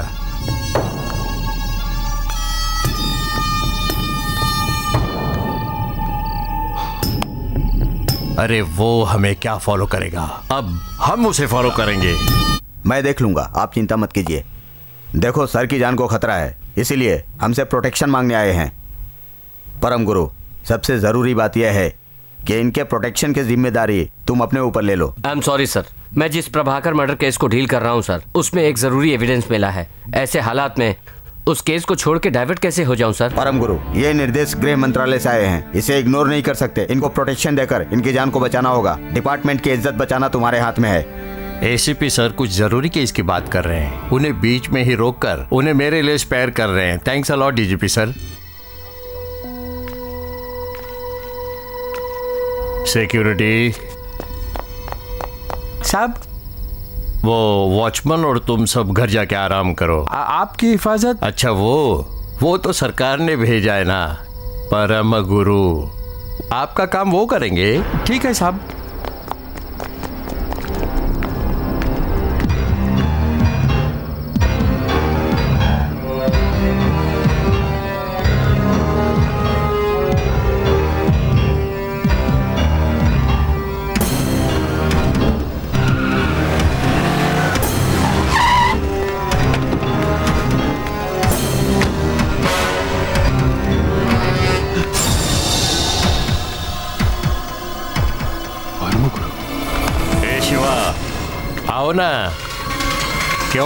अरे वो हमें क्या फॉलो करेगा? अब हम उसे फॉलो करेंगे। मैं देख लूँगा आप चिंता मत कीजिए। देखो सर की जान को खतरा है इसीलिए हमसे प्रोटेक्शन मांगने आए हैं। परम गुरु सबसे ज़रूरी बात यह है कि इनके प्रोटेक्शन की ज़िम्मेदारी तुम अपने ऊपर ले लो। आई एम सॉरी सर मैं जिस प्रभाकर मर्डर केस को डील कर रहा हूँ सर उसमें एक ज़रूरी एविडेंस मिला है। ऐसे हालात में उस केस को छोड़ के डाइवर्ट कैसे हो जाऊँ सर? परम गुरु ये निर्देश गृह मंत्रालय से आए हैं। इसे इग्नोर नहीं कर सकते। इनको प्रोटेक्शन देकर इनकी जान को बचाना होगा। डिपार्टमेंट की इज़्ज़त बचाना तुम्हारे हाथ में है। एसीपी सर कुछ ज़रूरी केस की बात कर रहे हैं। उन्हें बीच में ही रोककर उन्हें मेरे लिए स्पेयर कर रहे हैं। Thanks a lot DGP sir. Security साहब वो वॉचमैन और तुम सब घर जाके आराम करो। आ- आपकी हिफाजत? अच्छा वो वो तो सरकार ने भेजा है ना परम गुरु। आपका काम वो करेंगे? ठीक है साहब।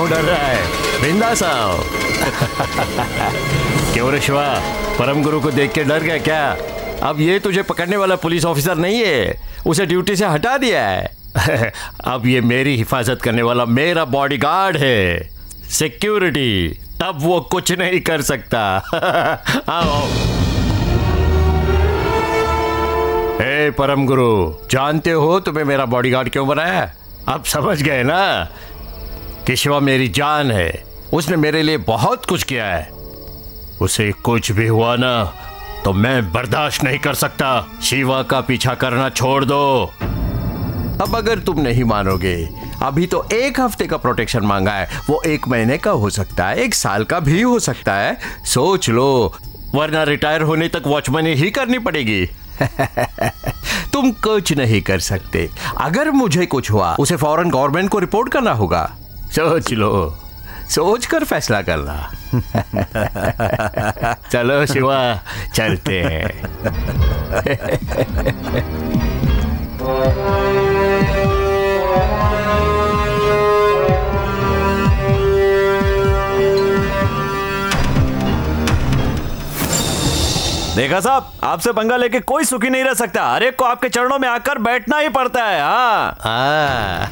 क्यों डर रहा है। बिंदास आओ। क्यों रे शिवा परम गुरु को देख के डर गया क्या? अब ये तुझे पकड़ने वाला पुलिस ऑफिसर नहीं है। उसे ड्यूटी से हटा दिया है। (laughs) अब ये मेरी हिफाजत करने वाला मेरा बॉडीगार्ड है। सिक्योरिटी अब वो कुछ नहीं कर सकता। (laughs) आओ। हे परम गुरु, जानते हो तुम्हें मेरा बॉडीगार्ड क्यों बनाया? अब समझ गए ना? कि शिवा मेरी जान है। उसने मेरे लिए बहुत कुछ किया है। उसे कुछ भी हुआ ना तो मैं बर्दाश्त नहीं कर सकता। शिवा का पीछा करना छोड़ दो। अब अगर तुम नहीं मानोगे, अभी तो एक हफ़्ते का प्रोटेक्शन मांगा है। वो एक महीने का हो सकता है, एक साल का भी हो सकता है। सोच लो, वरना रिटायर होने तक वॉचमैन ही करनी पड़ेगी। (laughs) तुम कुछ नहीं कर सकते। अगर मुझे कुछ हुआ, उसे फ़ौरन गवर्नमेंट को रिपोर्ट करना होगा। सोच लो। सोच कर फैसला करना। चलो शिवा चलते हैं। देखा साहब आपसे पंगा लेके कोई सुखी नहीं रह सकता। हर एक को आपके चरणों में आकर बैठना ही पड़ता है हाँ। हाँ।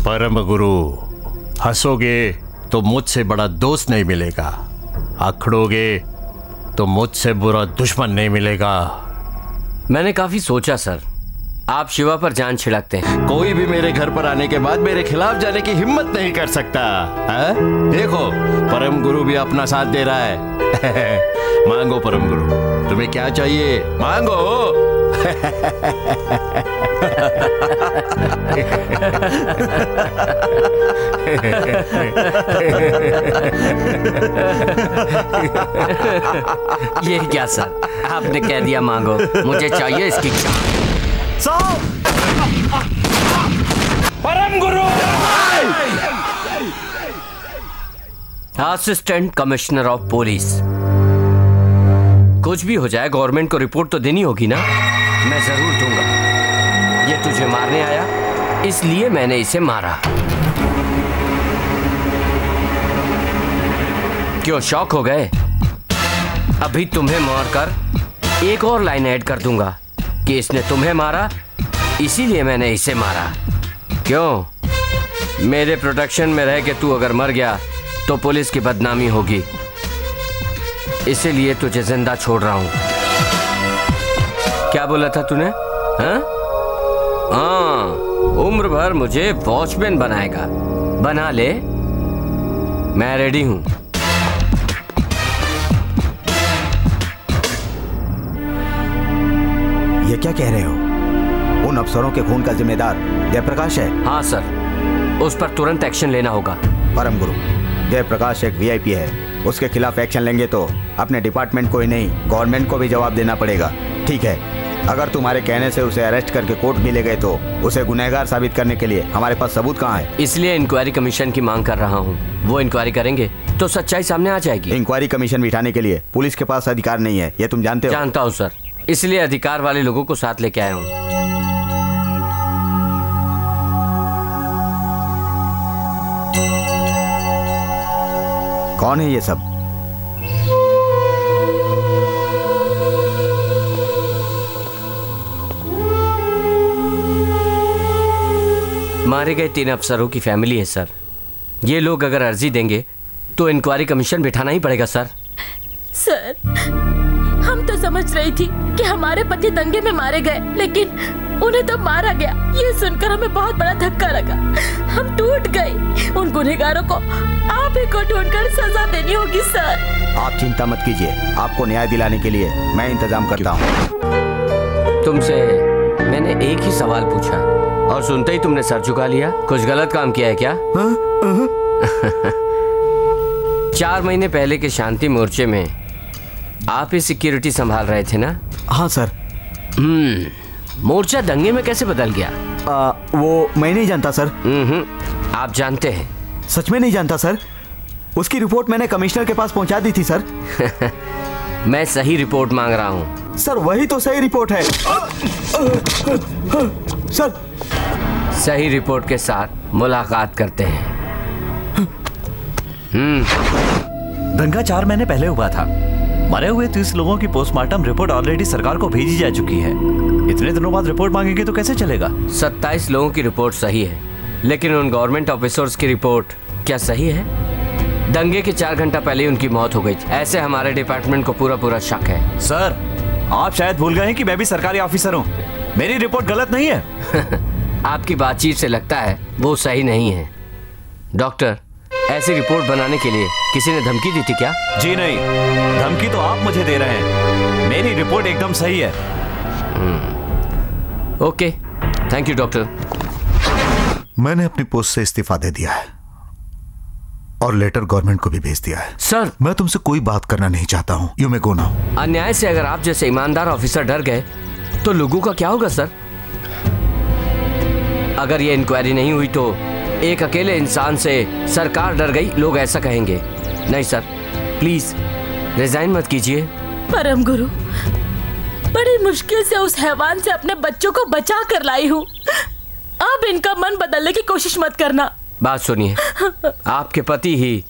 परम गुरु हंसोगे तो मुझसे बड़ा दोस्त नहीं मिलेगा। अखड़ोगे तो मुझसे बुरा दुश्मन नहीं मिलेगा। मैंने काफ़ी सोचा सर। आप शिवा पर जान छिड़कते हैं। कोई भी मेरे घर पर आने के बाद मेरे खिलाफ जाने की हिम्मत नहीं कर सकता है? देखो परम गुरु भी अपना साथ दे रहा है। (laughs) मांगो परम गुरु तुम्हें क्या चाहिए? मांगो! (laughs) ये क्या सर? आपने कह दिया मांगो। मुझे चाहिए इसकी परम Guru! Assistant commissioner of police कुछ भी हो जाए गवर्नमेंट को रिपोर्ट तो देनी होगी ना? मैं ज़रूर दूँगा। ये तुझे मारने आया? इसलिए मैंने इसे मारा। क्यों, शौक हो गए? अभी तुम्हें मारकर एक और लाइन ऐड कर दूँगा कि इसने तुम्हें मारा, इसीलिए मैंने इसे मारा। क्यों? मेरे प्रोटेक्शन में रह के तू अगर मर गया तो पुलिस की बदनामी होगी। इसीलिए तुझे ज़िंदा छोड़ रहा हूँ। क्या बोला था तूने? हाँ? हाँ। उम्र भर मुझे वॉचमैन बनाएगा। बना ले। मैं रेडी हूँ। ये क्या कह रहे हो? उन अफसरों के खून का जिम्मेदार जयप्रकाश है? हाँ सर। उस पर तुरंत एक्शन लेना होगा। परम गुरु जयप्रकाश एक वीआईपी है। उसके खिलाफ एक्शन लेंगे तो अपने डिपार्टमेंट को ही नहीं गवर्नमेंट को भी जवाब देना पड़ेगा। ठीक है। अगर तुम्हारे कहने से उसे अरेस्ट करके कोर्ट भी ले गए तो उसे गुनहगार साबित करने के लिए हमारे पास सबूत कहाँ है? इसलिए इंक्वायरी कमीशन की मांग कर रहा हूँ। वो इंक्वायरी करेंगे तो सच्चाई सामने आ जाएगी। इंक्वायरी कमीशन बिठाने के लिए पुलिस के पास अधिकार नहीं है ये तुम जानते हो? जानता हूँ सर। इसलिए अधिकार वाले लोगों को साथ लेके आया हूँ। कौन है ये सब? मारे गए तीन अफसरों की फैमिली है सर। ये लोग अगर अर्जी देंगे तो इंक्वायरी कमीशन बिठाना ही पड़ेगा सर। सर हम तो समझ रही थी कि हमारे पति दंगे में मारे गए लेकिन उन्हें तो मारा गया। ये सुनकर हमें बहुत बड़ा धक्का लगा। हम टूट गए। उन गुनहगारों को आप ही को ढूंढकर सजा देनी होगी सर। आप चिंता मत कीजिए। आपको न्याय दिलाने के लिए मैं इंतज़ाम करता हूँ। तुमसे मैंने एक ही सवाल पूछा। और सुनते ही तुमने सर झुका लिया? कुछ गलत काम किया है क्या? (laughs) चार महीने पहले के शांति मोर्चे में आप ही सिक्योरिटी संभाल रहे थे ना? हाँ सर। हम्म मोर्चा दंगे में कैसे बदल गया? आ, वो मैं नहीं जानता सर। हम्म आप जानते हैं। सच में नहीं जानता सर। उसकी रिपोर्ट मैंने कमिश्नर के पास पहुँचा दी थी सर। (laughs) मैं सही रिपोर्ट मांग रहा हूँ। सर वही तो सही रिपोर्ट है। सर सही रिपोर्ट के साथ मुलाकात करते हैं। हम्म। दंगा चार महीने पहले हुआ था। मरे हुए तीस लोगों की पोस्टमार्टम रिपोर्ट ऑलरेडी सरकार को भेजी जा चुकी है। इतने दिनों बाद रिपोर्ट मांगेंगे तो कैसे चलेगा? सत्ताईस लोगों की रिपोर्ट सही है। लेकिन उन गवर्नमेंट ऑफिसर्स की रिपोर्ट क्या सही है? दंगे के चार घंटा पहले ही उनकी मौत हो गई थी। ऐसे हमारे डिपार्टमेंट को पूरा पूरा शक है। सर आप शायद भूल गए हैं कि मैं भी सरकारी ऑफिसर हूँ। मेरी रिपोर्ट गलत नहीं है। (laughs) आपकी बातचीत से लगता है वो सही नहीं है। डॉक्टर ऐसी रिपोर्ट बनाने के लिए किसी ने धमकी दी थी क्या? जी नहीं। धमकी तो आप मुझे दे रहे हैं। मेरी रिपोर्ट एकदम सही है। ओके। Thank you doctor. मैंने अपनी पोस्ट से इस्तीफा दे दिया है। और लेटर गवर्नमेंट को भी भेज दिया है। सर। मैं तुमसे कोई बात करना नहीं चाहता हूँ। यू मे गो नाउ अन्याय से अगर आप जैसे ईमानदार ऑफिसर डर गए तो लोगों का क्या होगा सर? अगर ये इंक्वायरी नहीं हुई तो एक अकेले इंसान से सरकार डर गई लोग ऐसा कहेंगे। नहीं सर प्लीज़ रिजाइन मत कीजिए। परम गुरु बड़ी मुश्किल से उस हैवान से अपने बच्चों को बचा कर लाई हूँ। अब इनका मन बदलने की कोशिश मत करना। बात सुनिए (laughs) आपके पति ही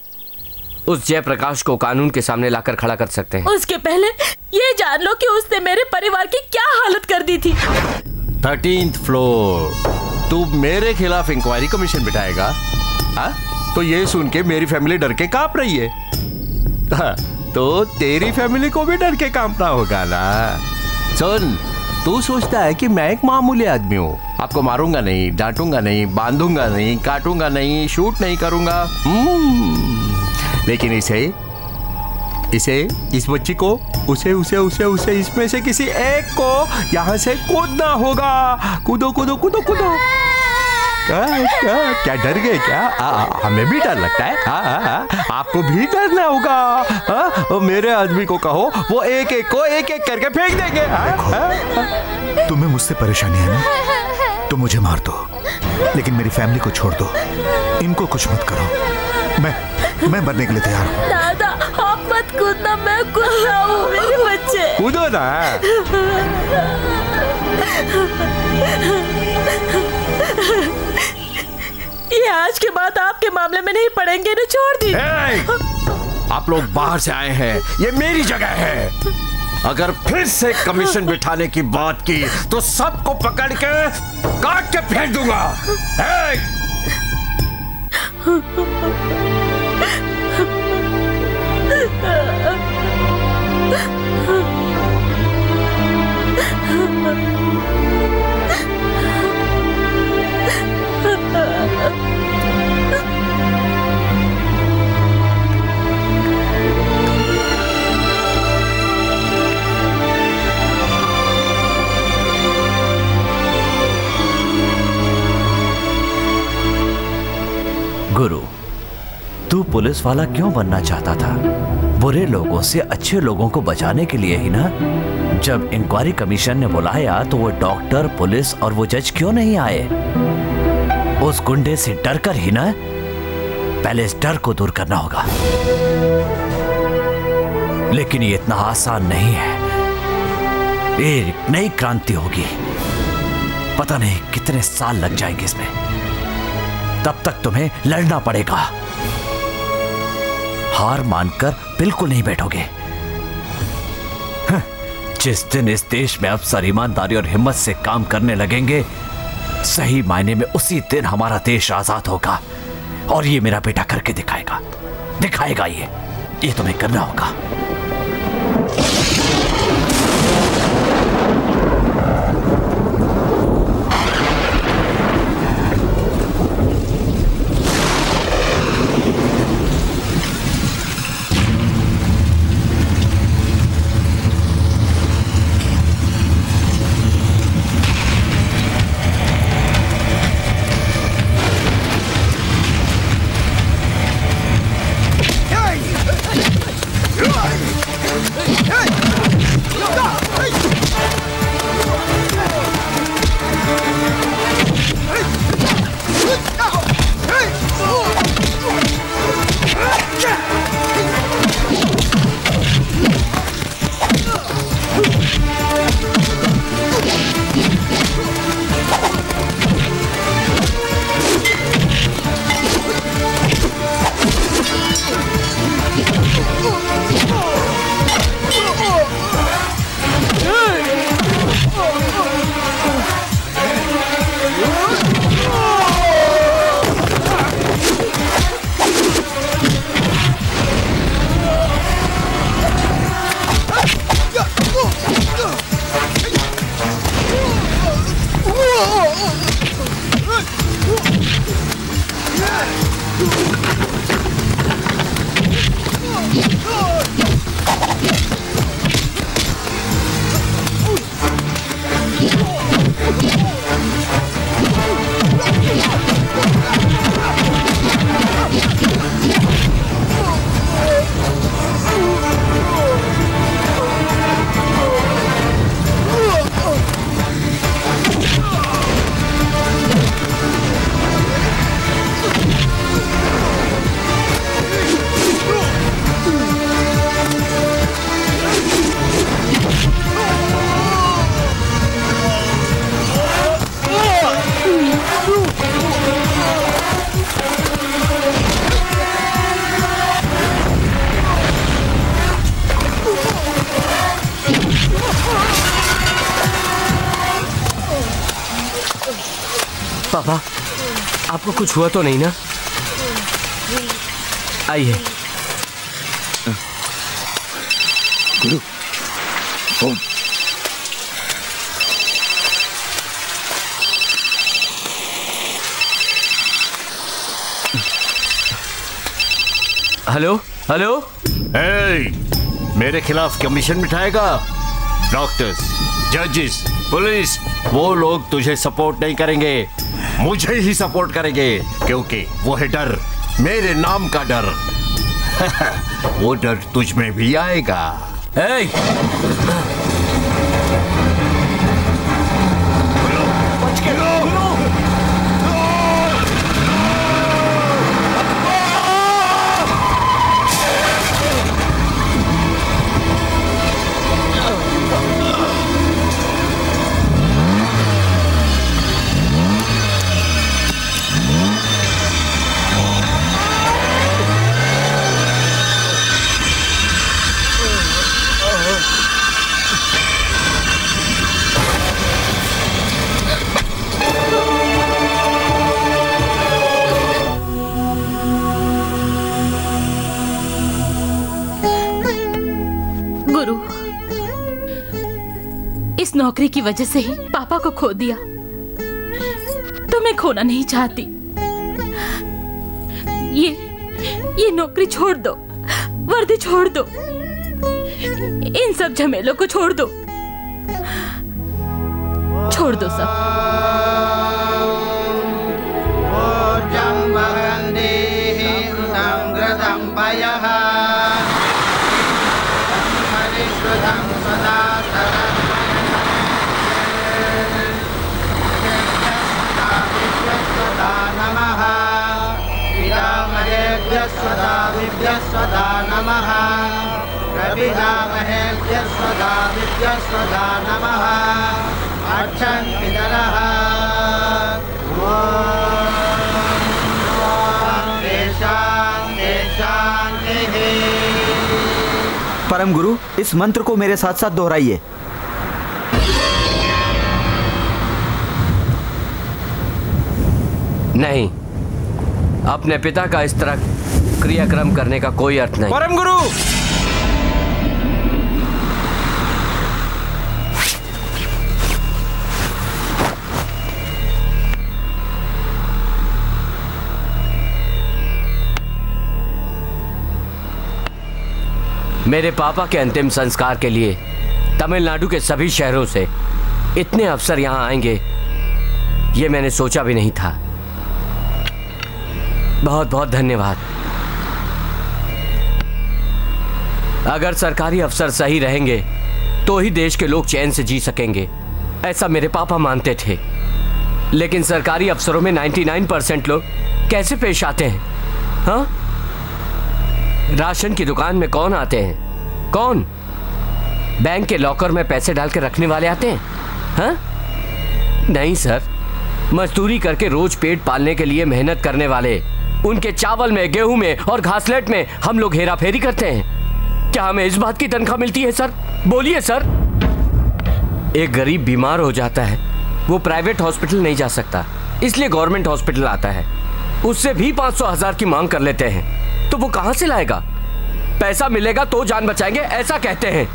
उस जयप्रकाश को कानून के सामने लाकर खड़ा कर सकते हैं। उसके पहले ये जान लो कि उसने मेरे परिवार की क्या हालत कर दी थी। थर्टींथ फ्लोर तू मेरे खिलाफ इंक्वायरी कमीशन बिठाएगा हाँ? तो ये सुन के मेरी फैमिली डर के काँप रही है। हाँ, तो तेरी फैमिली को भी डर के कांपना होगा ना। सुन तू सोचता है कि मैं एक मामूली आदमी हूँ। आपको मारूँगा नहीं डांटूँगा नहीं बांधूँगा नहीं काटूँगा नहीं शूट नहीं करूँगा। हम्म, लेकिन इसे इसे इस बच्ची को उसे उसे उसे उसे इसमें से किसी एक को यहाँ से कूदना होगा। कूदो कूदो कूदो कूदो। क्या क्या क्या डर गए क्या? आ, आ, हमें भी डर लगता है। आ, आ, आ, आपको भी डरना होगा। आ, मेरे आदमी को कहो वो एक एक को एक एक करके फेंक देंगे। आ, आ, आ, तुम्हें मुझसे परेशानी है ना? तो मुझे मार दो। लेकिन मेरी फैमिली को छोड़ दो। इनको कुछ मत करो। मैं मैं मरने के लिए तैयार हूँ। दादा मत कूदना मैं कूद रहा हूँ मेरे बच्चे। कूदो ना। ये आज के बाद आपके मामले में नहीं पड़ेंगे ना छोड़ दी। आप लोग बाहर से आए हैं ये मेरी जगह है। अगर फिर से कमीशन बिठाने की बात की तो सबको पकड़ के काट के फेंक दूँगा! गुरु तू पुलिस वाला क्यों बनना चाहता था? बुरे लोगों से अच्छे लोगों को बचाने के लिए ही ना? जब इंक्वायरी कमीशन ने बुलाया तो वो डॉक्टर पुलिस और वो जज क्यों नहीं आए? उस गुंडे से डर कर ही ना? पहले इस डर को दूर करना होगा। लेकिन ये इतना आसान नहीं है। एक नई क्रांति होगी। पता नहीं कितने साल लग जाएँगे इसमें। तब तक तुम्हें लड़ना पड़ेगा। हार मानकर बिल्कुल नहीं बैठोगे। जिस दिन इस देश में अफसर, ईमानदारी और हिम्मत से काम करने लगेंगे, सही मायने में उसी दिन हमारा देश आज़ाद होगा और ये मेरा बेटा करके दिखाएगा। दिखाएगा ये। ये तुम्हें करना होगा। कुछ हुआ तो नहीं ना? आइए। गुरु ओम। हेलो? हेलो? ए, मेरे खिलाफ कमीशन बिठाएगा? डॉक्टर्स जजेस पुलिस वो लोग तुझे सपोर्ट नहीं करेंगे। मुझे ही सपोर्ट करेंगे, क्योंकि वो है डर, मेरे नाम का डर। (laughs) वो डर तुझ में भी आएगा। नौकरी की वजह से ही पापा को खो दिया। तो मैं खोना नहीं चाहती। ये ये नौकरी छोड़ दो। वर्दी छोड़ दो। इन सब झमेलों को छोड़ दो। छोड़ दो सब। नमः। पितरः। परम गुरु इस मंत्र को मेरे साथ साथ दोहराइए। नहीं अपने पिता का इस तरह क्रियाक्रम करने का कोई अर्थ नहीं। परम गुरु! मेरे पापा के अंतिम संस्कार के लिए तमिलनाडु के सभी शहरों से इतने अफसर यहाँ आएँगे, ये मैंने सोचा भी नहीं था। बहुत बहुत धन्यवाद। अगर सरकारी अफसर सही रहेंगे तो ही देश के लोग चैन से जी सकेंगे, ऐसा मेरे पापा मानते थे। लेकिन सरकारी अफसरों में 99 परसेंट लोग कैसे पेश आते हैं? हाँ? राशन की दुकान में कौन आते हैं? कौन? बैंक के लॉकर में पैसे डाल के रखने वाले आते हैं? हाँ? नहीं, सर। मजदूरी करके रोज पेट पालने के लिए मेहनत करने वाले, उनके चावल में, गेहूँ में और घासलेट में हम लोग हेरा फेरी करते हैं। क्या हमें इस बात की तनख्वाह मिलती है, सर? बोलिए, सर। एक गरीब बीमार हो जाता है। वो प्राइवेट हॉस्पिटल नहीं जा सकता। इसलिए गवर्नमेंट हॉस्पिटल आता है। उससे भी पाँच सौ हज़ार की मांग कर लेते हैं। वो कहाँ से लाएगा? पैसा मिलेगा तो जान बचाएँगे, ऐसा कहते हैं।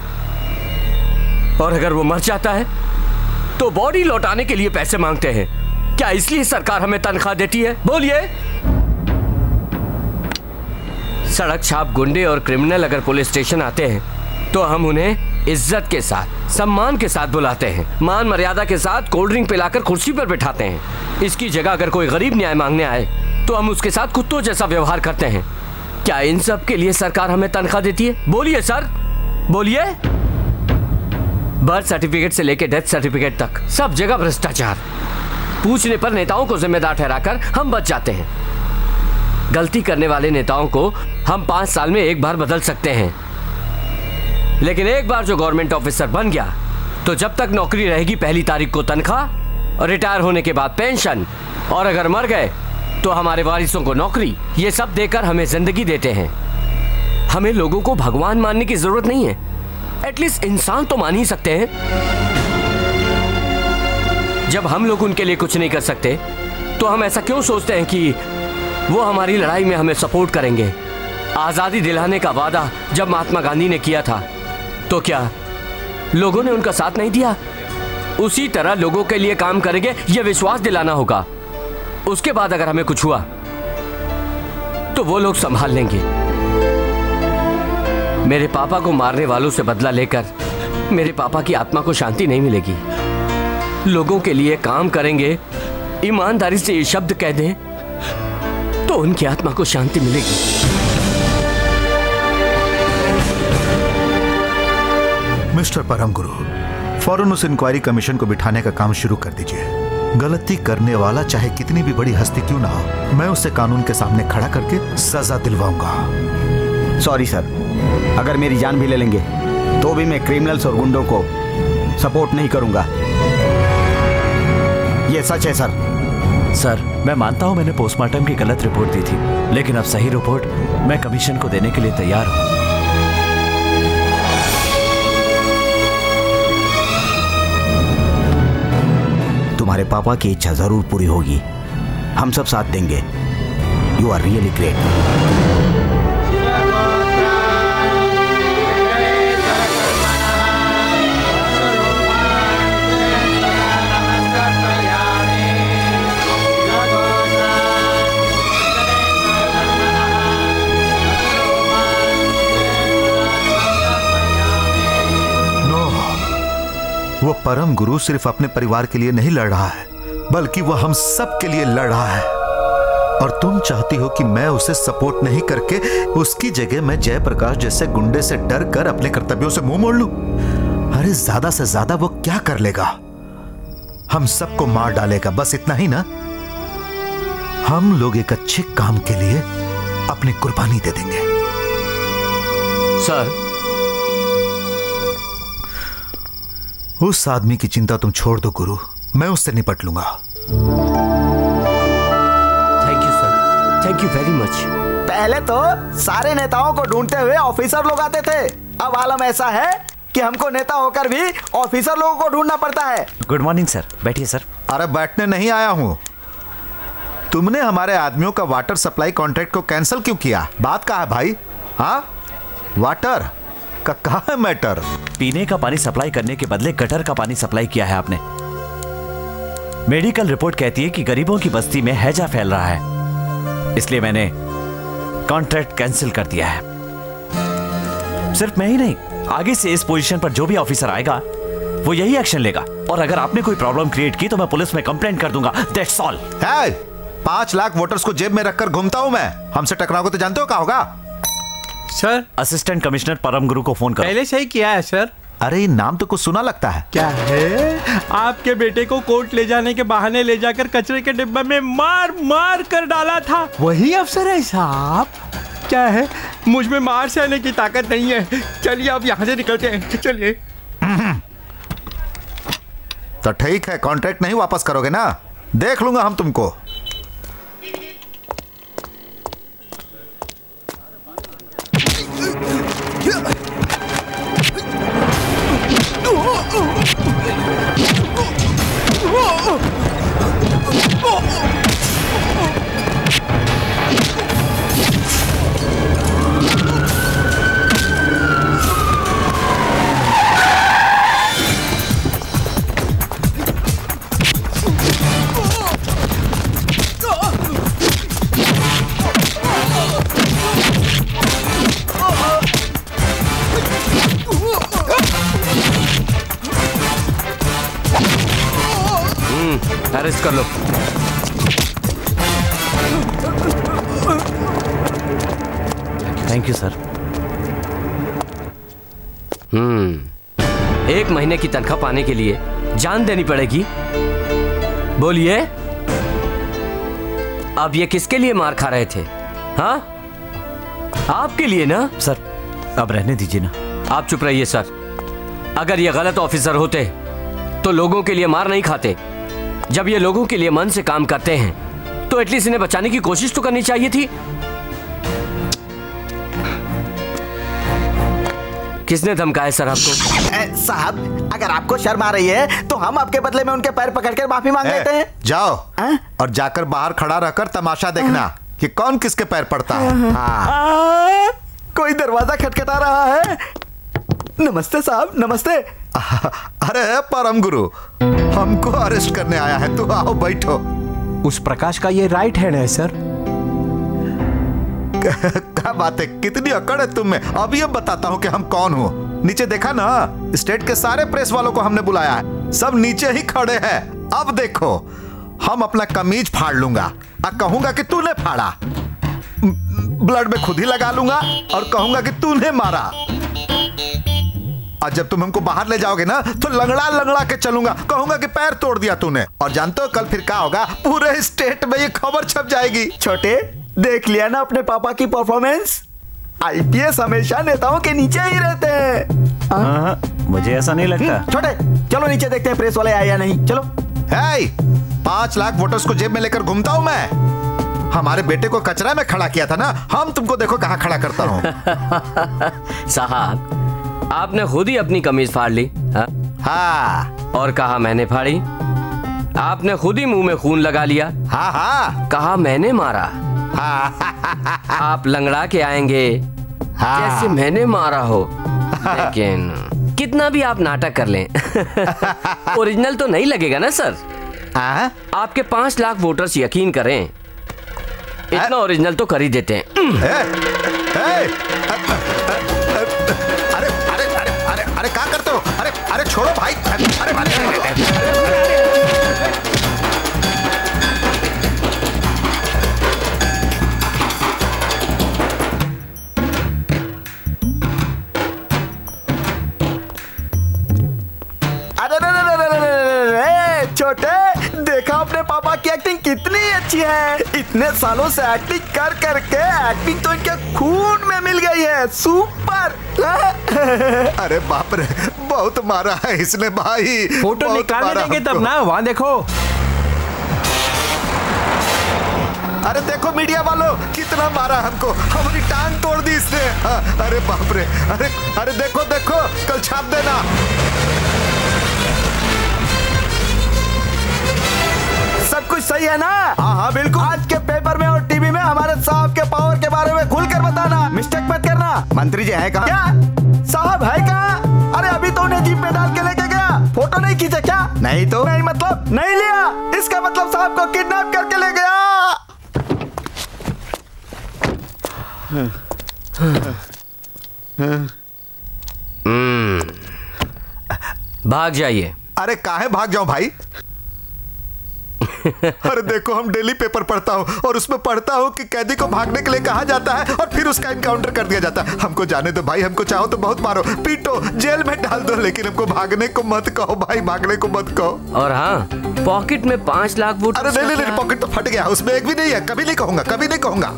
और अगर वो मर जाता है तो बॉडी लौटाने के लिए पैसे मांगते हैं। क्या इसलिए सरकार हमें तनख्वाह देती है? बोलिए। सड़क छाप, गुंडे और क्रिमिनल अगर पुलिस स्टेशन आते हैं तो हम उन्हें इज़्ज़त के साथ, सम्मान के साथ बुलाते हैं। मान मर्यादा के साथ कोल्ड ड्रिंक पिलाकर कुर्सी पर बैठाते हैं। इसकी जगह अगर कोई गरीब न्याय मांगने आए तो हम उसके साथ कुत्तों जैसा व्यवहार करते हैं। क्या इन सब के लिए सरकार हमें तनख्वाह देती है? बोलिए, सर। बोलिए। बर्थ सर्टिफिकेट से लेकर डेथ सर्टिफिकेट तक, सब जगह भ्रष्टाचार। पूछने पर नेताओं को जिम्मेदार ठहराकर हम बच जाते हैं। गलती करने वाले नेताओं को हम पाँच साल में एक बार बदल सकते हैं। लेकिन एक बार जो गवर्नमेंट ऑफिसर बन गया तो जब तक नौकरी रहेगी पहली तारीख को तनख्वाह, और रिटायर होने के बाद पेंशन और अगर मर गए तो हमारे वारिसों को नौकरी, ये सब देकर हमें ज़िंदगी देते हैं। हमें लोगों को भगवान मानने की ज़रूरत नहीं है। एटलीस्ट इंसान तो मान ही सकते हैं। जब हम लोग उनके लिए कुछ नहीं कर सकते तो हम ऐसा क्यों सोचते हैं कि वो हमारी लड़ाई में हमें सपोर्ट करेंगे? आज़ादी दिलाने का वादा जब महात्मा गांधी ने किया था तो क्या लोगों ने उनका साथ नहीं दिया? उसी तरह लोगों के लिए काम करेंगे यह विश्वास दिलाना होगा। उसके बाद अगर हमें कुछ हुआ तो वो लोग संभाल लेंगे। मेरे पापा को मारने वालों से बदला लेकर, मेरे पापा की आत्मा को शांति नहीं मिलेगी। लोगों के लिए काम करेंगे, ईमानदारी से ये शब्द कह दें तो उनकी आत्मा को शांति मिलेगी। मिस्टर परम गुरु फ़ौरन उस इंक्वायरी कमीशन को बिठाने का काम शुरू कर दीजिए। गलती करने वाला चाहे कितनी भी बड़ी हस्ती क्यों ना हो मैं उसे कानून के सामने खड़ा करके सजा दिलवाऊँगा। सॉरी सर अगर मेरी जान भी ले लेंगे तो भी मैं क्रिमिनल्स और गुंडों को सपोर्ट नहीं करूँगा। ये सच है सर सर मैं मानता हूँ मैंने पोस्टमार्टम की गलत रिपोर्ट दी थी लेकिन अब सही रिपोर्ट मैं कमीशन को देने के लिए तैयार हूँ। तुम्हारे पापा की इच्छा ज़रूर पूरी होगी। हम सब साथ देंगे। यू आर रियली ग्रेट परम गुरु सिर्फ़ अपने परिवार के लिए नहीं लड़ रहा है, बल्कि वो हम सब के लिए लड़ रहा है। और तुम चाहती हो कि मैं उसे सपोर्ट नहीं करके उसकी जगह मैं जयप्रकाश जैसे गुंडे से डर कर अपने कर्तव्यों से मुँह मोड़ लू? अरे, ज़्यादा से ज़्यादा वो क्या कर लेगा? हम सबको मार डालेगा, बस इतना ही ना? हम लोग एक अच्छे काम के लिए अपनी कुर्बानी दे देंगे। सर उस आदमी की चिंता तुम छोड़ दो गुरु। मैं उससे निपट लूँगा। Thank you sir thank you very much पहले तो सारे नेताओं को ढूंढते हुए ऑफिसर लोग आते थे। अब आलम ऐसा है कि हमको नेता होकर भी ऑफिसर लोगों को ढूंढना पड़ता है। गुड मॉर्निंग सर बैठिए सर अरे बैठने नहीं आया हूँ। तुमने हमारे आदमियों का वाटर सप्लाई कॉन्ट्रैक्ट को कैंसिल क्यों किया? बात कहा है भाई? हाँ? वाटर का कहा है मैटर? पीने का पानी सप्लाई करने के बदले गटर का पानी सप्लाई किया है आपने। मेडिकल रिपोर्ट कहती है कि गरीबों की बस्ती में हैजा फैल रहा है। इसलिए मैंने कॉन्ट्रैक्ट कैंसिल कर दिया है। सिर्फ़ मैं ही नहीं आगे से इस पोजीशन पर जो भी ऑफिसर आएगा वो यही एक्शन लेगा। और अगर आपने कोई प्रॉब्लम क्रिएट की तो मैं पुलिस में कंप्लेंट कर दूँगा। दैट्स ऑल है पाँच लाख वोटर्स को जेब में रखकर घूमता हूँ मैं। हमसे टकराओगे तो जानते हो क्या होगा? सर असिस्टेंट कमिश्नर परम गुरु को फ़ोन करो। पहले से ही किया है सर अरे नाम तो कुछ सुना लगता है। क्या है? आपके बेटे को कोर्ट ले जाने के बहाने ले जाकर कचरे के डिब्बे में मार मार कर डाला था। वही अफसर है साहब। क्या है? मुझमें मार सहने की ताकत नहीं है। चलिए अब यहाँ से निकलते हैं। चलिए। तो ठीक है कॉन्ट्रैक्ट नहीं वापस करोगे ना? देख लूँगा हम तुमको। अरेस्ट कर लो। Thank you sir hmm. एक महीने की तनख्वाह पाने के लिए जान देनी पड़ेगी। बोलिए अब ये किसके लिए मार खा रहे थे? हाँ? आपके लिए ना? सर अब रहने दीजिए ना। आप चुप रहिए सर अगर ये गलत ऑफिसर होते तो लोगों के लिए मार नहीं खाते। जब ये लोगों के लिए मन से काम करते हैं तो एटलीस्ट इन्हें बचाने की कोशिश तो करनी चाहिए थी। किसने धमकाया सर आपको? साहब अगर आपको शर्म आ रही है तो हम आपके बदले में उनके पैर पकड़कर माफ़ी मांग लेते हैं। जाओ आ? और जाकर बाहर खड़ा रहकर तमाशा देखना आ? कि कौन किसके पैर पड़ता है। हाँ। आ, कोई दरवाज़ा खटखटा रहा है? नमस्ते साहब नमस्ते। (laughs) अरे परम गुरु हमको अरेस्ट करने आया है तू आओ बैठो। उस प्रकाश का ये राइट हैंड है सर क्या बात है? कितनी अकड़ है तुम में। अभी अब बताता हूँ कि हम कौन हूँ। नीचे देखा ना? स्टेट के सारे प्रेस वालों को हमने बुलाया है। सब नीचे ही खड़े हैं। अब देखो हम अपना कमीज फाड़ लूँगा। और कहूँगा कि तूने फाड़ा। ब्लड में खुद ही लगा लूँगा और कहूँगा कि तूने मारा। और जब तुम हमको बाहर ले जाओगे ना तो लंगड़ा लंगड़ा के चलूँगा। कहूँगा कि पैर तोड़ दिया तूने। और जानते हो कल फिर क्या होगा? पूरे स्टेट में ये खबर छप जाएगी। छोटे देख लिया ना अपने पापा की परफॉर्मेंस आईपीएस हमेशा नेताओं के नीचे ही रहते हैं। हाँ, मुझे ऐसा नहीं लगता। छोटे चलो नीचे देखते हैं प्रेस वाले आए या नहीं। चलो। है पाँच लाख वोटर्स को जेब में लेकर घूमता हूँ मैं। हमारे बेटे को कचरा में खड़ा किया था ना हम तुमको देखो कहाँ खड़ा करता हूँ। (laughs) साहब आपने खुद ही अपनी कमीज फाड़ ली हाँ? हाँ। और कहा मैंने फाड़ी? आपने खुद ही मुँह में खून लगा लिया? हाँ हाँ। कहा मैंने मारा? हाँ। आप लंगड़ा के आएँगे? हाँ। जैसे मैंने मारा हो। लेकिन कितना भी आप नाटक कर लें। (laughs) ओरिजिनल तो नहीं लगेगा ना सर? हाँ? आपके पाँच लाख वोटर्स यकीन करें। इतना ओरिजिनल तो कर ही देते हैं। ए, ए, अरे छोड़ो भाई अरे छोटे देखा अपने पापा की एक्टिंग कितनी अच्छी है। इतने सालों से एक्टिंग कर करके एक्टिंग तो इनके खून में मिल गई है। सुपर (laughs) अरे बाप रे बहुत मारा है इसने भाई। फ़ोटो निकालने देंगे तब ना वहाँ देखो। अरे देखो मीडिया वालों कितना मारा हमको। हमारी टांग तोड़ दी इसने। हाँ, अरे बाप रे अरे अरे देखो देखो कल छाप देना। सही है ना? हाँ हाँ बिल्कुल। आज के पेपर में और टीवी में हमारे साहब के पावर के बारे में खुलकर बताना मिस्टेक मत करना। मंत्री जी है कहाँ? क्या? साहब है कहाँ? अरे अभी तो उन्हें जीप में डाल के लेके गया। फ़ोटो नहीं खींचे क्या? नहीं तो? नहीं मतलब नहीं लिया। इसका मतलब साहब को किडनैप करके ले गया। भाग जाइए। अरे काहे भाग जाऊँ भाई। (laughs) अरे देखो हम डेली पेपर पढ़ता हूँ और उसमें पढ़ता हूँ कि कैदी को भागने के लिए कहा जाता है और फिर उसका इनकाउंटर कर दिया जाता है। हमको जाने दो भाई हमको चाहो तो बहुत मारो। पीटो जेल में डाल दो लेकिन हमको भागने को मत कहो भाई भागने को मत कहो। और हाँ पॉकेट में पाँच लाख वोट अरे नहीं नहीं नहीं पॉकेट तो फट गया। उसमें एक भी नहीं है। कभी नहीं कहूँगा कभी नहीं कहूँगा।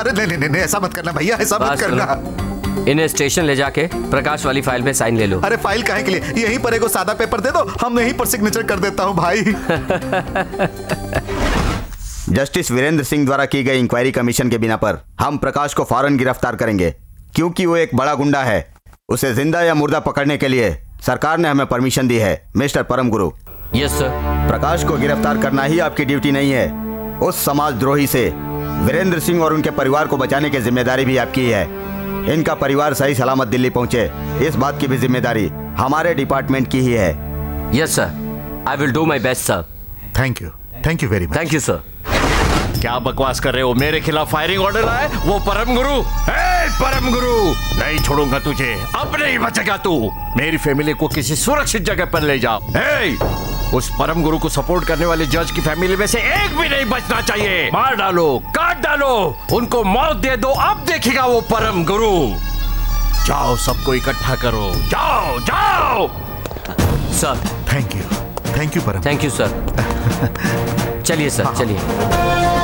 अरे नहीं नहीं नहीं ऐसा मत करना भैया ऐसा मत करना। इन्हें स्टेशन ले जाके प्रकाश वाली फ़ाइल में साइन ले लो। अरे फ़ाइल काहे के लिए? यहीं पर एगो सादा पेपर दे दो हम यहीं पर सिग्नेचर कर देता हूँ भाई। (laughs) जस्टिस वीरेंद्र सिंह द्वारा की गई इंक्वायरी कमीशन के बिना पर हम प्रकाश को फ़ौरन गिरफ़्तार करेंगे क्योंकि वो एक बड़ा गुंडा है। उसे ज़िंदा या मुर्दा पकड़ने के लिए सरकार ने हमें परमिशन दी है मिस्टर परम गुरु यस सर प्रकाश को गिरफ़्तार करना ही आपकी ड्यूटी नहीं है। उस समाजद्रोही से वीरेंद्र सिंह और उनके परिवार को बचाने की ज़िम्मेदारी भी आपकी है। इनका परिवार सही सलामत दिल्ली पहुँचे। इस बात की भी ज़िम्मेदारी हमारे डिपार्टमेंट की ही है। Yes sir I will do my best sir thank you thank you very much thank you sir क्या बकवास कर रहे हो? मेरे खिलाफ फायरिंग ऑर्डर आए वो परम गुरु हे परम गुरु नहीं छोड़ूँगा तुझे। अब नहीं बचेगा तू। मेरी फैमिली को किसी सुरक्षित जगह पर ले जाओ। हे! उस परम गुरु को सपोर्ट करने वाले जज की फैमिली में से एक भी नहीं बचना चाहिए। मार डालो काट डालो। उनको मौत दे दो। अब देखेगा वो परम गुरु जाओ सबको इकट्ठा करो। जाओ जाओ! Sir thank you thank you Param. Thank you sir चलिए सर चलिए।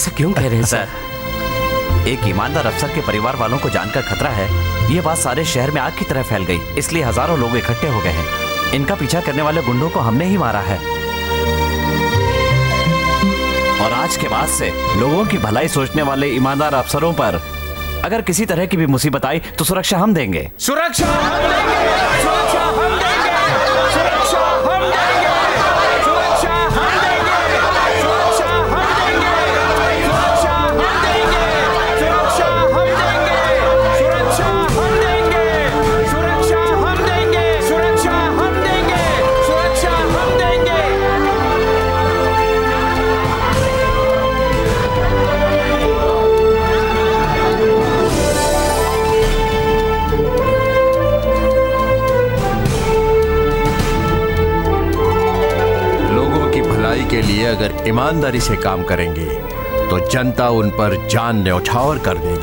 ऐसा क्यों कह रहे हैं सर? (laughs) एक ईमानदार अफसर के परिवार वालों को जानकर खतरा है। ये बात सारे शहर में आग की तरह फैल गई इसलिए हज़ारों लोग इकट्ठे हो गए हैं। इनका पीछा करने वाले गुंडों को हमने ही मारा है। और आज के बाद से लोगों की भलाई सोचने वाले ईमानदार अफसरों पर अगर किसी तरह की भी मुसीबत आई तो सुरक्षा हम देंगे। सुरक्षा हम देंगे। ईमानदारी से काम करेंगे तो जनता उन पर जान न्यौछावर कर देगी।